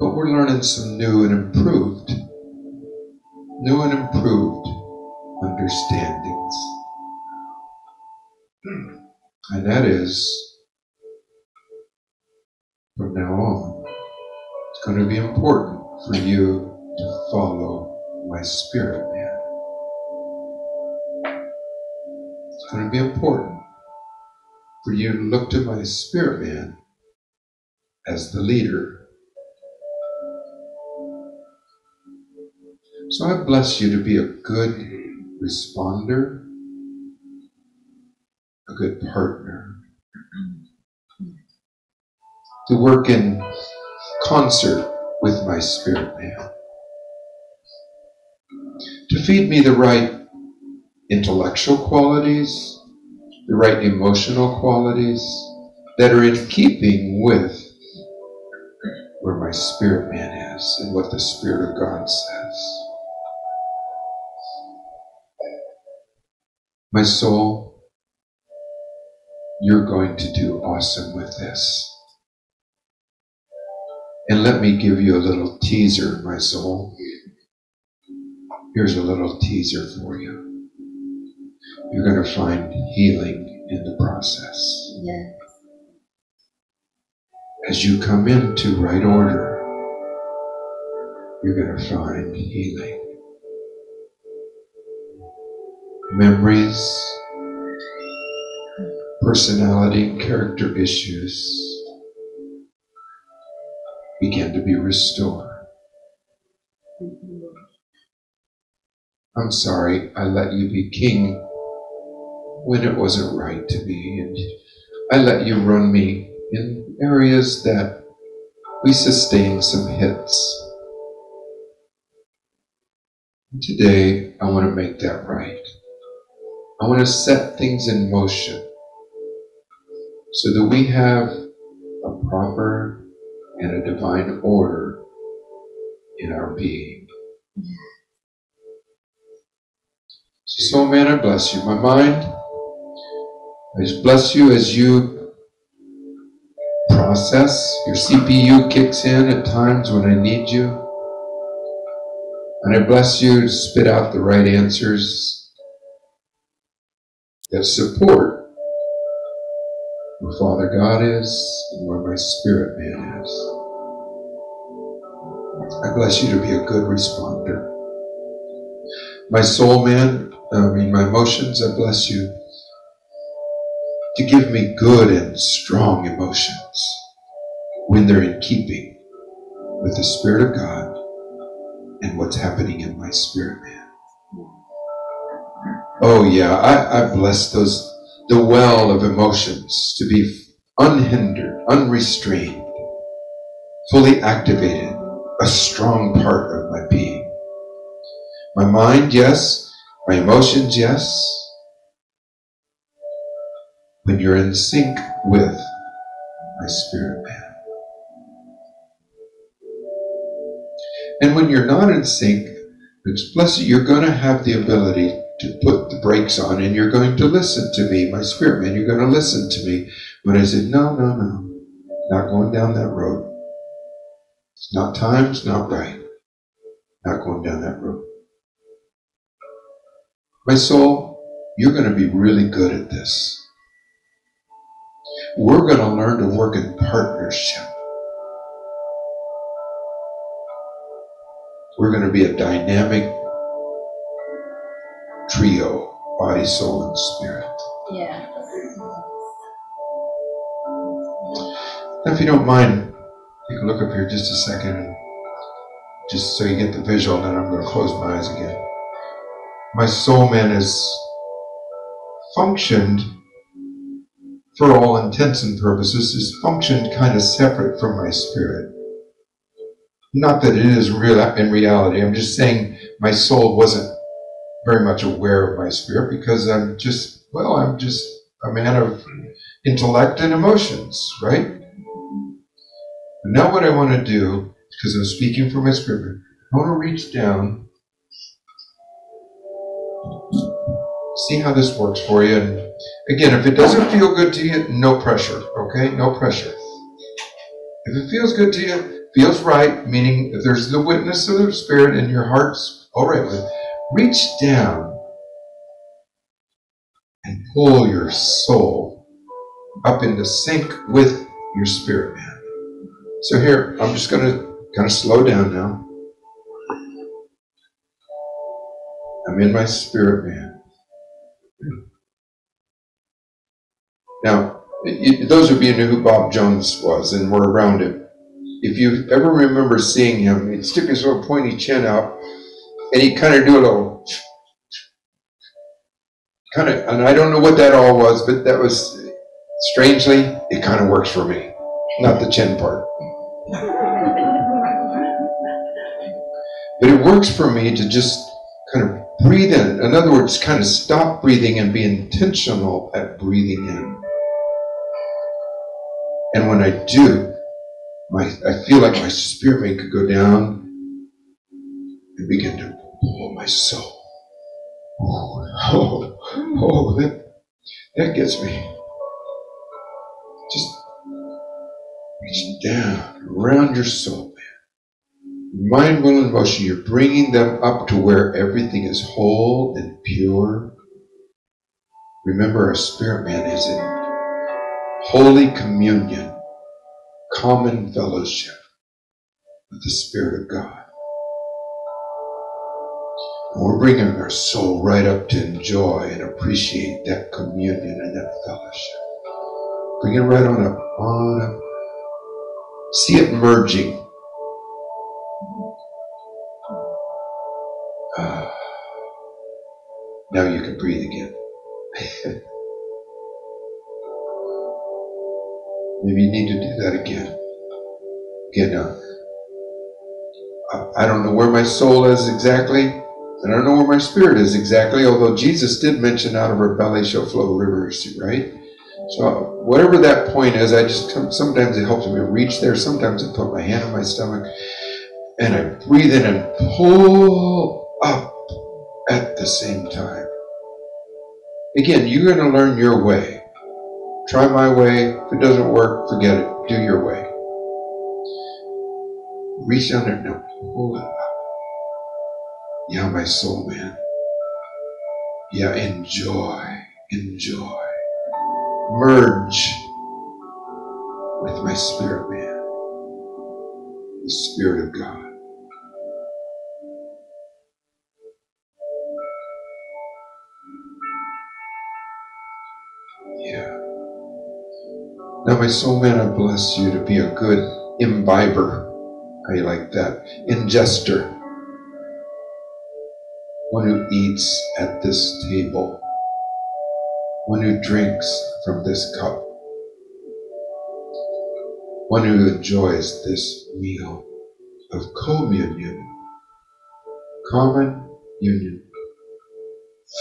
Speaker 1: But we're learning some new and improved, new and improved understandings. Hmm. And that is, from now on, it's going to be important for you to follow my spirit man. It's going to be important for you to look to my spirit man as the leader. So I bless you to be a good responder, a good partner, to work in concert with my spirit man, to feed me the right intellectual qualities, the right emotional qualities that are in keeping with where my spirit man is and what the Spirit of God says. My soul, you're going to do awesome with this. And let me give you a little teaser, my soul. Here's a little teaser for you. You're going to find healing in the process.
Speaker 19: Yes.
Speaker 1: As you come into right order, you're going to find healing. Memories, personality, and character issues begin to be restored. Mm-hmm. I'm sorry I let you be king when it wasn't right to be, and I let you run me in areas that we sustained some hits. Today, I want to make that right. I want to set things in motion so that we have a proper and a divine order in our being. So, man, I bless you. My mind, I just bless you as you process. Your CPU kicks in at times when I need you. And I bless you to spit out the right answers that support who Father God is and where my spirit man is. I bless you to be a good responder. My soul man, I mean, my emotions, I bless you to give me good and strong emotions when they're in keeping with the Spirit of God and what's happening in my spirit man. Oh, yeah, I, I bless those, the well of emotions to be unhindered, unrestrained, fully activated, a strong part of my being. My mind, yes. My emotions, yes. When you're in sync with my spirit man. And when you're not in sync, it's blessed you're going to have the ability to put the brakes on and you're going to listen to me, my spirit man. You're going to listen to me But I said, no, no, no, not going down that road. It's not time, it's not right. Not going down that road. My soul, you're going to be really good at this. We're going to learn to work in partnership. We're going to be a dynamic trio body, soul, and spirit.
Speaker 19: Yeah.
Speaker 1: Now, if you don't mind, you can look up here just a second, and just so you get the visual, and then I'm going to close my eyes again. My soul man has functioned, for all intents and purposes, has functioned kind of separate from my spirit. Not that it is real in reality. I'm just saying my soul wasn't very much aware of my spirit because I'm just, well, I'm just a man of intellect and emotions, right? But now what I want to do, because I'm speaking for my spirit, I want to reach down, see how this works for you. And again, if it doesn't feel good to you, no pressure, okay? No pressure. If it feels good to you, feels right, meaning if there's the witness of the Spirit in your heart's all right with, reach down and pull your soul up into sync with your spirit man. So here, I'm just going to kind of slow down now. I'm in my spirit man. Now, those of you who knew who Bob Jones was and were around him, if you ever remember seeing him, he'd stick his little pointy chin out and he'd kind of do a little kind of, and I don't know what that all was, but that was strangely, it kind of works for me, not the chin part. But it works for me to just kind of breathe in. In other words, kind of stop breathing and be intentional at breathing in. And when I do, my I feel like my spirit man could go down and begin to pull my soul. Oh, oh, oh that, that gets me. Just reach down around your soul. Mind, will, and motion, you're bringing them up to where everything is whole and pure. Remember, our spirit man is in holy communion, common fellowship with the Spirit of God. And we're bringing our soul right up to enjoy and appreciate that communion and that fellowship. Bring it right on up, on up. See it merging. Now you can breathe again. Maybe you need to do that again. Again, uh, now. I- don't know where my soul is exactly. And I don't know where my spirit is exactly, although Jesus did mention out of her belly shall flow rivers, right? So whatever that point is, I just sometimes it helps me reach there. Sometimes I put my hand on my stomach and I breathe in and pull up at the same time. Again, you're going to learn your way. Try my way. If it doesn't work, forget it. Do your way. Reach there and pull it up. Yeah, my soul, man. Yeah, enjoy, enjoy. Merge with my spirit, man. The Spirit of God. Now, my soul, man, I bless you to be a good imbiber. How you like that? Ingester one who eats at this table, one who drinks from this cup, one who enjoys this meal of communion, common union.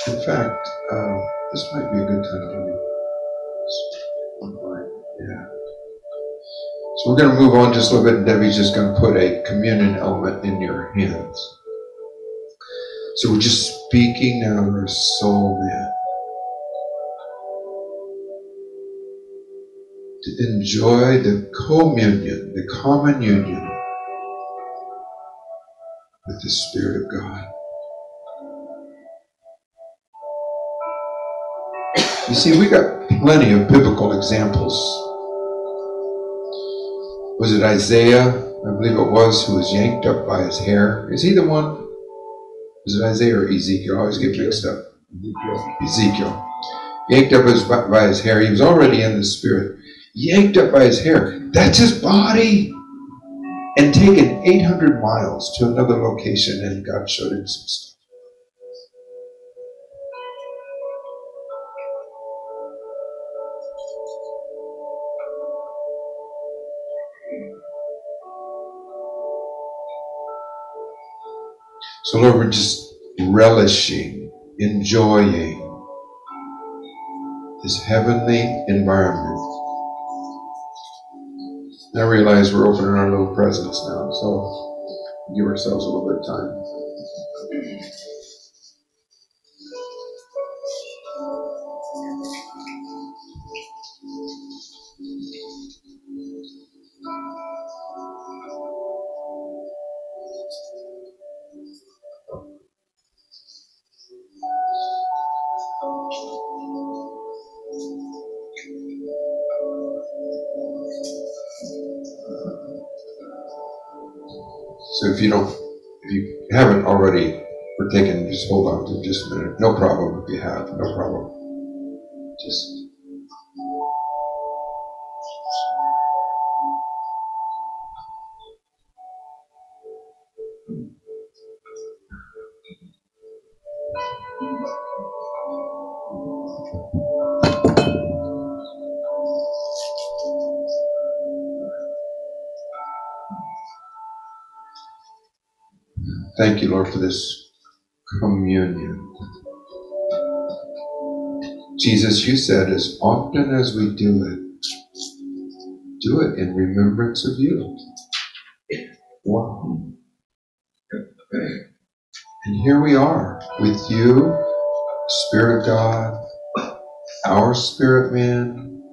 Speaker 1: In fact, uh, this might be a good time to online. Yeah. So we're going to move on just a little bit, and Debbie's just going to put a communion element in your hands. So we're just speaking now to our soul, man. To enjoy the communion, the common union with the Spirit of God. You see, we got plenty of biblical examples. Was it Isaiah? I believe it was, who was yanked up by his hair. Is he the one? Was it Isaiah or Ezekiel? I always get mixed up. Ezekiel. Yanked up his, by his hair. He was already in the spirit. Yanked up by his hair. That's his body. And taken 800 miles to another location, and God showed him some stuff. So, Lord, we're just relishing, enjoying this heavenly environment. I realize we're opening our little presents now, so give ourselves a little bit of time. No problem if you have, no problem. Just. Thank you, Lord, for this communion. Jesus, you said, as often as we do it, do it in remembrance of you. Wow. And here we are with you, Spirit of God, our spirit man,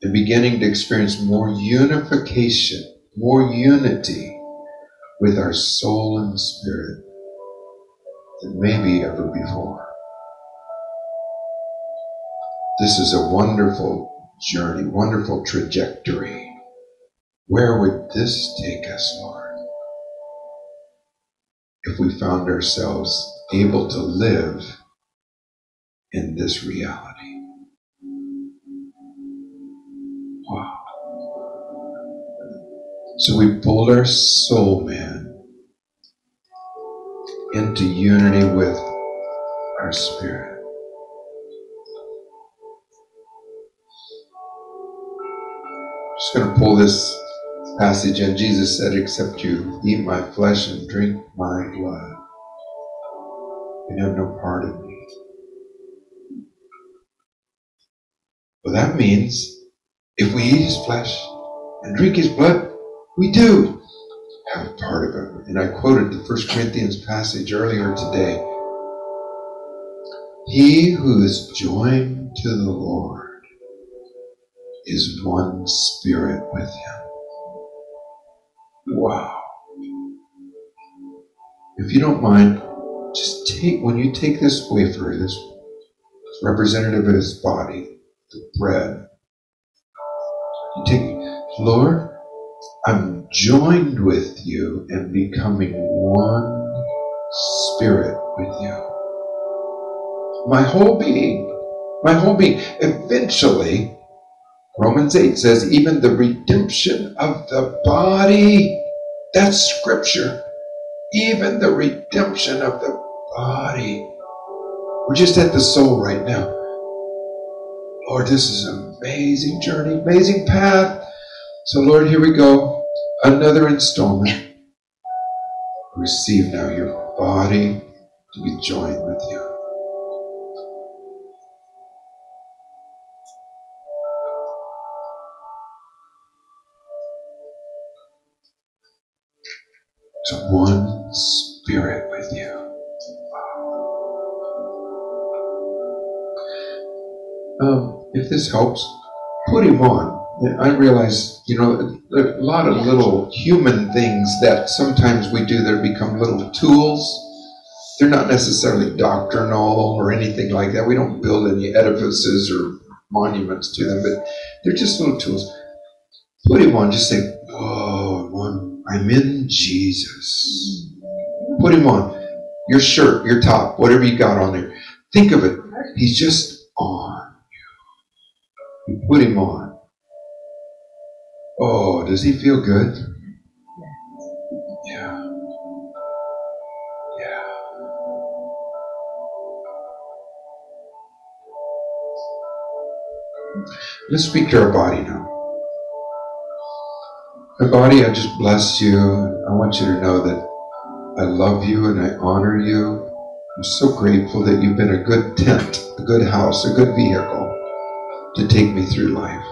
Speaker 1: and beginning to experience more unification, more unity with our soul and spirit than maybe ever before. This is a wonderful journey, wonderful trajectory. Where would this take us, Lord? If we found ourselves able to live in this reality. Wow. So we pulled our soul man into unity with our spirit. Going to pull this passage and Jesus said, Except you eat my flesh and drink my blood, you have no part in me. Well, that means if we eat his flesh and drink his blood, we do have a part of him. And I quoted the First Corinthians passage earlier today. He who is joined to the Lord is one spirit with him. Wow. If you don't mind, just take, when you take this wafer, this representative of his body, the bread, you take, Lord, I'm joined with you and becoming one spirit with you. My whole being, my whole being. Eventually, Romans 8 says, even the redemption of the body, that's scripture. Even the redemption of the body. We're just at the soul right now. Lord, this is an amazing journey, amazing path. So, Lord, here we go. Another installment. Receive now your body to be joined with you. So one spirit with you. Um, if this helps, put him on. I realize, you know, a lot of little human things that sometimes we do that become little tools. They're not necessarily doctrinal or anything like that. We don't build any edifices or monuments to them, but they're just little tools. Put him on, just say, Whoa, I'm, in Jesus. Put him on. Your shirt, your top, whatever you got on there. Think of it. He's just on you. You put him on. Oh, does he feel good? Yeah. Yeah. Let's speak to our body now. My body, I just bless you. I want you to know that I love you and I honor you. I'm so grateful that you've been a good tent, a good house, a good vehicle to take me through life.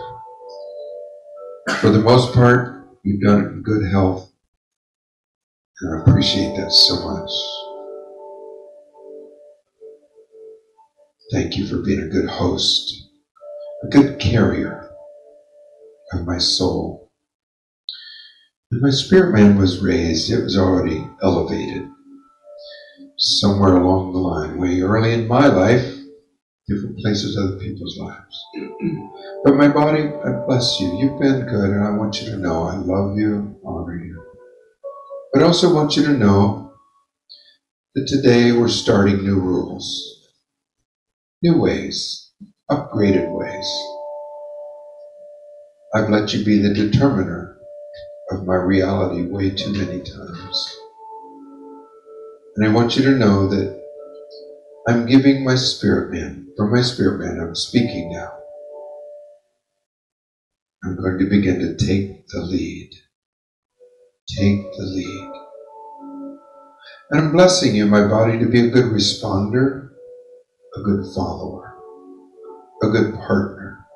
Speaker 1: For the most part, you've done it in good health. And I appreciate that so much. Thank you for being a good host, a good carrier of my soul. My spirit man was raised, it was already elevated. Somewhere along the line, way early in my life, different places, other people's lives. but my body, I bless you. You've been good, and I want you to know I love you, honor you. But I also want you to know that today we're starting new rules, new ways, upgraded ways. I've let you be the determiner of my reality way too many times. And I want you to know that I'm giving my spirit man, from my spirit man, I'm speaking now. I'm going to begin to take the lead. Take the lead. And I'm blessing you, my body, to be a good responder, a good follower, a good partner,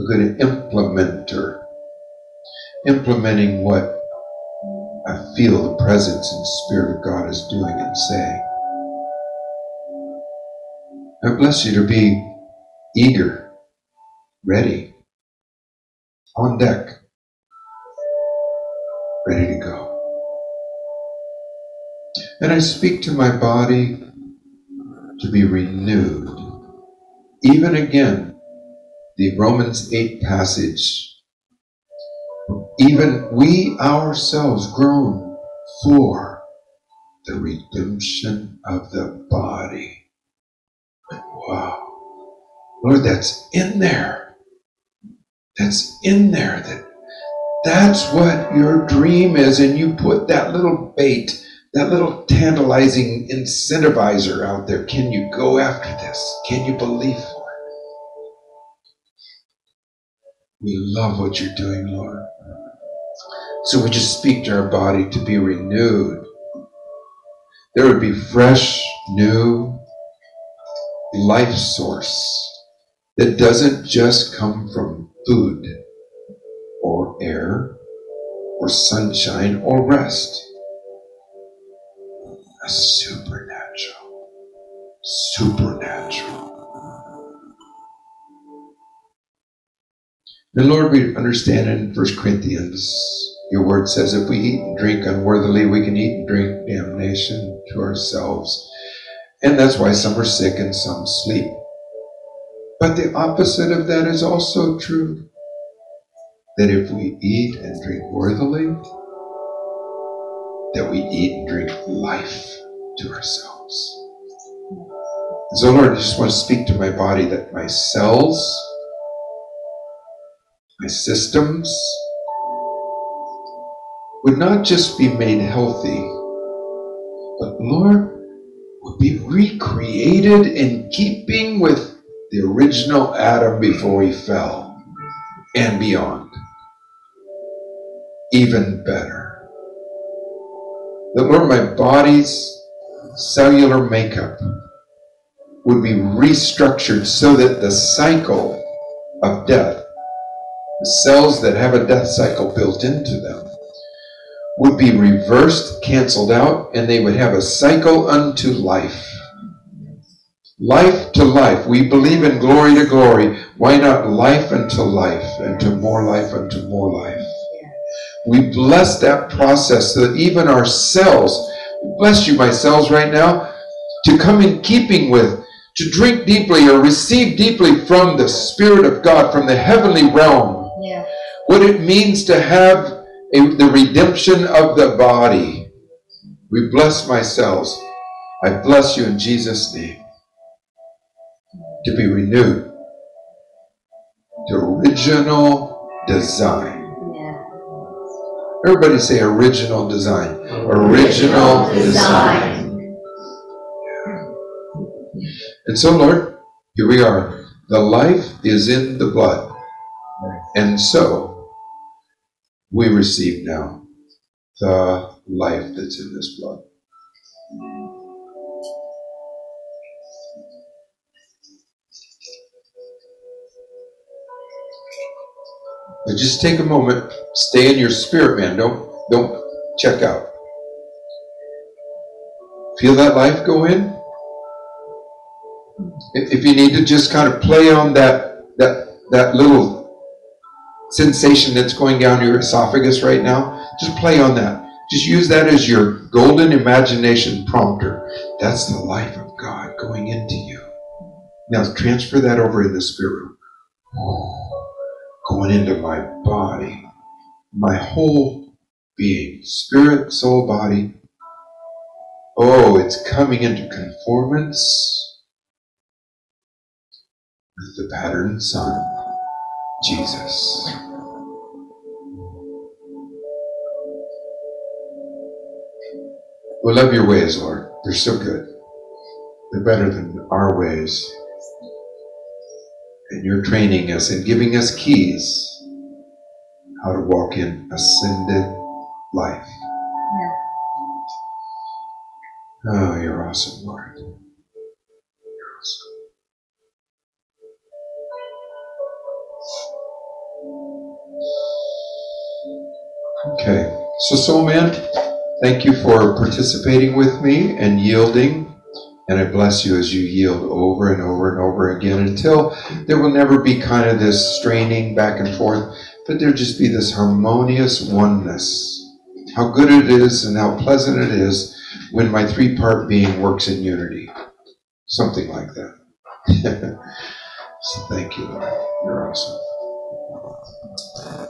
Speaker 1: a good implementer, implementing what I feel the presence and Spirit of God is doing and saying. I bless you to be eager, ready, on deck, ready to go. And I speak to my body to be renewed. Even again, the Romans 8 passage. Even we ourselves groan for the redemption of the body. Wow. Lord, that's in there. That's in there. That that's what your dream is, and you put that little bait that little tantalizing incentivizer out there. Can you go after this? Can you believe for it? We love what you're doing, Lord. So we just speak to our body to be renewed. There would be fresh, new life source that doesn't just come from food or air or sunshine or rest a supernatural, supernatural. And Lord, we understand in 1 Corinthians, your word says if we eat and drink unworthily, we can eat and drink damnation to ourselves. And that's why some are sick and some sleep. But the opposite of that is also true. That if we eat and drink worthily, that we eat and drink life to ourselves. So, Lord, I just want to speak to my body that my cells, my systems, would not just be made healthy, but, Lord, would be recreated in keeping with the original Adam before he fell and beyond. Even better that, Lord, my body's cellular makeup would be restructured so that the cycle of death, the cells that have a death cycle built into them, would be reversed, canceled out, and they would have a cycle unto life. Life to life. We believe in glory to glory. Why not life unto life, and to more life unto more life? We bless that process so that even our cells, bless you, my cells, right now, to come in keeping with, to drink deeply or receive deeply from the Spirit of God, from the heavenly realm.
Speaker 2: Yeah.
Speaker 1: What it means to have the redemption of the body. We bless myself. I bless you in Jesus' name. To be renewed. The original design. Everybody say original design. Original design. And so, Lord, here we are. The life is in the blood. And so, we receive now the life that's in this blood. But just take a moment, stay in your spirit, man. Don't don't check out. Feel that life go in. If you need to just kind of play on that that that little sensation that's going down your esophagus right now, just play on that. Just use that as your golden imagination prompter. That's the life of God going into you. Now transfer that over in the spirit room. Going into my body, my whole being, spirit, soul, body. Oh, it's coming into conformance with the pattern Son, Jesus. We love your ways, Lord. They're so good. They're better than our ways. And you're training us and giving us keys how to walk in ascended life. Oh, you're awesome, Lord. Okay, so Soul Man, thank you for participating with me and yielding. And I bless you as you yield over and over and over again until there will never be kind of this straining back and forth, but there'll just be this harmonious oneness. How good it is and how pleasant it is when my three part being works in unity. Something like that. so thank you, Lord. You're awesome.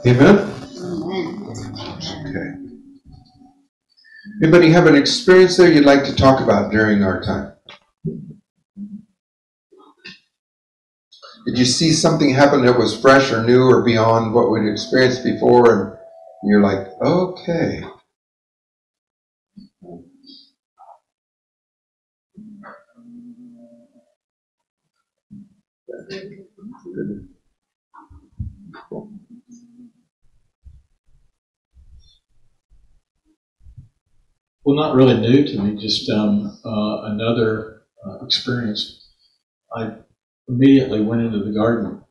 Speaker 1: Amen? Okay. Anybody have an experience there you'd like to talk about during our time? Did you see something happen that was fresh or new or beyond what we'd experienced before and you're like, okay.
Speaker 3: Well, not really new to me, just um, uh, another uh, experience. I immediately went into the garden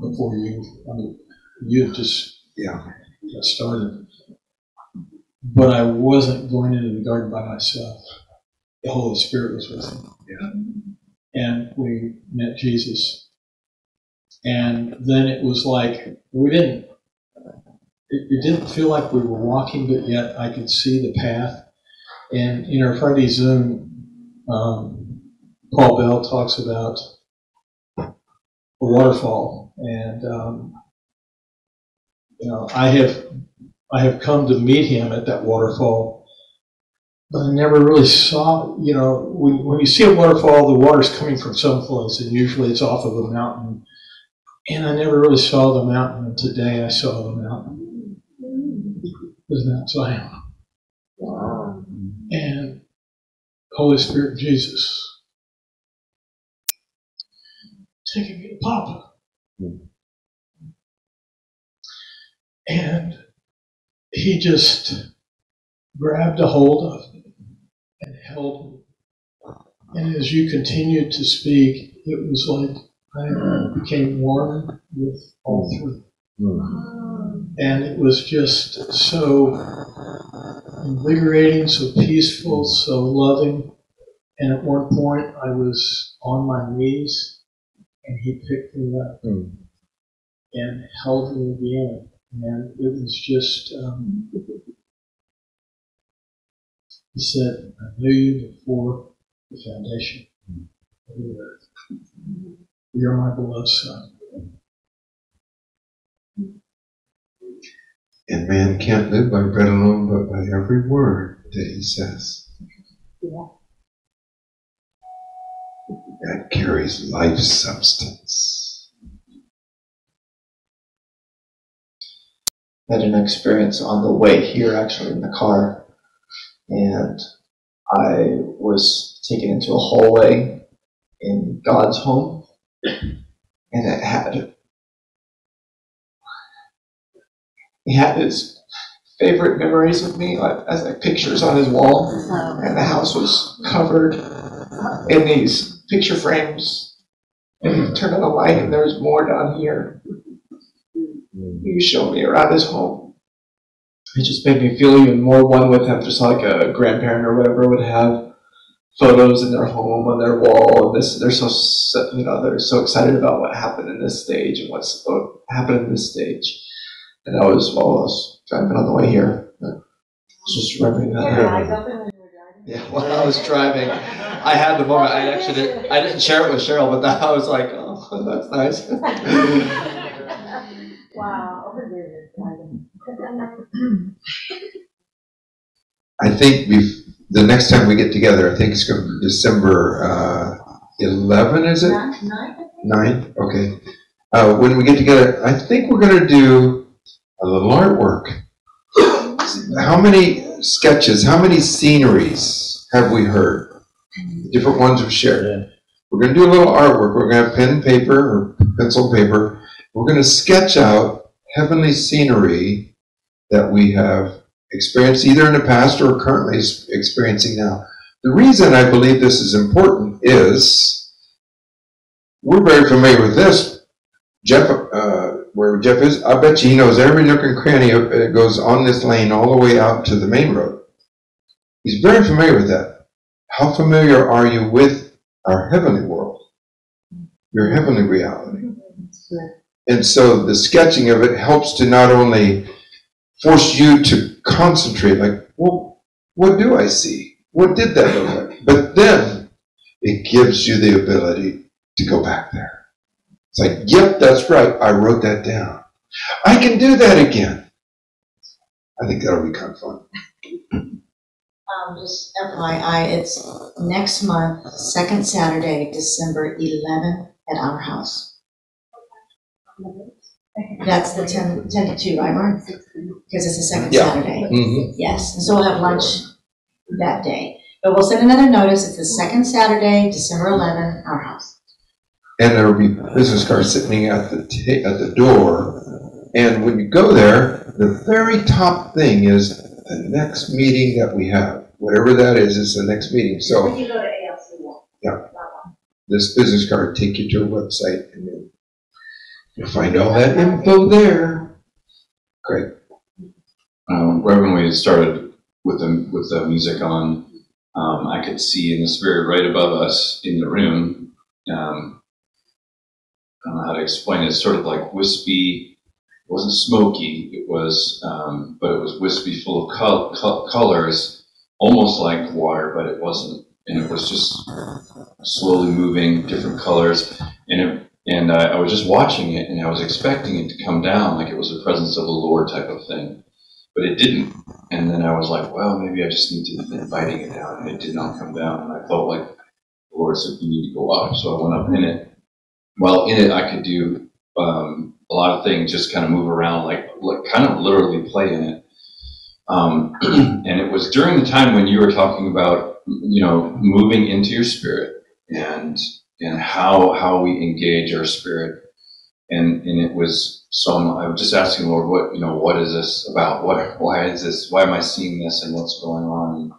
Speaker 3: before you, I mean, you just
Speaker 1: yeah.
Speaker 3: got started. But I wasn't going into the garden by myself. The Holy Spirit was with me.
Speaker 1: Yeah.
Speaker 3: And we met Jesus. And then it was like, we didn't, it, it didn't feel like we were walking, but yet I could see the path. And in our Friday Zoom, um, Paul Bell talks about a waterfall, and um, you know, I have I have come to meet him at that waterfall, but I never really saw. You know, when, when you see a waterfall, the water's coming from someplace, and usually it's off of a mountain. And I never really saw the mountain. And today I saw the mountain. Was Mount Zion. And Holy Spirit Jesus taking me to Papa. And he just grabbed a hold of me and held me. And as you continued to speak, it was like I became one with all three. Hmm. And it was just so invigorating, so peaceful, so loving. And at one point, I was on my knees, and he picked me up and held me again. And it was just, um, he said, I knew you before the foundation of the earth. You're my beloved son.
Speaker 1: And man can't live by bread alone, but by every word that he says. That carries life substance.
Speaker 20: I had an experience on the way here, actually, in the car. And I was taken into a hallway in God's home. And it had, he had his favorite memories of me, like, as like pictures on his wall. Oh. And the house was covered in these picture frames. And he turned on the light, and there was more down here. Mm. He showed me around his home. It just made me feel even more one with him, just like a grandparent or whatever would have photos in their home on their wall. And this, they're so, so- you know, they're so excited about what happened in this stage and what's what happened in this stage. And I was, while I was driving on the way here, I was just remembering that. Yeah, while I was driving, I had the moment. I actually did, I didn't share it with Cheryl, but that, I was like, oh, that's nice.
Speaker 21: Wow.
Speaker 1: I think bef- the next time we get together, I think it's going to be December uh, 11, is it?
Speaker 2: Nine, nine?
Speaker 1: Okay. Uh, when we get together, I think we're gonna do a little artwork. How many sketches, how many sceneries have we heard? Different ones we've shared. We're gonna do a little artwork. We're gonna have pen and paper or pencil paper. We're gonna sketch out heavenly scenery that we have experienced either in the past or currently experiencing now. The reason I believe this is important is we're very familiar with this. Jeff, uh, where Jeff is, I bet you he knows every nook and cranny that goes on this lane all the way out to the main road. He's very familiar with that. How familiar are you with our heavenly world? Your heavenly reality. And so the sketching of it helps to not only force you to concentrate, like, well, what do I see? What did that look like? But then it gives you the ability to go back there. It's like, yep, that's right. I wrote that down. I can do that again. I think that'll be kind of fun.
Speaker 2: Um, just FYI, it's next month, second Saturday, December 11th at our house. That's the 10, 10 to 2, right, Mark? Because it's the second
Speaker 1: Yeah.
Speaker 2: Saturday.
Speaker 1: Mhm.
Speaker 2: Yes, and so we'll have lunch that day. But we'll send another notice, it's the second Saturday, December 11th, our house.
Speaker 1: And there'll be business cards sitting at the ta- at the door. And when you go there, the very top thing is the next meeting that we have. Whatever that is, is the next meeting. So
Speaker 2: you go to ALC.
Speaker 1: Yeah. this business card take you to a website and then you'll find all that info there. Great.
Speaker 17: um, right when we started with the with the music on, um, I could see in the spirit right above us in the room. Um, I don't know how to explain it. It's sort of like wispy. It wasn't smoky. It was, um, but it was wispy, full of col- col- colors, almost like water, but it wasn't. And it was just slowly moving, different colors. And it, and I, I was just watching it, and I was expecting it to come down like it was the presence of the Lord type of thing but it didn't. And then I was like, well, maybe I just need to inviting it down. And it did not come down. And I felt like the Lord said, you need to go up. So I went up in it. Well, in it, I could do um, a lot of things, just kind of move around, like, like kind of literally play in it. Um, and it was during the time when you were talking about, you know, moving into your spirit and and how how we engage our spirit and and it was so I'm, I was just asking Lord, what you know, what is this about? What why is this? Why am I seeing this? And what's going on?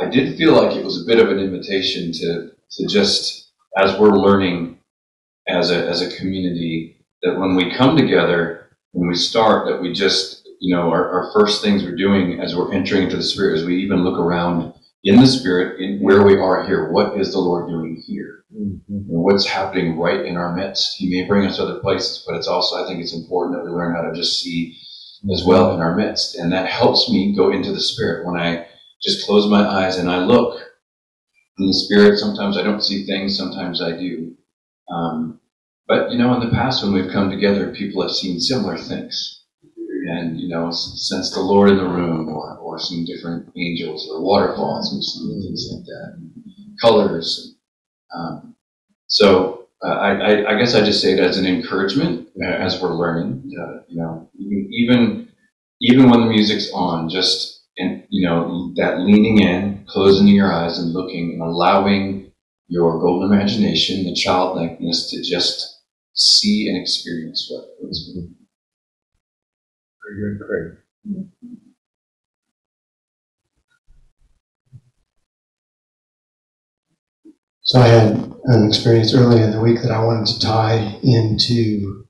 Speaker 17: I did feel like it was a bit of an invitation to to just as we're learning as a as a community that when we come together when we start that we just you know our, our first things we're doing as we're entering into the spirit is we even look around in the spirit in where we are here what is the lord doing here mm-hmm. and what's happening right in our midst. He may bring us to other places, but it's also, I think it's important that we learn how to just see as well in our midst. And that helps me go into the spirit when I just close my eyes and I look in the spirit. Sometimes I don't see things, sometimes I do. Um, but, you know, in the past when we've come together, people have seen similar things. And, you know, sense the Lord in the room or, or some different angels or waterfalls and some things like that. Colors. Um, so uh, I, I, I guess I just say it as an encouragement uh, as we're learning. Uh, you know, even even even when the music's on, just and you know that leaning in, closing your eyes and looking and allowing your golden imagination, the childlikeness, to just see and experience what was.
Speaker 1: Very good, Craig.
Speaker 22: So I had an experience early in the week that I wanted to tie into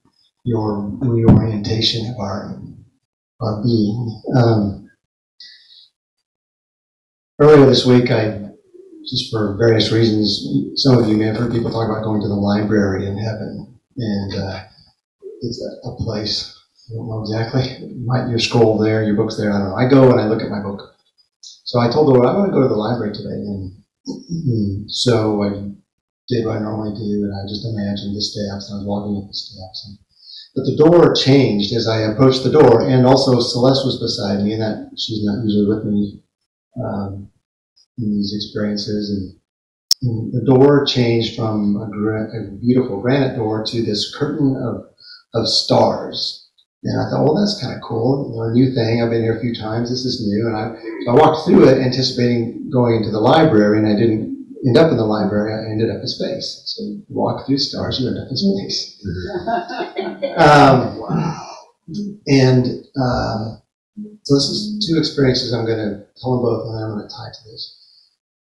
Speaker 22: your reorientation of our our being. Um, earlier this week, I just for various reasons, some of you may have heard people talk about going to the library in heaven, and uh, it's a, a place. I don't know exactly. Might your scroll there, your book's there. I don't know. I go and I look at my book. So I told the Lord, I want to go to the library today, and Mm, So I did what I normally do, and I just imagined the steps, and I was walking up the steps. And, but the door changed as I approached the door, and also Celeste was beside me, and that she's not usually with me. Um, in these experiences, and, and the door changed from a, gra- a beautiful granite door to this curtain of of stars. And I thought, well, that's kind of cool, you know, a new thing. I've been here a few times. This is new, and I so I walked through it anticipating going into the library, and I didn't end up in the library. I ended up in space. So you walk through stars, you end up in space. Um, and um, so this is two experiences I'm going to tell them both, and I'm going to tie to this.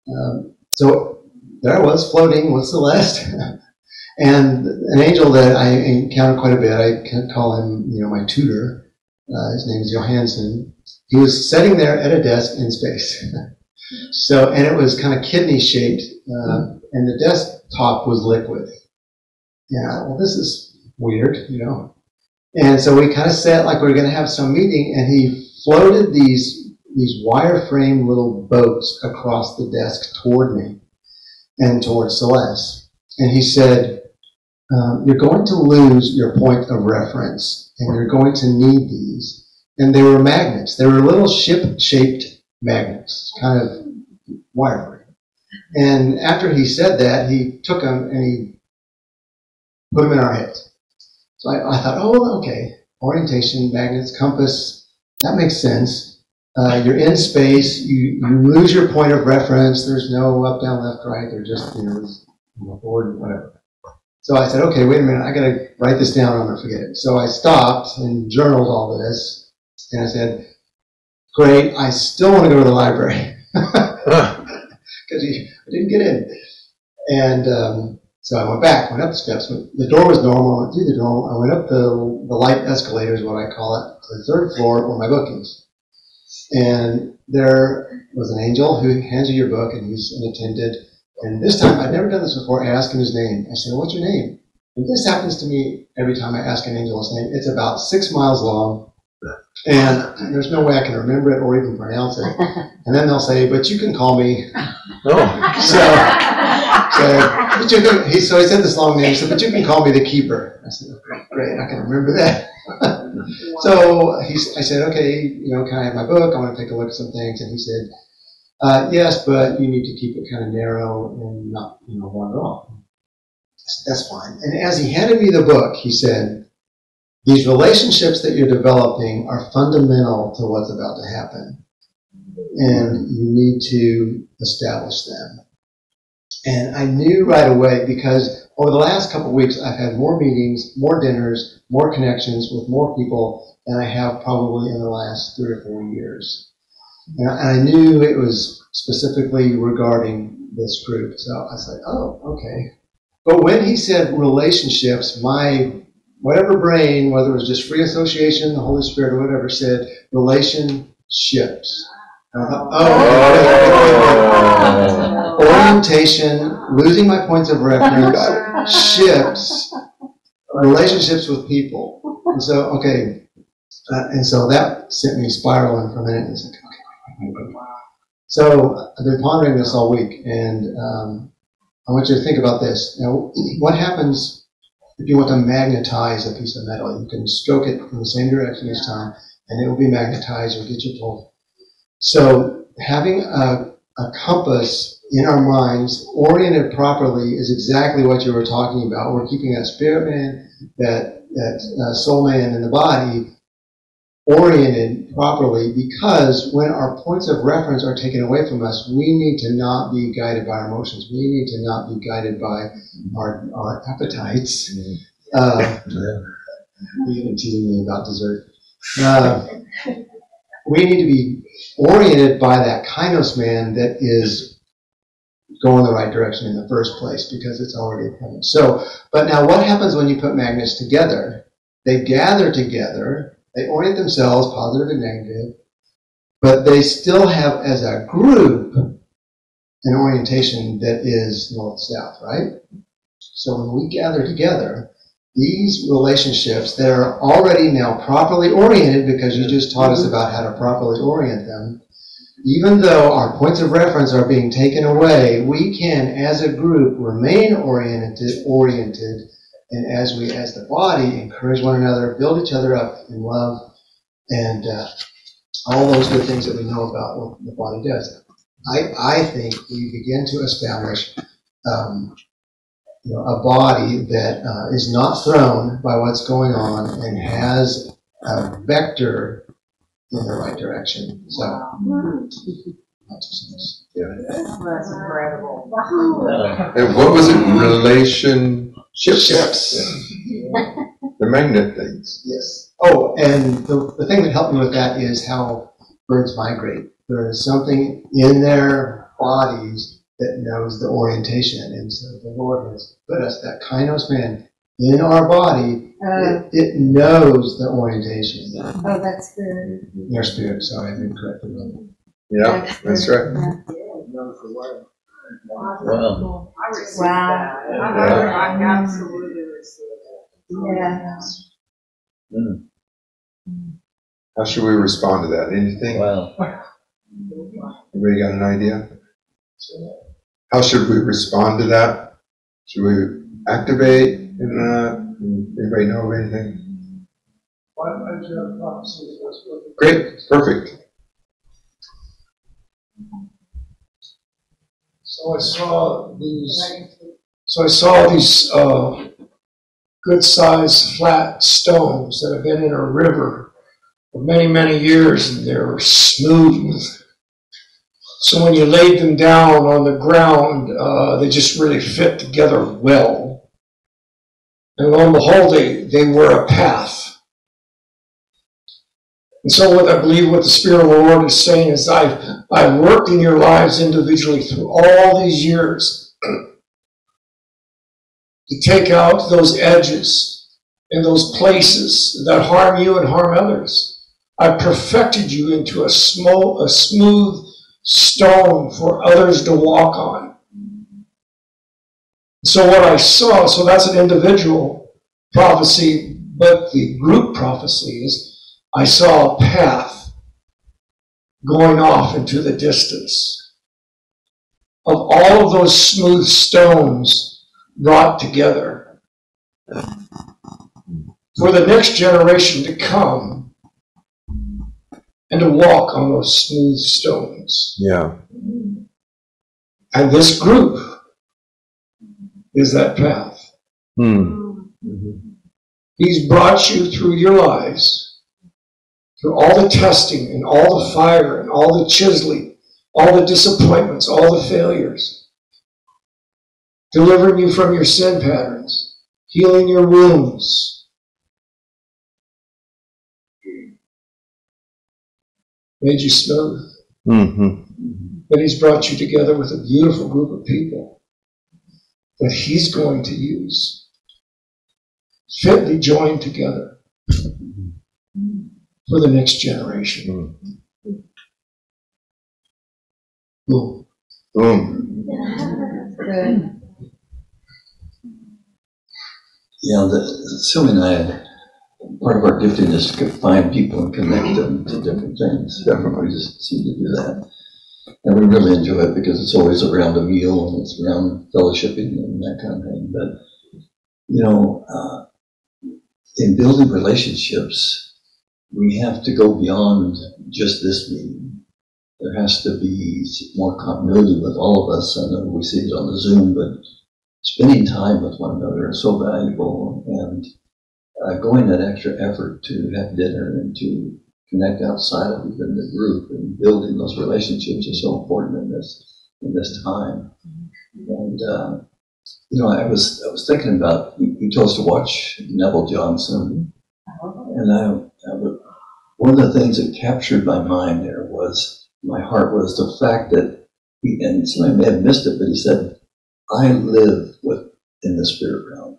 Speaker 22: Um, so there I was floating with Celeste, and an angel that I encountered quite a bit. I can call him, you know, my tutor. Uh, his name is Johansson. He was sitting there at a desk in space. so, and it was kind of kidney shaped, uh, and the desktop was liquid. Yeah, well, this is weird, you know. And so we kind of sat like we were going to have some meeting, and he floated these these wireframe little boats across the desk toward me and toward Celeste. And he said, um, "You're going to lose your point of reference, and you're going to need these." And they were magnets. They were little ship-shaped magnets, kind of wireframe. And after he said that, he took them and he put them in our heads. So I, I thought, oh, okay, orientation, magnets, compass, that makes sense. Uh, you're in space, you, you lose your point of reference, there's no up, down, left, right, they're just, you know, you forward, whatever. So I said, okay, wait a minute, I gotta write this down, I'm gonna forget it. So I stopped and journaled all of this, and I said, great, I still wanna go to the library. Because I didn't get in. And um, so I went back, went up the steps. The door was normal. I went through the door. I went up the, the light escalator, is what I call it, to the third floor where my book is. And there was an angel who hands you your book, and he's an attendant. And this time, I'd never done this before. I asked him his name. I said, What's your name? And this happens to me every time I ask an angel his name. It's about six miles long, and there's no way I can remember it or even pronounce it. And then they'll say, But you can call me. Oh. So, so, but you can, he, so he said this long name. He said, "But you can call me the keeper." I said, "Okay, "Great, I can remember that." so he, I said, "Okay, you know, can I have my book? I want to take a look at some things." And he said, uh, "Yes, but you need to keep it kind of narrow and not, you know, wander off." I said, "That's fine." And as he handed me the book, he said, "These relationships that you're developing are fundamental to what's about to happen, and you need to establish them." And I knew right away because over the last couple of weeks, I've had more meetings, more dinners, more connections with more people than I have probably in the last three or four years. And I, knew it was specifically regarding this group. So I said, oh, okay. But when he said relationships, my whatever brain, whether it was just free association, the Holy Spirit, or whatever, said relationships. And I thought, oh, wait. Oh. orientation, losing my points of reference, ships, relationships with people. And so, okay, uh, and so that sent me spiraling for a minute. Like, okay. So I've been pondering this all week, and um, I want you to think about this. Now, what happens if you want to magnetize a piece of metal? You can stroke it in the same direction each time, and it will be magnetized or get you pulled. So having a, a compass in our minds oriented properly is exactly what you were talking about. We're keeping that spirit man, that that uh, soul man in the body oriented properly because when our points of reference are taken away from us, we need to not be guided by our emotions. We need to not be guided by our, our appetites. Uh, you've been teasing me about dessert. Uh, we need to be oriented by that kainos man that is going the right direction in the first place because it's already coming. So, but now what happens when you put magnets together? They gather together, they orient themselves, positive and negative, but they still have as a group an orientation that is north-south, right? So when we gather together, these relationships that are already now properly oriented because you just taught us mm-hmm. about how to properly orient them, even though our points of reference are being taken away, we can, as a group, remain oriented, oriented, and as we, as the body, encourage one another, build each other up in love, and uh, all those good things that we know about what the body does. I, I think we begin to establish, um, you know, a body that uh, is not thrown by what's going on and has a vector in the right direction. So, consciousness. Yeah.
Speaker 8: That's incredible.
Speaker 1: And what was it, relationships? The magnet things.
Speaker 22: Yes. Oh, and the, the thing that helped me with that is how birds migrate. There is something in their bodies that knows the orientation. And so the Lord has put us, that kainos man, in our body.
Speaker 21: Uh,
Speaker 22: It, it knows the orientation.
Speaker 21: oh, that's good.
Speaker 22: Their spirit, sorry, I've been corrected on that.
Speaker 1: Yeah, that's right.
Speaker 5: Wow.
Speaker 8: I received
Speaker 21: Wow.
Speaker 8: I, I absolutely received it.
Speaker 21: Yeah.
Speaker 1: How should we respond to that? Anything?
Speaker 5: Wow.
Speaker 1: Anybody got an idea? How should we respond to that? Should we activate in that? Anybody know of anything? Great, perfect.
Speaker 23: So I saw these, so I saw these, uh, good-sized flat stones that have been in a river for many, many years, and they were smooth. So when you laid them down on the ground, uh, they just really fit together well. And lo and behold, they, they were a path. And so what I believe what the Spirit of the Lord is saying is I've, I've worked in your lives individually through all these years to take out those edges and those places that harm you and harm others. I perfected you into a, small, a smooth stone for others to walk on. So what I saw, so that's an individual prophecy, but the group prophecy is I saw a path going off into the distance of all of those smooth stones brought together for the next generation to come and to walk on those smooth stones.
Speaker 1: Yeah.
Speaker 23: And this group is that path.
Speaker 1: Hmm.
Speaker 23: He's brought you through your lives, through all the testing and all the fire and all the chiseling, all the disappointments, all the failures, delivering you from your sin patterns, healing your wounds. Made you smooth.
Speaker 1: Mm-hmm.
Speaker 23: But he's brought you together with a beautiful group of people that he's going to use, fitly joined together for the next generation. Mm. Boom.
Speaker 1: Boom.
Speaker 21: Good.
Speaker 12: Yeah, the, Sylvia and I, part of our gifting is to find people and connect them to different things. Definitely, we just seem to do that. And we really enjoy it because it's always around a meal and it's around fellowshipping and that kind of thing. But, you know, uh, in building relationships, we have to go beyond just this meeting. There has to be more continuity with all of us. I know we see it on the Zoom, but spending time with one another is so valuable. And uh, going that extra effort to have dinner and to connect outside of even the group and building those relationships is so important in this in this time. And uh, you know, I was I was thinking about you, you told us to watch Neville Johnson, and I, I would, one of the things that captured my mind there was my heart was the fact that he, and somebody may have missed it, but he said, "I live with in the spirit realm."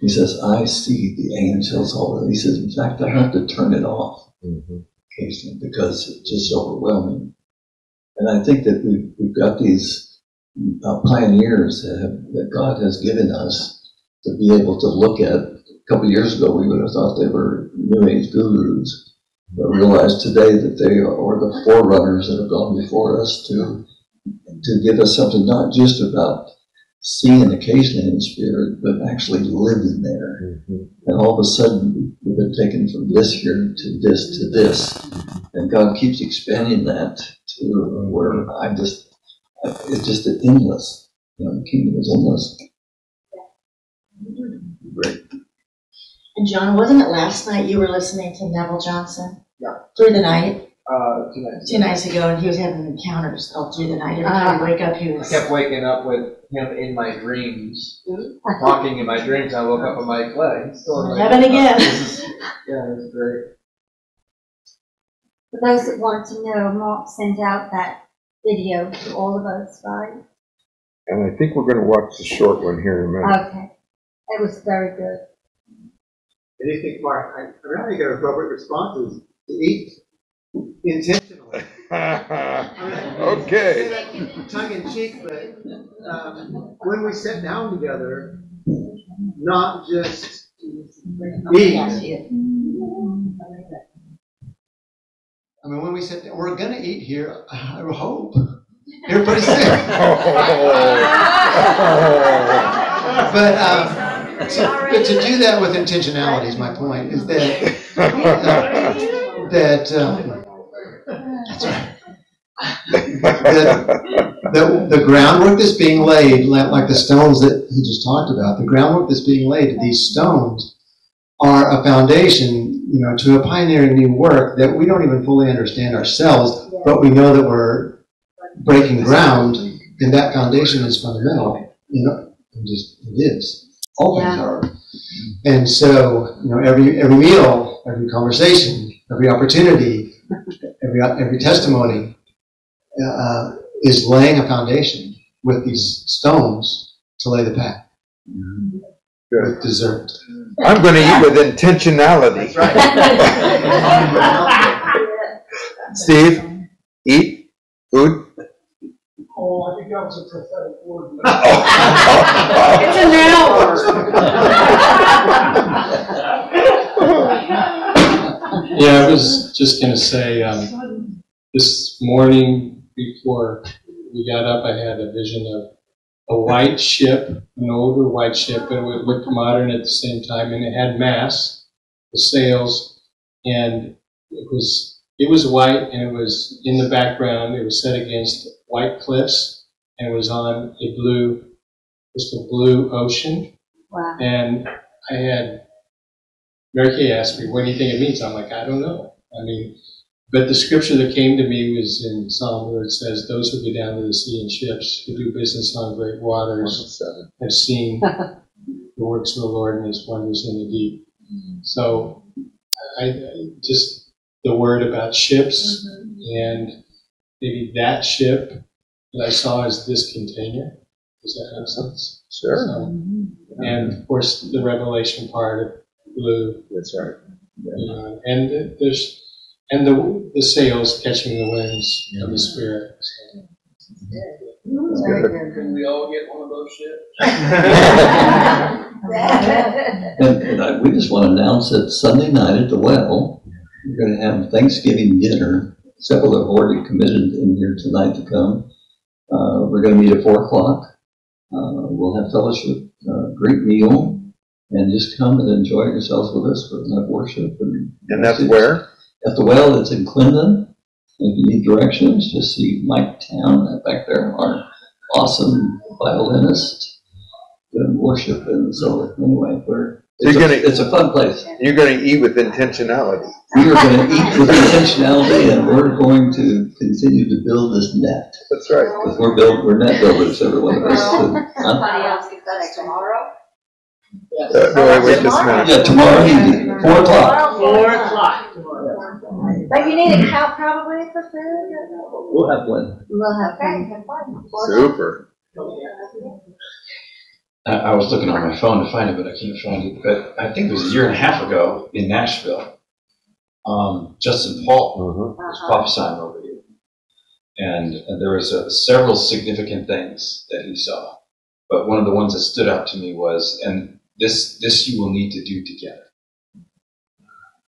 Speaker 12: He says, "I see the angels all." The time. He says, "In fact, I have to turn it off." occasionally because it's just overwhelming. And I think that we've, we've got these uh, pioneers that, have, that God has given us to be able to look at. A couple years ago, we would have thought they were New Age gurus, but realize today that they are the forerunners that have gone before us to to give us something not just about seeing occasionally in the spirit, but actually living there. Mm-hmm. And all of a sudden, we've been taken from this here to this to this. Mm-hmm. And God keeps expanding that to where I just, it's just an endless. You know, the kingdom is endless. Great.
Speaker 2: And John, wasn't it last night you were listening to Neville Johnson?
Speaker 24: Yeah.
Speaker 2: Through the night,
Speaker 24: Uh, two nights.
Speaker 2: two nights ago, and he was having encounters all through the night. Every time he wake up, he
Speaker 24: I
Speaker 2: was.
Speaker 24: kept waking up with him in my dreams, talking in my dreams. I woke up and I'm like, what? He's still in my
Speaker 2: Heaven again.
Speaker 24: This is- Yeah, it was great.
Speaker 25: For those that want to know, Mark sent out that video to all of us, right?
Speaker 1: And I think we're gonna watch the short one here in a minute.
Speaker 25: Okay. It was very good.
Speaker 22: And you think, Mark, I, I know you got appropriate responses to eat intentionally.
Speaker 1: Okay.
Speaker 22: Tongue in cheek, but um, when we sit down together, not just eat. I mean, when we sit, down, we're gonna eat here, I hope, here pretty soon. But, um, so- but to do that with intentionality is my point, is that, uh, that, um, that's right. That, the, the groundwork that's being laid, like the stones that he just talked about, the groundwork that's being laid, these stones are a foundation, you know, to a pioneering new work that we don't even fully understand ourselves, but we know that we're breaking ground, and that foundation is fundamental, you know, it just, it is. All things
Speaker 2: Yeah.
Speaker 22: are. And so, you know, every, every meal, every conversation, every opportunity, every, every testimony, uh, is laying a foundation with these stones to lay the path. With dessert.
Speaker 1: I'm gonna eat with intentionality. Steve, eat, food.
Speaker 10: Oh, I think that was a prophetic word.
Speaker 3: Yeah, I was just gonna say, um, this morning before we got up, I had a vision of a white ship, an older white ship, but it looked modern at the same time, and it had masts, the sails, and it was, it was white, and it was in the background, it was set against white cliffs, and it was on a blue, just a blue ocean.
Speaker 25: Wow.
Speaker 3: And I had Mary Kay asked me, what do you think it means? I'm like, I don't know. I mean, but the scripture that came to me was in Psalm where it says, those who go down to the sea in ships, who do business on great waters, have seen the works of the Lord and his wonders in the deep. So I, I just, the word about ships mm-hmm. and maybe that ship that I saw as this container. Does that make sense?
Speaker 1: Sure.
Speaker 3: So, mm-hmm. and of course, the revelation part of blue.
Speaker 1: That's right.
Speaker 3: You know, and the- there's, and the, the sails catching the winds of the spirit. so.
Speaker 11: Can we all get one of those
Speaker 12: And, and I, we just want to announce that Sunday night at the well, we're going to have Thanksgiving dinner. Several have already committed in here tonight to come. Uh, we're going to meet at four o'clock. Uh, we'll have fellowship, uh, great meal, and just come and enjoy yourselves with us. We're have worship and.
Speaker 1: And that's where?
Speaker 12: At the well, it's in Clinton. If you need directions, just see Mike Town back there, our awesome violinist, doing worship. And so, anyway, we're,
Speaker 1: You're
Speaker 12: it's,
Speaker 1: gonna-
Speaker 12: a, it's a fun place.
Speaker 1: You're gonna eat with intentionality.
Speaker 12: We are going to eat with intentionality and we're going to continue to build this net.
Speaker 1: That's right.
Speaker 12: Because we're build, we're net builders, every one of us. So, huh?
Speaker 8: Somebody else gets that tomorrow?
Speaker 1: Uh, no, wait, wait, just a.
Speaker 12: Yeah, tomorrow evening, four o'clock.
Speaker 11: Four o'clock.
Speaker 8: But you need a count probably for food?
Speaker 12: We'll have one.
Speaker 8: We'll have. Okay, have fun.
Speaker 1: Super.
Speaker 17: I, I was looking on my phone to find it, but I couldn't find it. But I think it was a year and a half ago in Nashville. Um, Justin Paul was prophesying over you, and, and there was uh, several significant things that he saw. But one of the ones that stood out to me was, and this this you will need to do together.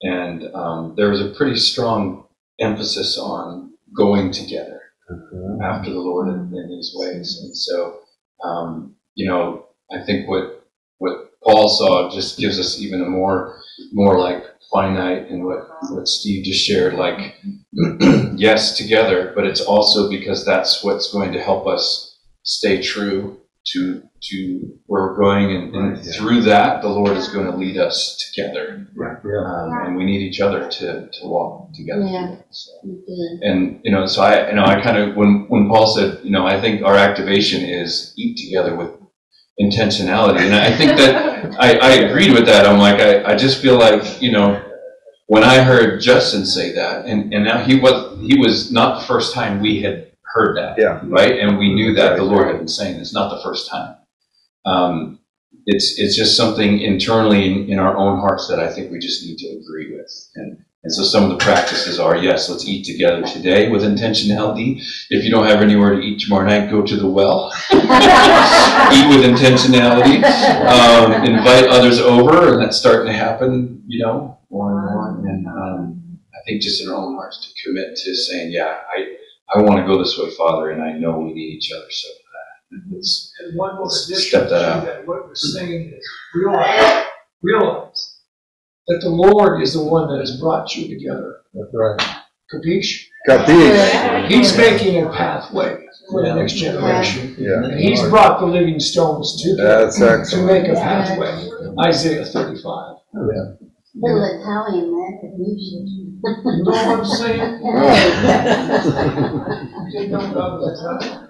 Speaker 17: And um, there was a pretty strong emphasis on going together after the Lord in, in these ways. And so um, you know, I think what, what Paul saw just gives us even a more, more like finite and what, what Steve just shared, like, yes, together, but it's also because that's what's going to help us stay true to, to where we're going. And, and through that, the Lord is going to lead us together. Um, and we need each other to, to walk together.
Speaker 26: Yeah.
Speaker 17: And you know, so I, you know, I kind of when when Paul said, you know, I think our activation is eat together with intentionality, and I think that I, I agreed with that. I'm like, I, I just feel like, you know, when I heard Justin say that, and and now he was he was not the first time we had heard that,
Speaker 1: Yeah.
Speaker 17: right, and we knew that the Lord had been saying this, not the first time. Um, it's it's just something internally in, in our own hearts that I think we just need to agree with. And and so some of the practices are yes, let's eat together today with intentionality. If you don't have anywhere to eat tomorrow night, go to the well. eat with intentionality. Um, invite others over, and that's starting to happen, you know, more and more. And um, I think just in our own hearts to commit to saying, yeah, I I want to go this way, Father, and I know we need each other. So uh, let's
Speaker 12: And one more
Speaker 17: Let's step that out.
Speaker 12: that, what we're saying is realize, realize that the Lord is the one that has brought you together.
Speaker 1: That's right.
Speaker 12: Capiche?
Speaker 1: Capiche.
Speaker 12: He's making a pathway for the next generation.
Speaker 1: Yeah.
Speaker 12: And he's brought the living stones to
Speaker 1: That's
Speaker 12: them to
Speaker 1: excellent.
Speaker 12: make a pathway. Isaiah thirty-five.
Speaker 25: Little Italian there, Capisce.
Speaker 12: You know what I'm saying? You don't know that,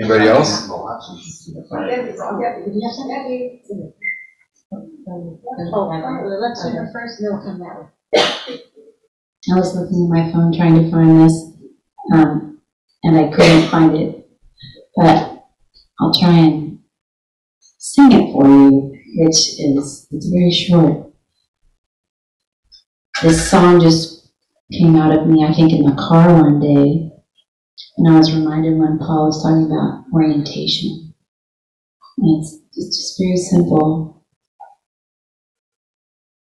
Speaker 1: Anybody else?
Speaker 15: I was looking at my phone trying to find this, um, and I couldn't find it. But I'll try and sing it for you, which is, it's very short. This song just came out of me, I think, in the car one day. And I was reminded when Paul was talking about orientation. And it's, it's just very simple.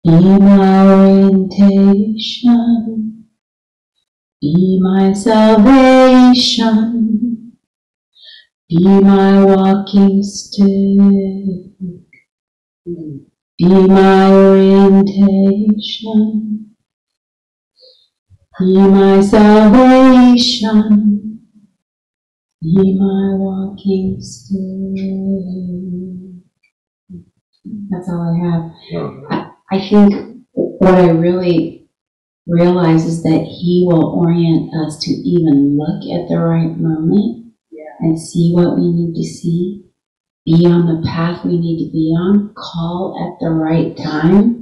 Speaker 15: Be my orientation, be my salvation, be my walking stick, be my orientation, be my salvation, be my walking stick. That's all I have. I, I think what I really realize is that He will orient us to even look at the right moment and see what we need to see, be on the path we need to be on, call at the right time,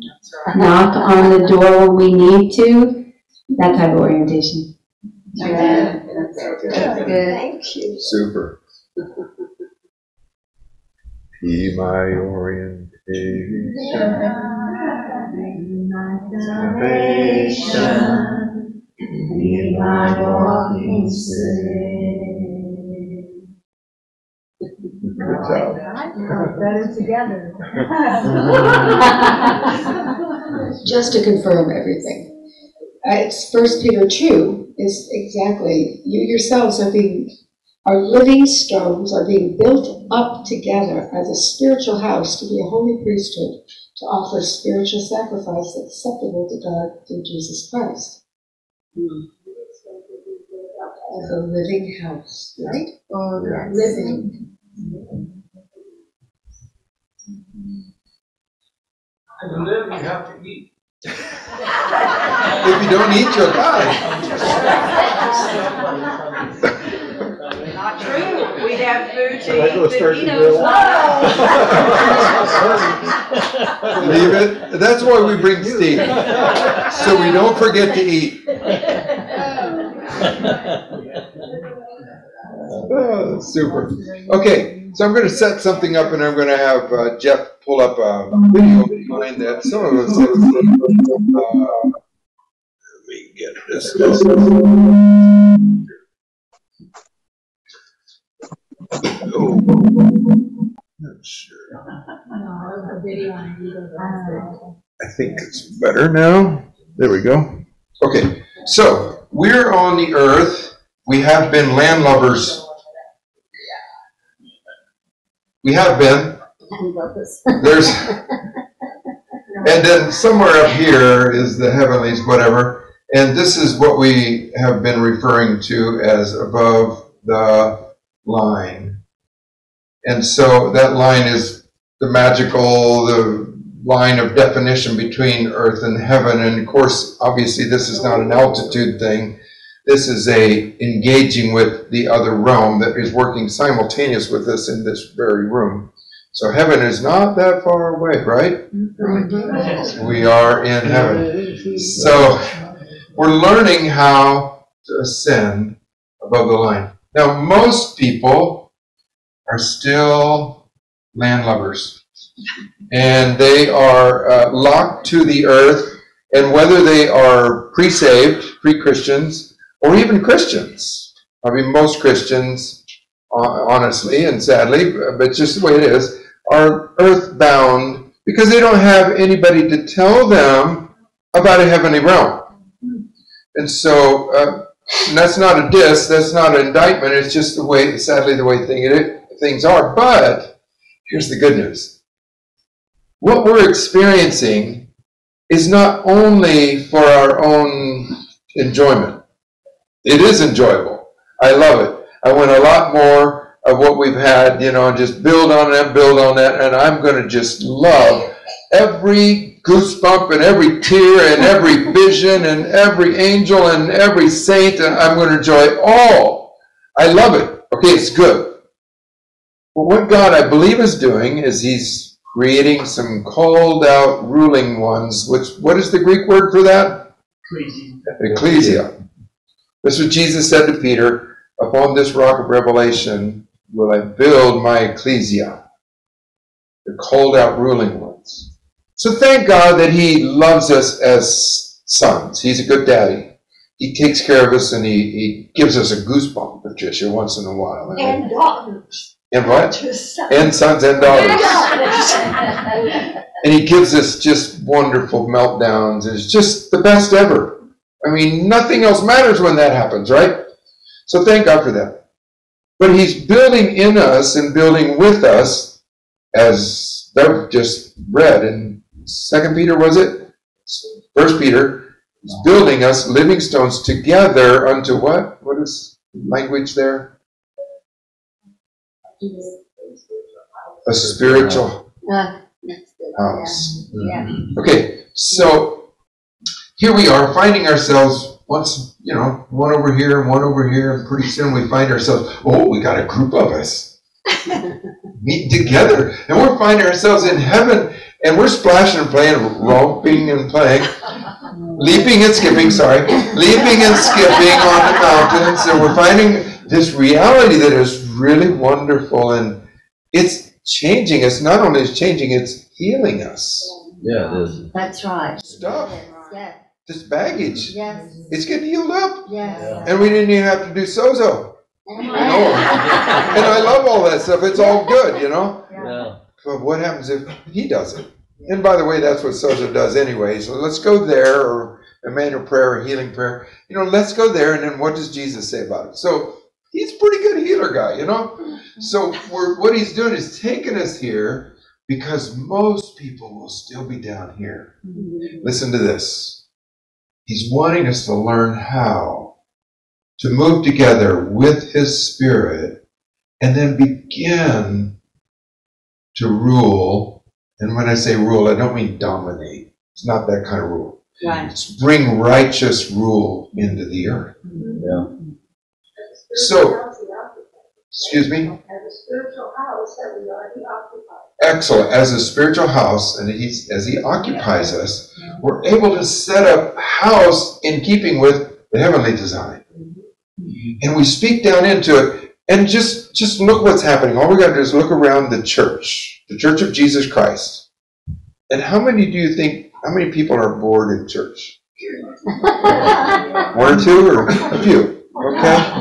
Speaker 15: knock on the door when we need to. That type of orientation.
Speaker 25: That's good. That's good. Thank you.
Speaker 1: Super. Be my orientation.
Speaker 25: Be my Salvation, be my walking
Speaker 1: Good job.
Speaker 25: Better together.
Speaker 27: Just to confirm everything. Uh, It's First Peter two is exactly, you yourselves are being, are living stones, are being built up together as a spiritual house to be a holy priesthood, to offer spiritual sacrifice acceptable to God through Jesus Christ. As a living house, right? Or
Speaker 1: Yeah.
Speaker 27: living.
Speaker 12: And to live, you have to eat.
Speaker 1: If you don't eat, you'll die.
Speaker 10: Not true. We'd have food to
Speaker 1: Might
Speaker 10: eat,
Speaker 1: start
Speaker 10: but
Speaker 1: to
Speaker 10: he knows
Speaker 1: grill. Leave it. That's why we bring Steve. So we don't forget to eat. Oh, super. Okay, so I'm going to set something up and I'm going to have uh, Jeff pull up a video behind that. Some of us. Uh, let me get this. Oh. Not sure. I think it's better now. There we go. Okay, so we're on the earth. We have been landlubbers. We have been. There's, and then somewhere up here is the heavenlies, whatever. And this is what we have been referring to as above the line. And so that line is the magical, the line of definition between earth and heaven. And of course, obviously, this is not an altitude thing. This is a engaging with the other realm that is working simultaneous with us in this very room. So heaven is not that far away, right? We are in heaven. So we're learning how to ascend above the line. Now, most people are still landlubbers, and they are uh, locked to the earth. And whether they are pre-saved, pre-Christians, or even Christians, I mean, most Christians, uh, honestly and sadly, but just the way it is, are earthbound because they don't have anybody to tell them about a heavenly realm. And so uh, and that's not a diss, that's not an indictment, it's just the way, sadly, the way thing it, things are. But here's the good news what we're experiencing is not only for our own enjoyment, it is enjoyable. I love it. I want a lot more of what we've had, you know, and just build on that, build on that, and I'm going to just love every goosebump and every tear and every vision and every angel and every saint, and I'm going to enjoy all. I love it. Okay, it's good. But what God, I believe, is doing is He's creating some called out ruling ones, which, what is the Greek word for that?
Speaker 11: Crazy.
Speaker 1: Ecclesia. This is what Jesus said to Peter Upon this rock of revelation will I build my ecclesia, the called out ruling ones. So thank God that He loves us as sons. He's a good daddy. He takes care of us and He, he gives us a goosebump, Patricia, once in a while.
Speaker 2: And daughters.
Speaker 1: And what?
Speaker 2: Sons.
Speaker 1: And sons and daughters.
Speaker 2: daughters.
Speaker 1: And he gives us just wonderful meltdowns. It's just the best ever. I mean, nothing else matters when that happens, right? So thank God for that. But he's building in us and building with us, as Doug just read in Second Peter, was it? First Peter, he's building us living stones together unto what? What is language there? A spiritual
Speaker 25: Uh,
Speaker 1: house. Okay, so here we are finding ourselves once, you know, one over here and one over here, and pretty soon we find ourselves, oh, we got a group of us meeting together, and we're finding ourselves in heaven, and we're splashing and playing, romping and playing, leaping and skipping, sorry, leaping and skipping on the mountains, and we're finding this reality that is really wonderful, and it's changing us. Not only is changing, it's healing us.
Speaker 12: Yeah, it is.
Speaker 25: That's right.
Speaker 1: Stuff.
Speaker 25: Yes,
Speaker 1: This baggage.
Speaker 25: yes,
Speaker 1: It's getting healed up.
Speaker 25: yes.
Speaker 1: And we didn't even have to do sozo. Oh you know? and I love all that stuff. It's all good, you know?
Speaker 12: Yeah.
Speaker 1: But what happens if he doesn't? And by the way, that's what sozo does anyway. So let's go there, or Emmanuel prayer, or healing prayer. You know, let's go there, and then what does Jesus say about it? So he's a pretty good healer guy, you know? So we're, what he's doing is taking us here because most people will still be down here. Mm-hmm. Listen to this. He's wanting us to learn how to move together with His Spirit and then begin to rule. And when I say rule, I don't mean dominate. It's not that kind of rule.
Speaker 25: Right.
Speaker 1: It's bring righteous rule into the earth. Mm-hmm.
Speaker 12: Yeah.
Speaker 1: So, excuse me?
Speaker 2: As a spiritual house that we already occupy.
Speaker 1: Excellent. As a spiritual house, and he's, as he occupies us, we're able to set up house in keeping with the heavenly design. Mm-hmm. And we speak down into it, and just just look what's happening. All we got to do is look around the church, the Church of Jesus Christ. And how many do you think? How many people are bored in church? One or two, or a few? Okay.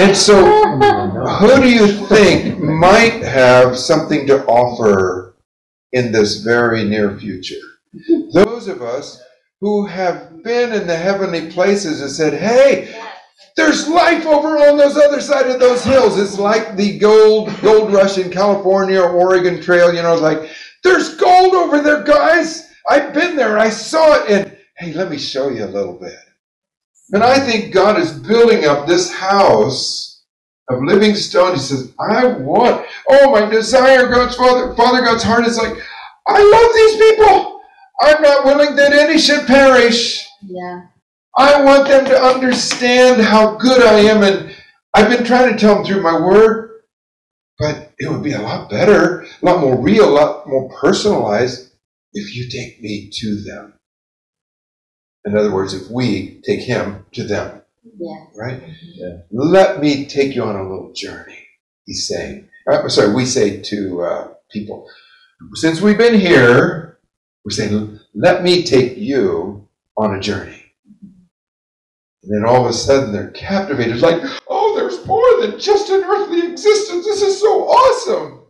Speaker 1: And so, who do you think might have something to offer in this very near future? Those of us who have been in the heavenly places and said, hey, there's life over on those other side of those hills. It's like the gold gold rush in California or Oregon Trail, you know, like there's gold over there, guys. I've been there, I saw it, and hey, let me show you a little bit. And I think God is building up this house of living stone. He says, I want, oh, my desire, God's Father, Father God's heart is like, I love these people. I'm not willing that any should perish.
Speaker 19: Yeah.
Speaker 1: I want them to understand how good I am. And I've been trying to tell them through my word, but it would be a lot better, a lot more real, a lot more personalized if you take me to them. In other words, if we take him to them,
Speaker 19: Yeah.
Speaker 1: right? Let me take you on a little journey, he's saying. Uh, sorry, we say to uh, people, since we've been here, we're saying, let me take you on a journey. And then all of a sudden they're captivated, like, oh, there's more than just an earthly existence. This is so awesome.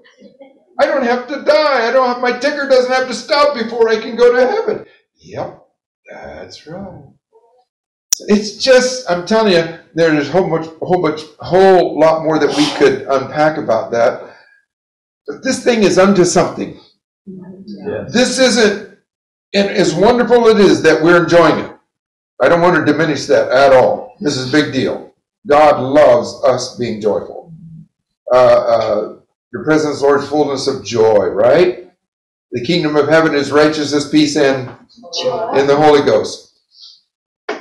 Speaker 1: I don't have to die. I don't have my ticker doesn't have to stop before I can go to heaven. Yep, that's right. It's just, I'm telling you, there's a whole much, whole much, whole lot more that we could unpack about that. But this thing is unto something. This isn't, and as wonderful it is that we're enjoying it, I don't want to diminish that at all. This is a big deal. God loves us being joyful. Uh, uh, your presence, Lord, is fullness of joy, right? The kingdom of heaven is righteousness, peace, and in the Holy Ghost.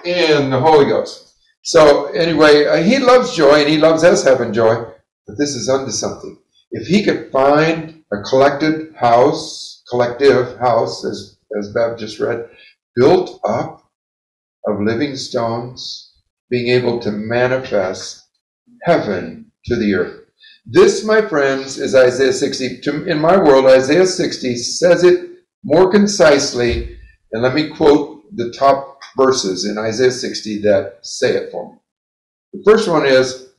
Speaker 1: In the Holy Ghost. So, anyway, uh, he loves joy and he loves us having joy, but this is unto something. If he could find a collected house, collective house, as, as Bev just read, built up of living stones, being able to manifest heaven to the earth. This, my friends, is Isaiah 60. To- In my world, Isaiah 60 says it more concisely, and let me quote the top verses in Isaiah 60 that say it for me. The first one is,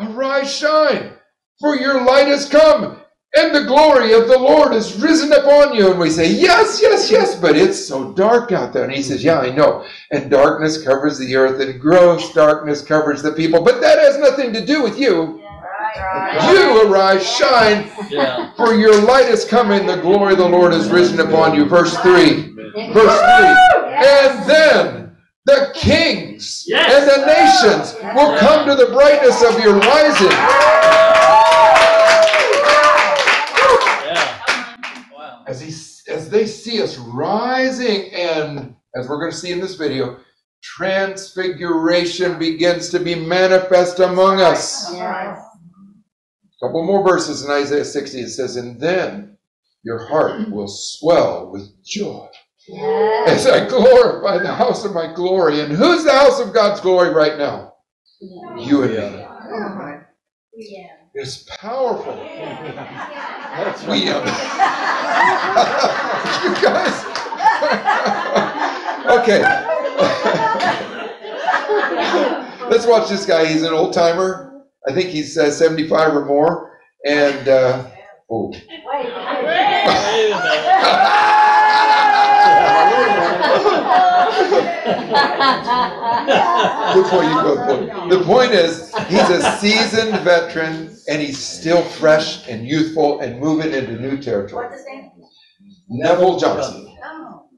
Speaker 1: Arise, shine, for your light has come, and the glory of the Lord is risen upon you. And we say, Yes, yes, yes, but it's so dark out there. And he says, Yeah, I know. And darkness covers the earth, and gross darkness covers the people. But that has nothing to do with you. You arise, shine,
Speaker 11: Yeah.
Speaker 1: for your light is coming, the glory of the Lord is risen upon you. Verse 3. Verse 3. And then the kings and the nations will come to the brightness of your rising. As, he, as they see us rising, and as we're going to see in this video, transfiguration begins to be manifest among us. A couple more verses in Isaiah 60. It says, And then your heart will swell with joy as I glorify the house of my glory. And who's the house of God's glory right now? You and me. It's powerful. We am. you guys. okay. Let's watch this guy. He's an old timer. I think he's uh, 75 or more. And, uh, oh. Good point, you good point. The point is, he's a seasoned veteran and he's still fresh and youthful and moving into new territory. Neville Johnson. Oh.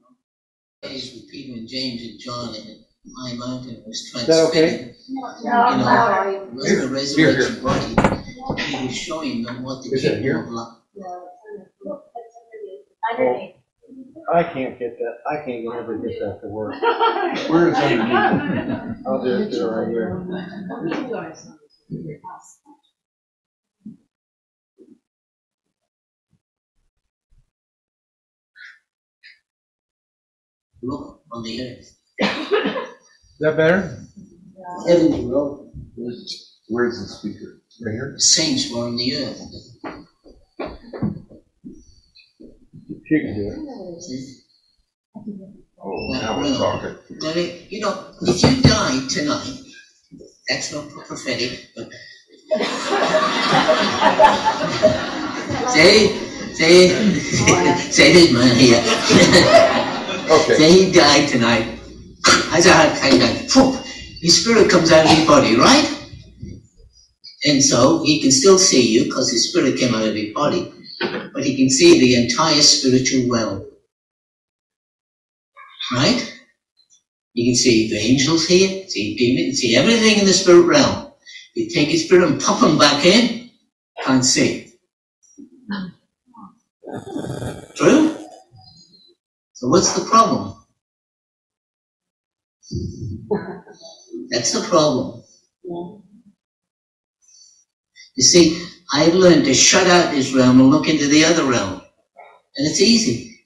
Speaker 28: He's repeating James and John, and my mountain was
Speaker 1: Is that okay?
Speaker 28: transfigured. You know, was the resurrection body. He was showing them what the
Speaker 9: Is it here?
Speaker 28: people of life.
Speaker 9: I can't get that, I can't get ever get that to work.
Speaker 1: Where is it?
Speaker 9: I'll just do it right here.
Speaker 28: Look on the earth.
Speaker 9: Is that better?
Speaker 28: Heaven below.
Speaker 1: Where's the speaker? Right here?
Speaker 28: Saints were on the earth.
Speaker 9: She can do it.
Speaker 1: Oh, now we're talking.
Speaker 28: You know, if you die tonight, that's not prophetic, but. say, say, say this man here.
Speaker 1: Okay.
Speaker 28: Say he died tonight, has a heart attack, like, poof, his spirit comes out of his body, right? And so he can still see you because his spirit came out of his body, but he can see the entire spiritual world. Right? You can see the angels here, see demons, see everything in the spirit realm. You take his spirit and pop him back in, can't see. True? So what's the problem? That's the problem. You see, I've learned to shut out this realm and look into the other realm. And it's easy.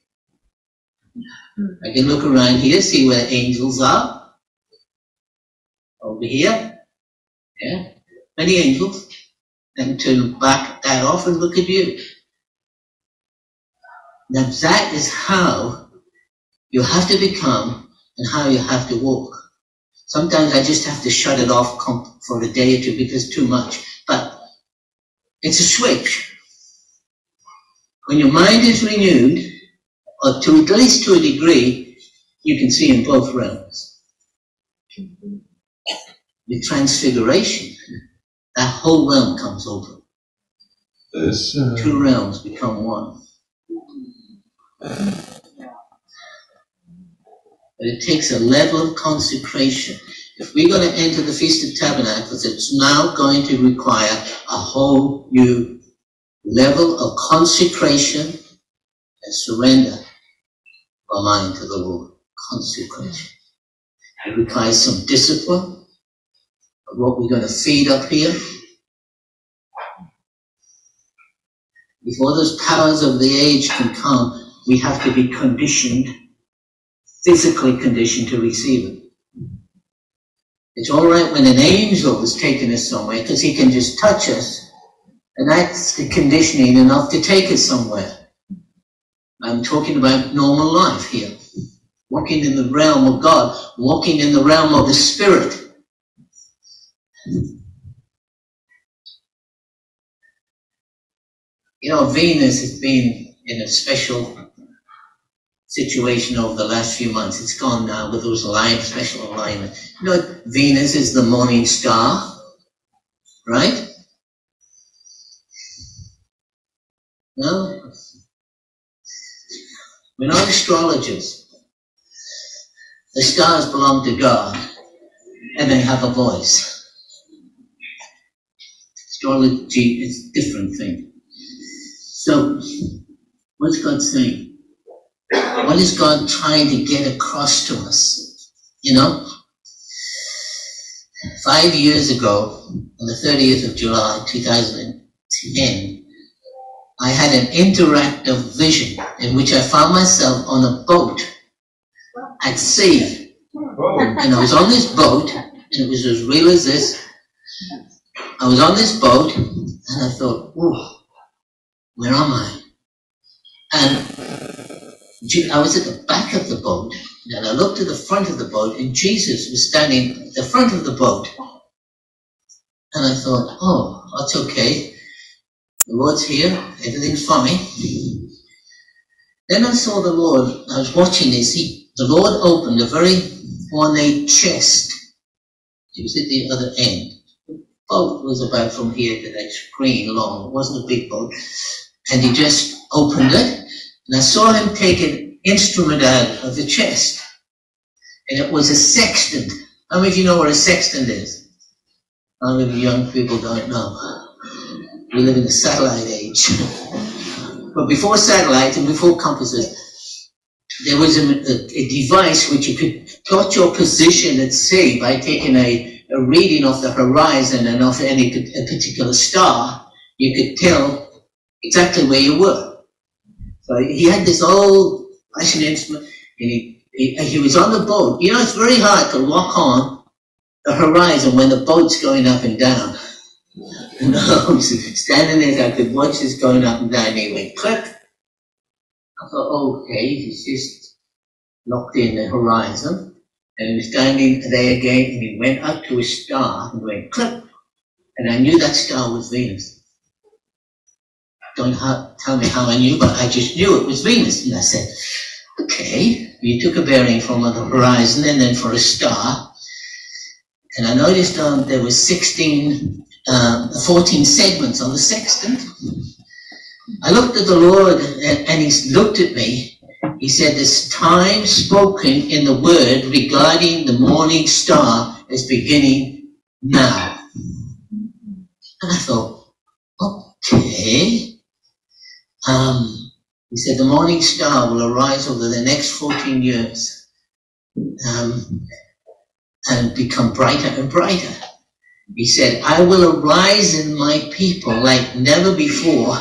Speaker 28: I can look around here, see where angels are. Over here. Yeah. Many angels. And to back that off and look at you. Now that is how you have to become and how you have to walk. Sometimes I just have to shut it off for a day or two because too much. It's a switch. When your mind is renewed, or to at least to a degree, you can see in both realms. The transfiguration, that whole realm comes open.
Speaker 1: This, uh,
Speaker 28: Two realms become one. But it takes a level of consecration. If we're going to enter the Feast of Tabernacles, it's now going to require a whole new level of consecration and surrender of our mind to the Lord. Consecration. It requires some discipline of what we're going to feed up here. Before those powers of the age can come, we have to be conditioned, physically conditioned to receive it. It's all right when an angel is taking us somewhere because he can just touch us, and that's the conditioning enough to take us somewhere. I'm talking about normal life here. Walking in the realm of God, walking in the realm of the Spirit. You know, Venus has been in a special situation over the last few months. It's gone now with those line, special alignment. You know, Venus is the morning star, right? No? We're not astrologers. The stars belong to God, and they have a voice. Astrology is a different thing. So, what's God saying? What is God trying to get across to us? You know? Five years ago, on the 30th of July 2010, I had an interactive vision in which I found myself on a boat at sea. And I was on this boat, and it was as real as this. I was on this boat, and I thought, where am I? And I was at the back of the boat, and I looked at the front of the boat, and Jesus was standing at the front of the boat. And I thought, oh, that's okay. The Lord's here, everything's funny. Then I saw the Lord, I was watching this, he, the Lord opened a very ornate chest. It was at the other end. The boat was about from here to that screen long, it wasn't a big boat. And he just opened it, and I saw him take an instrument out of the chest. And it was a sextant. How many of you know what a sextant is? How many of you young people don't know? We live in a satellite age. but before satellites and before compasses, there was a, a, a device which you could plot your position at sea by taking a, a reading of the horizon and of any a particular star. You could tell exactly where you were. So he had this old fashioned instrument, and he, he, he was on the boat. You know, it's very hard to lock on the horizon when the boat's going up and down. And I was standing there, I could watch this going up and down, and he went click. I thought, okay, he's just locked in the horizon. And he was standing there again, and he went up to a star and went click. And I knew that star was Venus. Don't ha- tell me how I knew, but I just knew it was Venus. And I said, Okay, we took a bearing from the horizon and then for a star. And I noticed um, there was 16, um, 14 segments on the sextant. I looked at the Lord and, and he looked at me. He said, This time spoken in the word regarding the morning star is beginning now. And I thought, okay. Um, he said, the morning star will arise over the next 14 years um, and become brighter and brighter. He said, I will arise in my people like never before,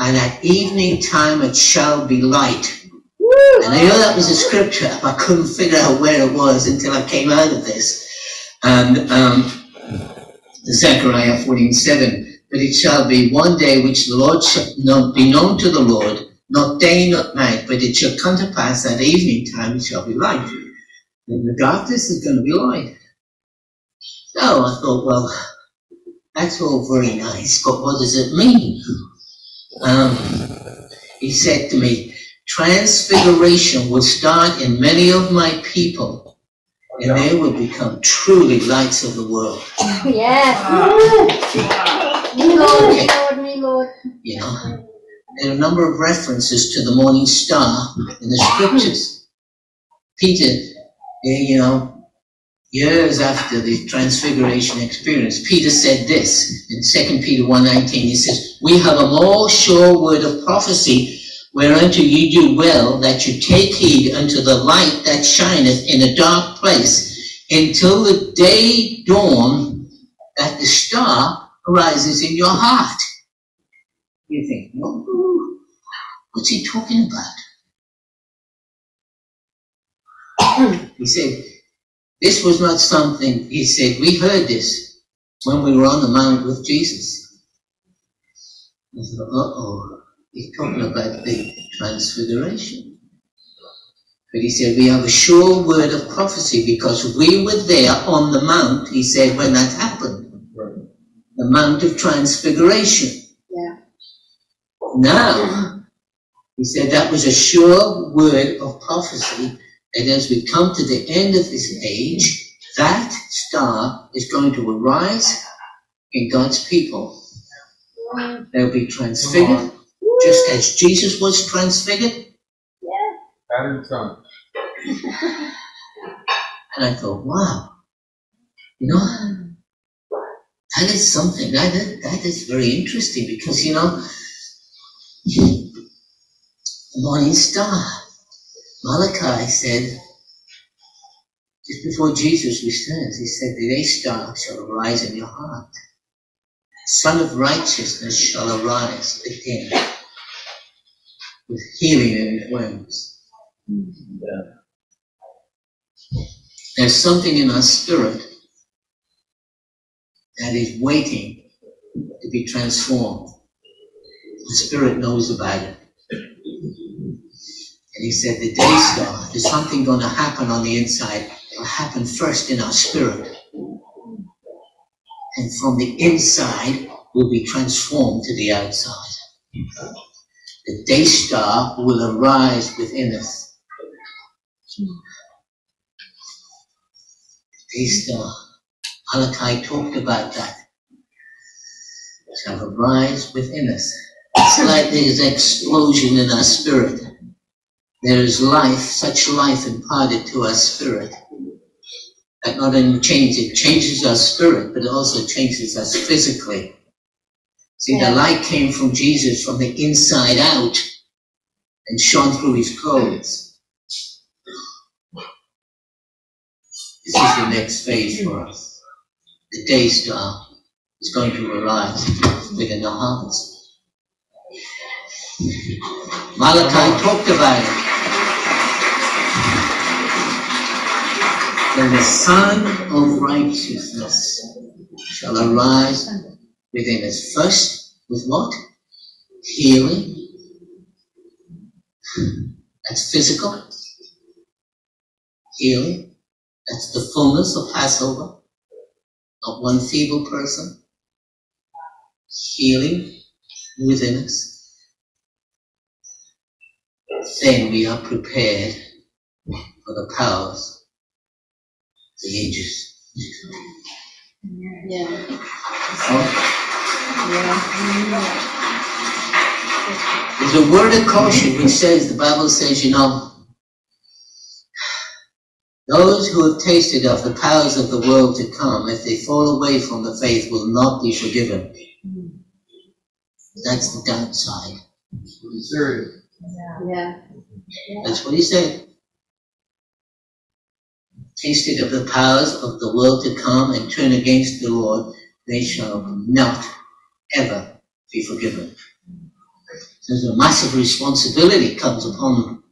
Speaker 28: and at evening time it shall be light. And I know that was a scripture, but I couldn't figure out where it was until I came out of this. And um, Zechariah 14 7. But it shall be one day which the Lord shall not be known to the Lord, not day, not night, but it shall come to pass that evening time it shall be light. And the darkness is going to be light. So I thought, well, that's all very nice, but what does it mean? Um, he said to me, transfiguration would start in many of my people, and they would become truly lights of the world.
Speaker 19: Yes. Me Lord, me Lord.
Speaker 28: You know, there are a number of references to the morning star in the scriptures. Peter, eh, you know, years after the transfiguration experience, Peter said this in 2 Peter 1.19. He says, We have a more sure word of prophecy, whereunto ye do well that you take heed unto the light that shineth in a dark place, until the day dawn that the star arises in your heart. You think, well, what's he talking about? he said, this was not something, he said, we heard this when we were on the mount with Jesus. I thought, uh-oh, he's talking about the transfiguration. But he said, we have a sure word of prophecy because we were there on the mount, he said, when that happened. The Mount of Transfiguration.
Speaker 19: Yeah.
Speaker 28: Now, he said that was a sure word of prophecy that as we come to the end of this age, that star is going to arise in God's people. They'll be transfigured, just as Jesus was transfigured.
Speaker 1: Pattern trunk.
Speaker 28: And I thought, wow, you know, that is something, that is, that is very interesting because, you know, the morning star, Malachi said, just before Jesus returns, he said, the day star shall arise in your heart. Son of righteousness shall arise within, with healing in his wings. There's something in our spirit that is waiting to be transformed. The Spirit knows about it. And he said, the day star, there's something going to happen on the inside. It'll happen first in our spirit. And from the inside, we'll be transformed to the outside. The day star will arise within us. The day star. Malachi talked about that. Shall arise within us. It's like there's an explosion in our spirit. There is life, such life imparted to our spirit. That not only changes, it changes our spirit, but it also changes us physically. See, the light came from Jesus from the inside out and shone through his clothes. This is the next phase for us. The day star is going to arise within our hearts. Malachi talked about it. Then the Son of Righteousness shall arise within us. First, with what? Healing. That's physical. Healing. That's the fullness of Passover. Not one feeble person. Healing within us. then we are prepared for the powers, the ages.
Speaker 25: Yeah.
Speaker 28: There's a word of caution which says, the Bible says, you know, those who have tasted of the powers of the world to come, if they fall away from the faith, will not be forgiven. That's the downside.
Speaker 1: Serious.
Speaker 25: Yeah.
Speaker 28: That's what he said. Tasted of the powers of the world to come and turn against the Lord, they shall not ever be forgiven. There's a massive responsibility comes upon them.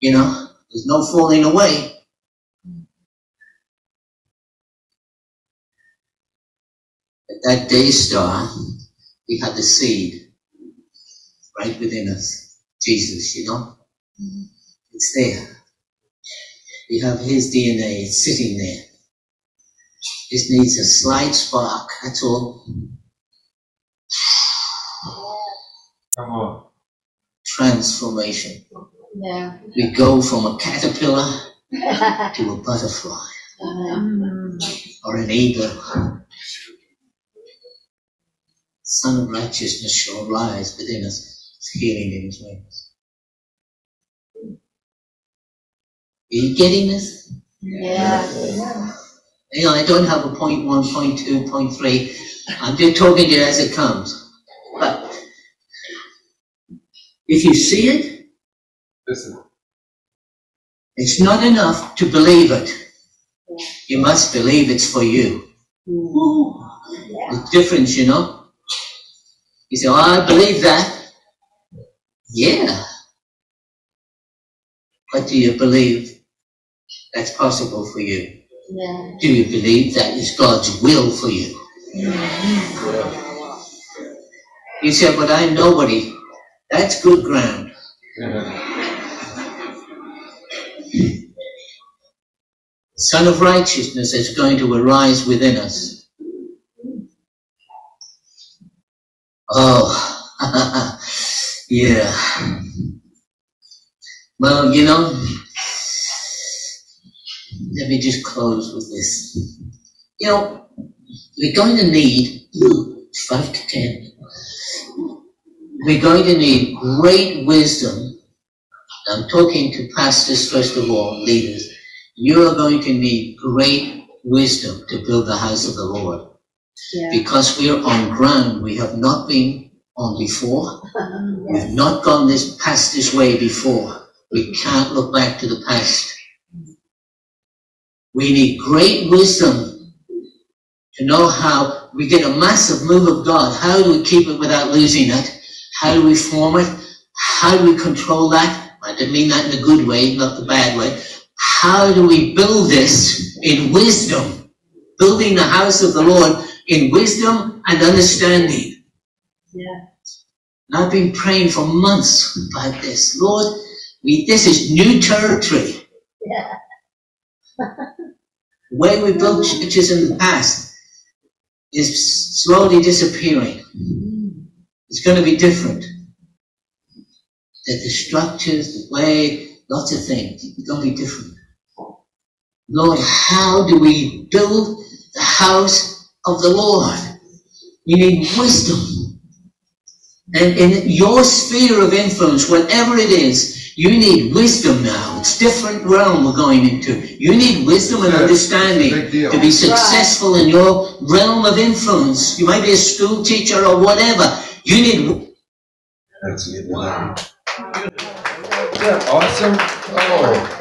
Speaker 28: You know, there's no falling away. At that day star, we had the seed right within us. Jesus, you know? Mm-hmm. It's there. We have his DNA sitting there. Just needs a slight spark, that's all.
Speaker 1: Come on.
Speaker 28: Transformation.
Speaker 25: Yeah.
Speaker 28: We go from a caterpillar to a butterfly mm. or an eagle. Son of righteousness shall rise within us, with healing in his wings. Are you getting this?
Speaker 25: Yeah.
Speaker 28: You know, I don't have a point one, point two, point three. I'm just talking to you as it comes. But if you see it,
Speaker 1: Listen.
Speaker 28: it's not enough to believe it. You must believe it's for you. The difference, you know. You say, oh, I believe that. Yeah. But do you believe that's possible for you?
Speaker 25: Yeah.
Speaker 28: Do you believe that is God's will for you? You say, but I'm nobody. That's good ground. Son of righteousness is going to arise within us. Oh, yeah. Well, you know, let me just close with this. You know, we're going to need five to ten. We're going to need great wisdom. I'm talking to pastors first of all, leaders. You are going to need great wisdom to build the house of the Lord
Speaker 25: Yeah.
Speaker 28: because we are on ground we have not been on before. We've not gone this past this way before. We can't look back to the past. We need great wisdom to know how we get a massive move of God. How do we keep it without losing it? How do we form it? How do we control that? I didn't mean that in a good way, not the bad way. How do we build this in wisdom? Building the house of the Lord in wisdom and understanding.
Speaker 25: Yeah.
Speaker 28: And I've been praying for months about this. Lord, we, this is new territory.
Speaker 25: Yeah.
Speaker 28: The way we built churches in the past is slowly disappearing. Mm. It's going to be different. That the structures, the way, lots of things, it's going to be different. Lord, how do we build the house of the Lord? You need wisdom. And in your sphere of influence, whatever it is, you need wisdom now. It's different realm we're going into. You need wisdom and understanding to be successful in your realm of influence. You might be a school teacher or whatever. You need
Speaker 1: That's it. Isn't that awesome? Oh,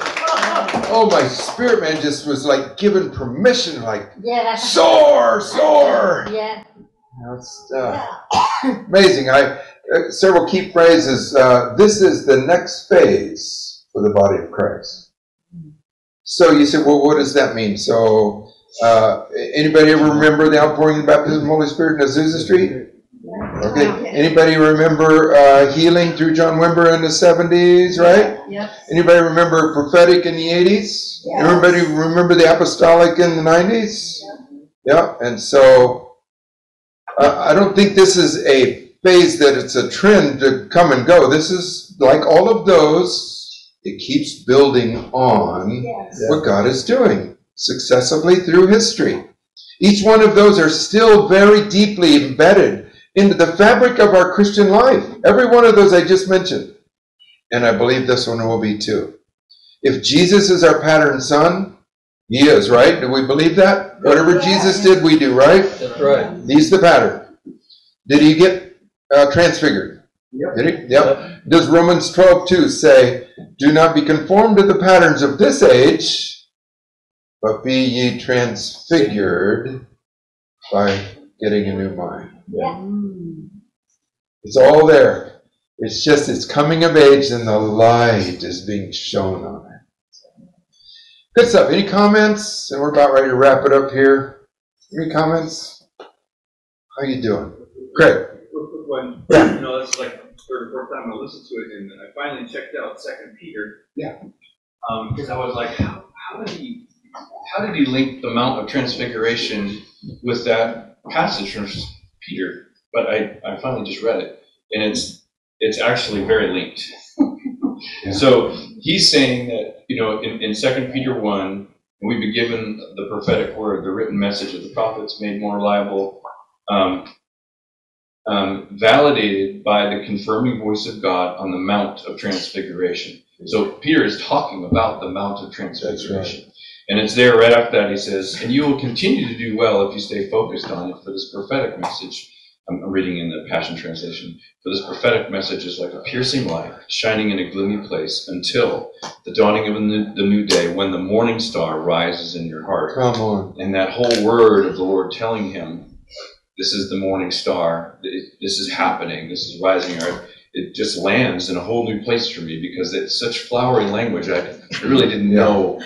Speaker 1: oh, my spirit man just was like given permission, like
Speaker 25: Yeah.
Speaker 1: soar, soar.
Speaker 25: Yeah.
Speaker 1: That's uh, amazing. I uh, several key phrases. Uh, this is the next phase for the body of Christ. So you said, well, what does that mean? So, uh, anybody ever remember the outpouring of the baptism of the Holy Spirit in Azusa Street? Okay. Anybody remember uh, healing through John Wimber in the 70s, right?
Speaker 25: Yep.
Speaker 1: Anybody remember prophetic in the 80s?
Speaker 25: Yes.
Speaker 1: Everybody remember the apostolic in the 90s? Yeah, and so uh, I don't think this is a phase that it's a trend to come and go. This is like all of those, it keeps building on
Speaker 25: Yes.
Speaker 1: what God is doing successively through history. Each one of those are still very deeply embedded into the fabric of our Christian life. Every one of those I just mentioned. And I believe this one will be too. If Jesus is our pattern son, he is, right? Do we believe that? Whatever Jesus did, we do, right?
Speaker 29: That's right.
Speaker 1: He's the pattern. Did he get uh, transfigured?
Speaker 29: Yep.
Speaker 1: Did he? Yep. Does Romans 12 2 say, Do not be conformed to the patterns of this age, but be ye transfigured by getting a new mind? It's all there. It's just it's coming of age and the light is being shown on it. Good stuff. Any comments? And we're about ready to wrap it up here. Any comments? How you doing? Great.
Speaker 24: Quick. You know, that's like the third or fourth time I listened to it, and I finally checked out Second Peter.
Speaker 1: Yeah.
Speaker 24: Um, because I was like, how, how did he?
Speaker 17: How did he link the Mount of Transfiguration with that passage from Peter? But I, I finally just read it, and it's it's actually very linked. So he's saying that you know in, in Second Peter one, we've been given the prophetic word, the written message of the prophets made more reliable, um, um, validated by the confirming voice of God on the Mount of Transfiguration. So Peter is talking about the Mount of Transfiguration. And it's there right after that, he says, and you will continue to do well if you stay focused on it for this prophetic message. I'm reading in the Passion Translation. For this prophetic message is like a piercing light shining in a gloomy place until the dawning of the new, the new day when the morning star rises in your heart.
Speaker 1: Come on.
Speaker 17: And that whole word of the Lord telling him, this is the morning star, this is happening, this is rising, it just lands in a whole new place for me because it's such flowery language. I, I really didn't know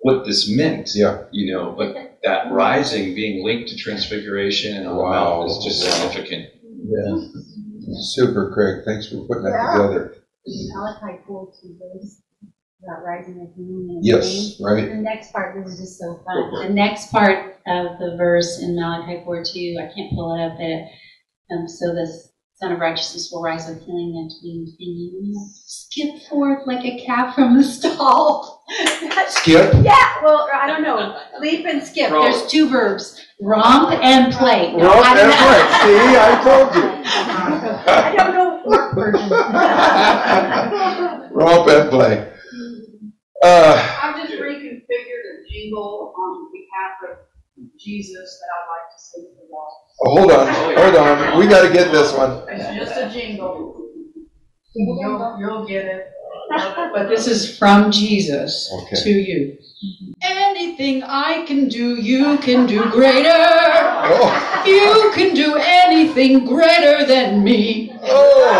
Speaker 17: what this meant.
Speaker 1: Yeah.
Speaker 17: You know, but that rising being linked to transfiguration and on the
Speaker 1: Wow.
Speaker 17: mount is just significant.
Speaker 1: Yeah. Super, Craig. Thanks for putting that together.
Speaker 25: Malachi four two verse about rising of human and
Speaker 1: Yes,
Speaker 25: pain.
Speaker 1: right.
Speaker 25: The next part was just so fun.
Speaker 15: The next part of the verse in Malachi 4 2, I can't pull it up, but um, so the Son of Righteousness will rise with healing and wings and you skip forth like a calf from the stall.
Speaker 1: Skip?
Speaker 25: Yeah, well, I don't know. Leap and skip.
Speaker 15: There's
Speaker 25: There's
Speaker 15: two verbs romp and play. No,
Speaker 1: Romp
Speaker 15: I don't
Speaker 1: and
Speaker 15: know.
Speaker 1: play. See, I told you.
Speaker 25: I don't know what version.
Speaker 1: Romp and play. Uh,
Speaker 10: I've just reconfigured a jingle on behalf of Jesus that I'd like to sing for y'all.
Speaker 1: oh, hold on, hold on. We got to get this one.
Speaker 10: It's just a jingle. You'll, you'll get it. But this is from Jesus
Speaker 1: Okay.
Speaker 10: to you. Anything I can do, you can do greater.
Speaker 1: Oh.
Speaker 10: You can do anything greater than me.
Speaker 1: Oh,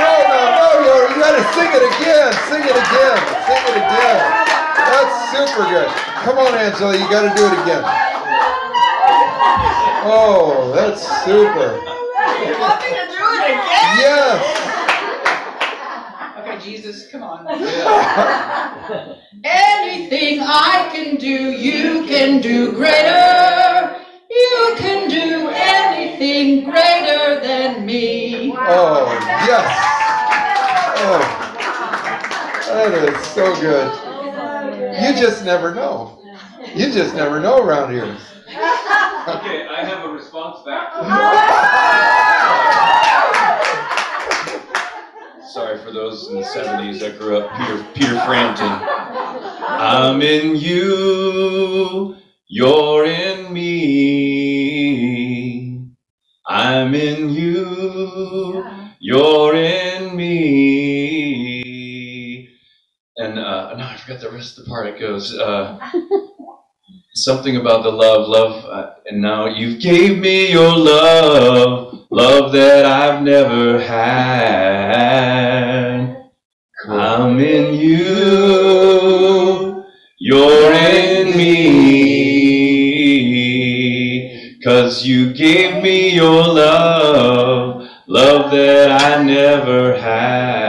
Speaker 1: no, no, no, you, you got to sing it again. Sing it again. Sing it again. That's super good. Come on, Angela, you got to do it again. Oh, that's super.
Speaker 10: You want me to do it again?
Speaker 1: Yes.
Speaker 10: Okay, Jesus, come on. Anything I can do, you can do greater. You can do anything greater than me.
Speaker 1: Oh, yes. Oh, that is so good. You just never know. You just never know around here.
Speaker 24: Okay, I have a response back.
Speaker 17: Sorry for those in the 70s that grew up Peter, Peter Frampton. I'm in you, you're in me. I'm in you, you're in me. And uh, no, I forgot the rest of the part. It goes uh, something about the love, love, uh, and now you've gave me your love, love that I've never had. I'm in you, you're in me, cause you gave me your love, love that I never had.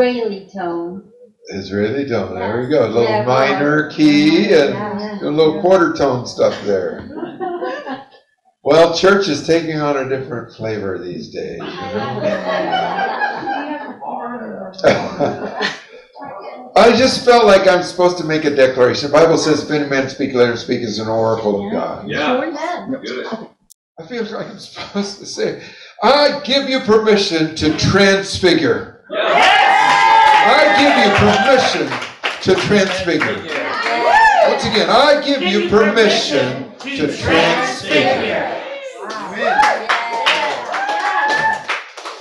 Speaker 25: He was singing with an Israeli tone.
Speaker 1: It's really done. There we go. A little
Speaker 25: Yeah,
Speaker 1: minor key and
Speaker 25: Yeah,
Speaker 1: a little quarter tone stuff there. Well, church is taking on a different flavor these days. You know? I just felt like I'm supposed to make a declaration. The Bible says, "If any man speak, let him speak as an oracle of God."
Speaker 24: Yeah. Good.
Speaker 1: I feel like I'm supposed to say, "I give you permission to transfigure." I give you permission to transfigure. Once again, I give you permission to transfigure.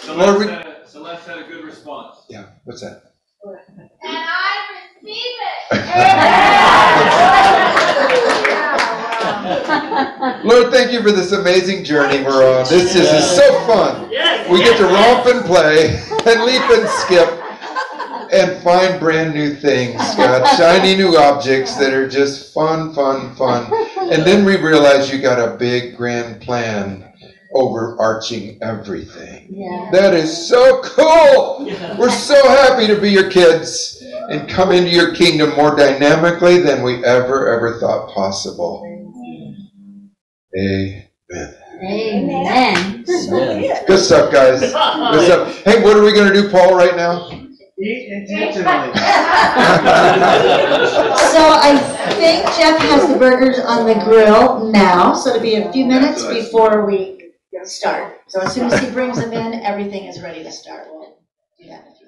Speaker 1: Lord,
Speaker 24: Celeste had, a- Celeste had a good response.
Speaker 1: Yeah, what's that?
Speaker 8: And I receive it.
Speaker 1: Lord, thank you for this amazing journey we're on. This is, is so fun. We get to romp and play and leap and skip and find brand new things, God, shiny new objects that are just fun, fun, fun. And then we realize you got a big grand plan overarching everything.
Speaker 25: Yeah.
Speaker 1: That is so cool. We're so happy to be your kids and come into your kingdom more dynamically than we ever, ever thought possible. Amen. Amen.
Speaker 25: Amen.
Speaker 1: Good stuff, guys. Good stuff. Hey, what are we going to do, Paul, right now?
Speaker 22: Eat intentionally.
Speaker 2: So I think Jeff has the burgers on the grill now, so it'll be a few minutes before we start. So as soon as he brings them in, everything is ready to start. We'll do that in a few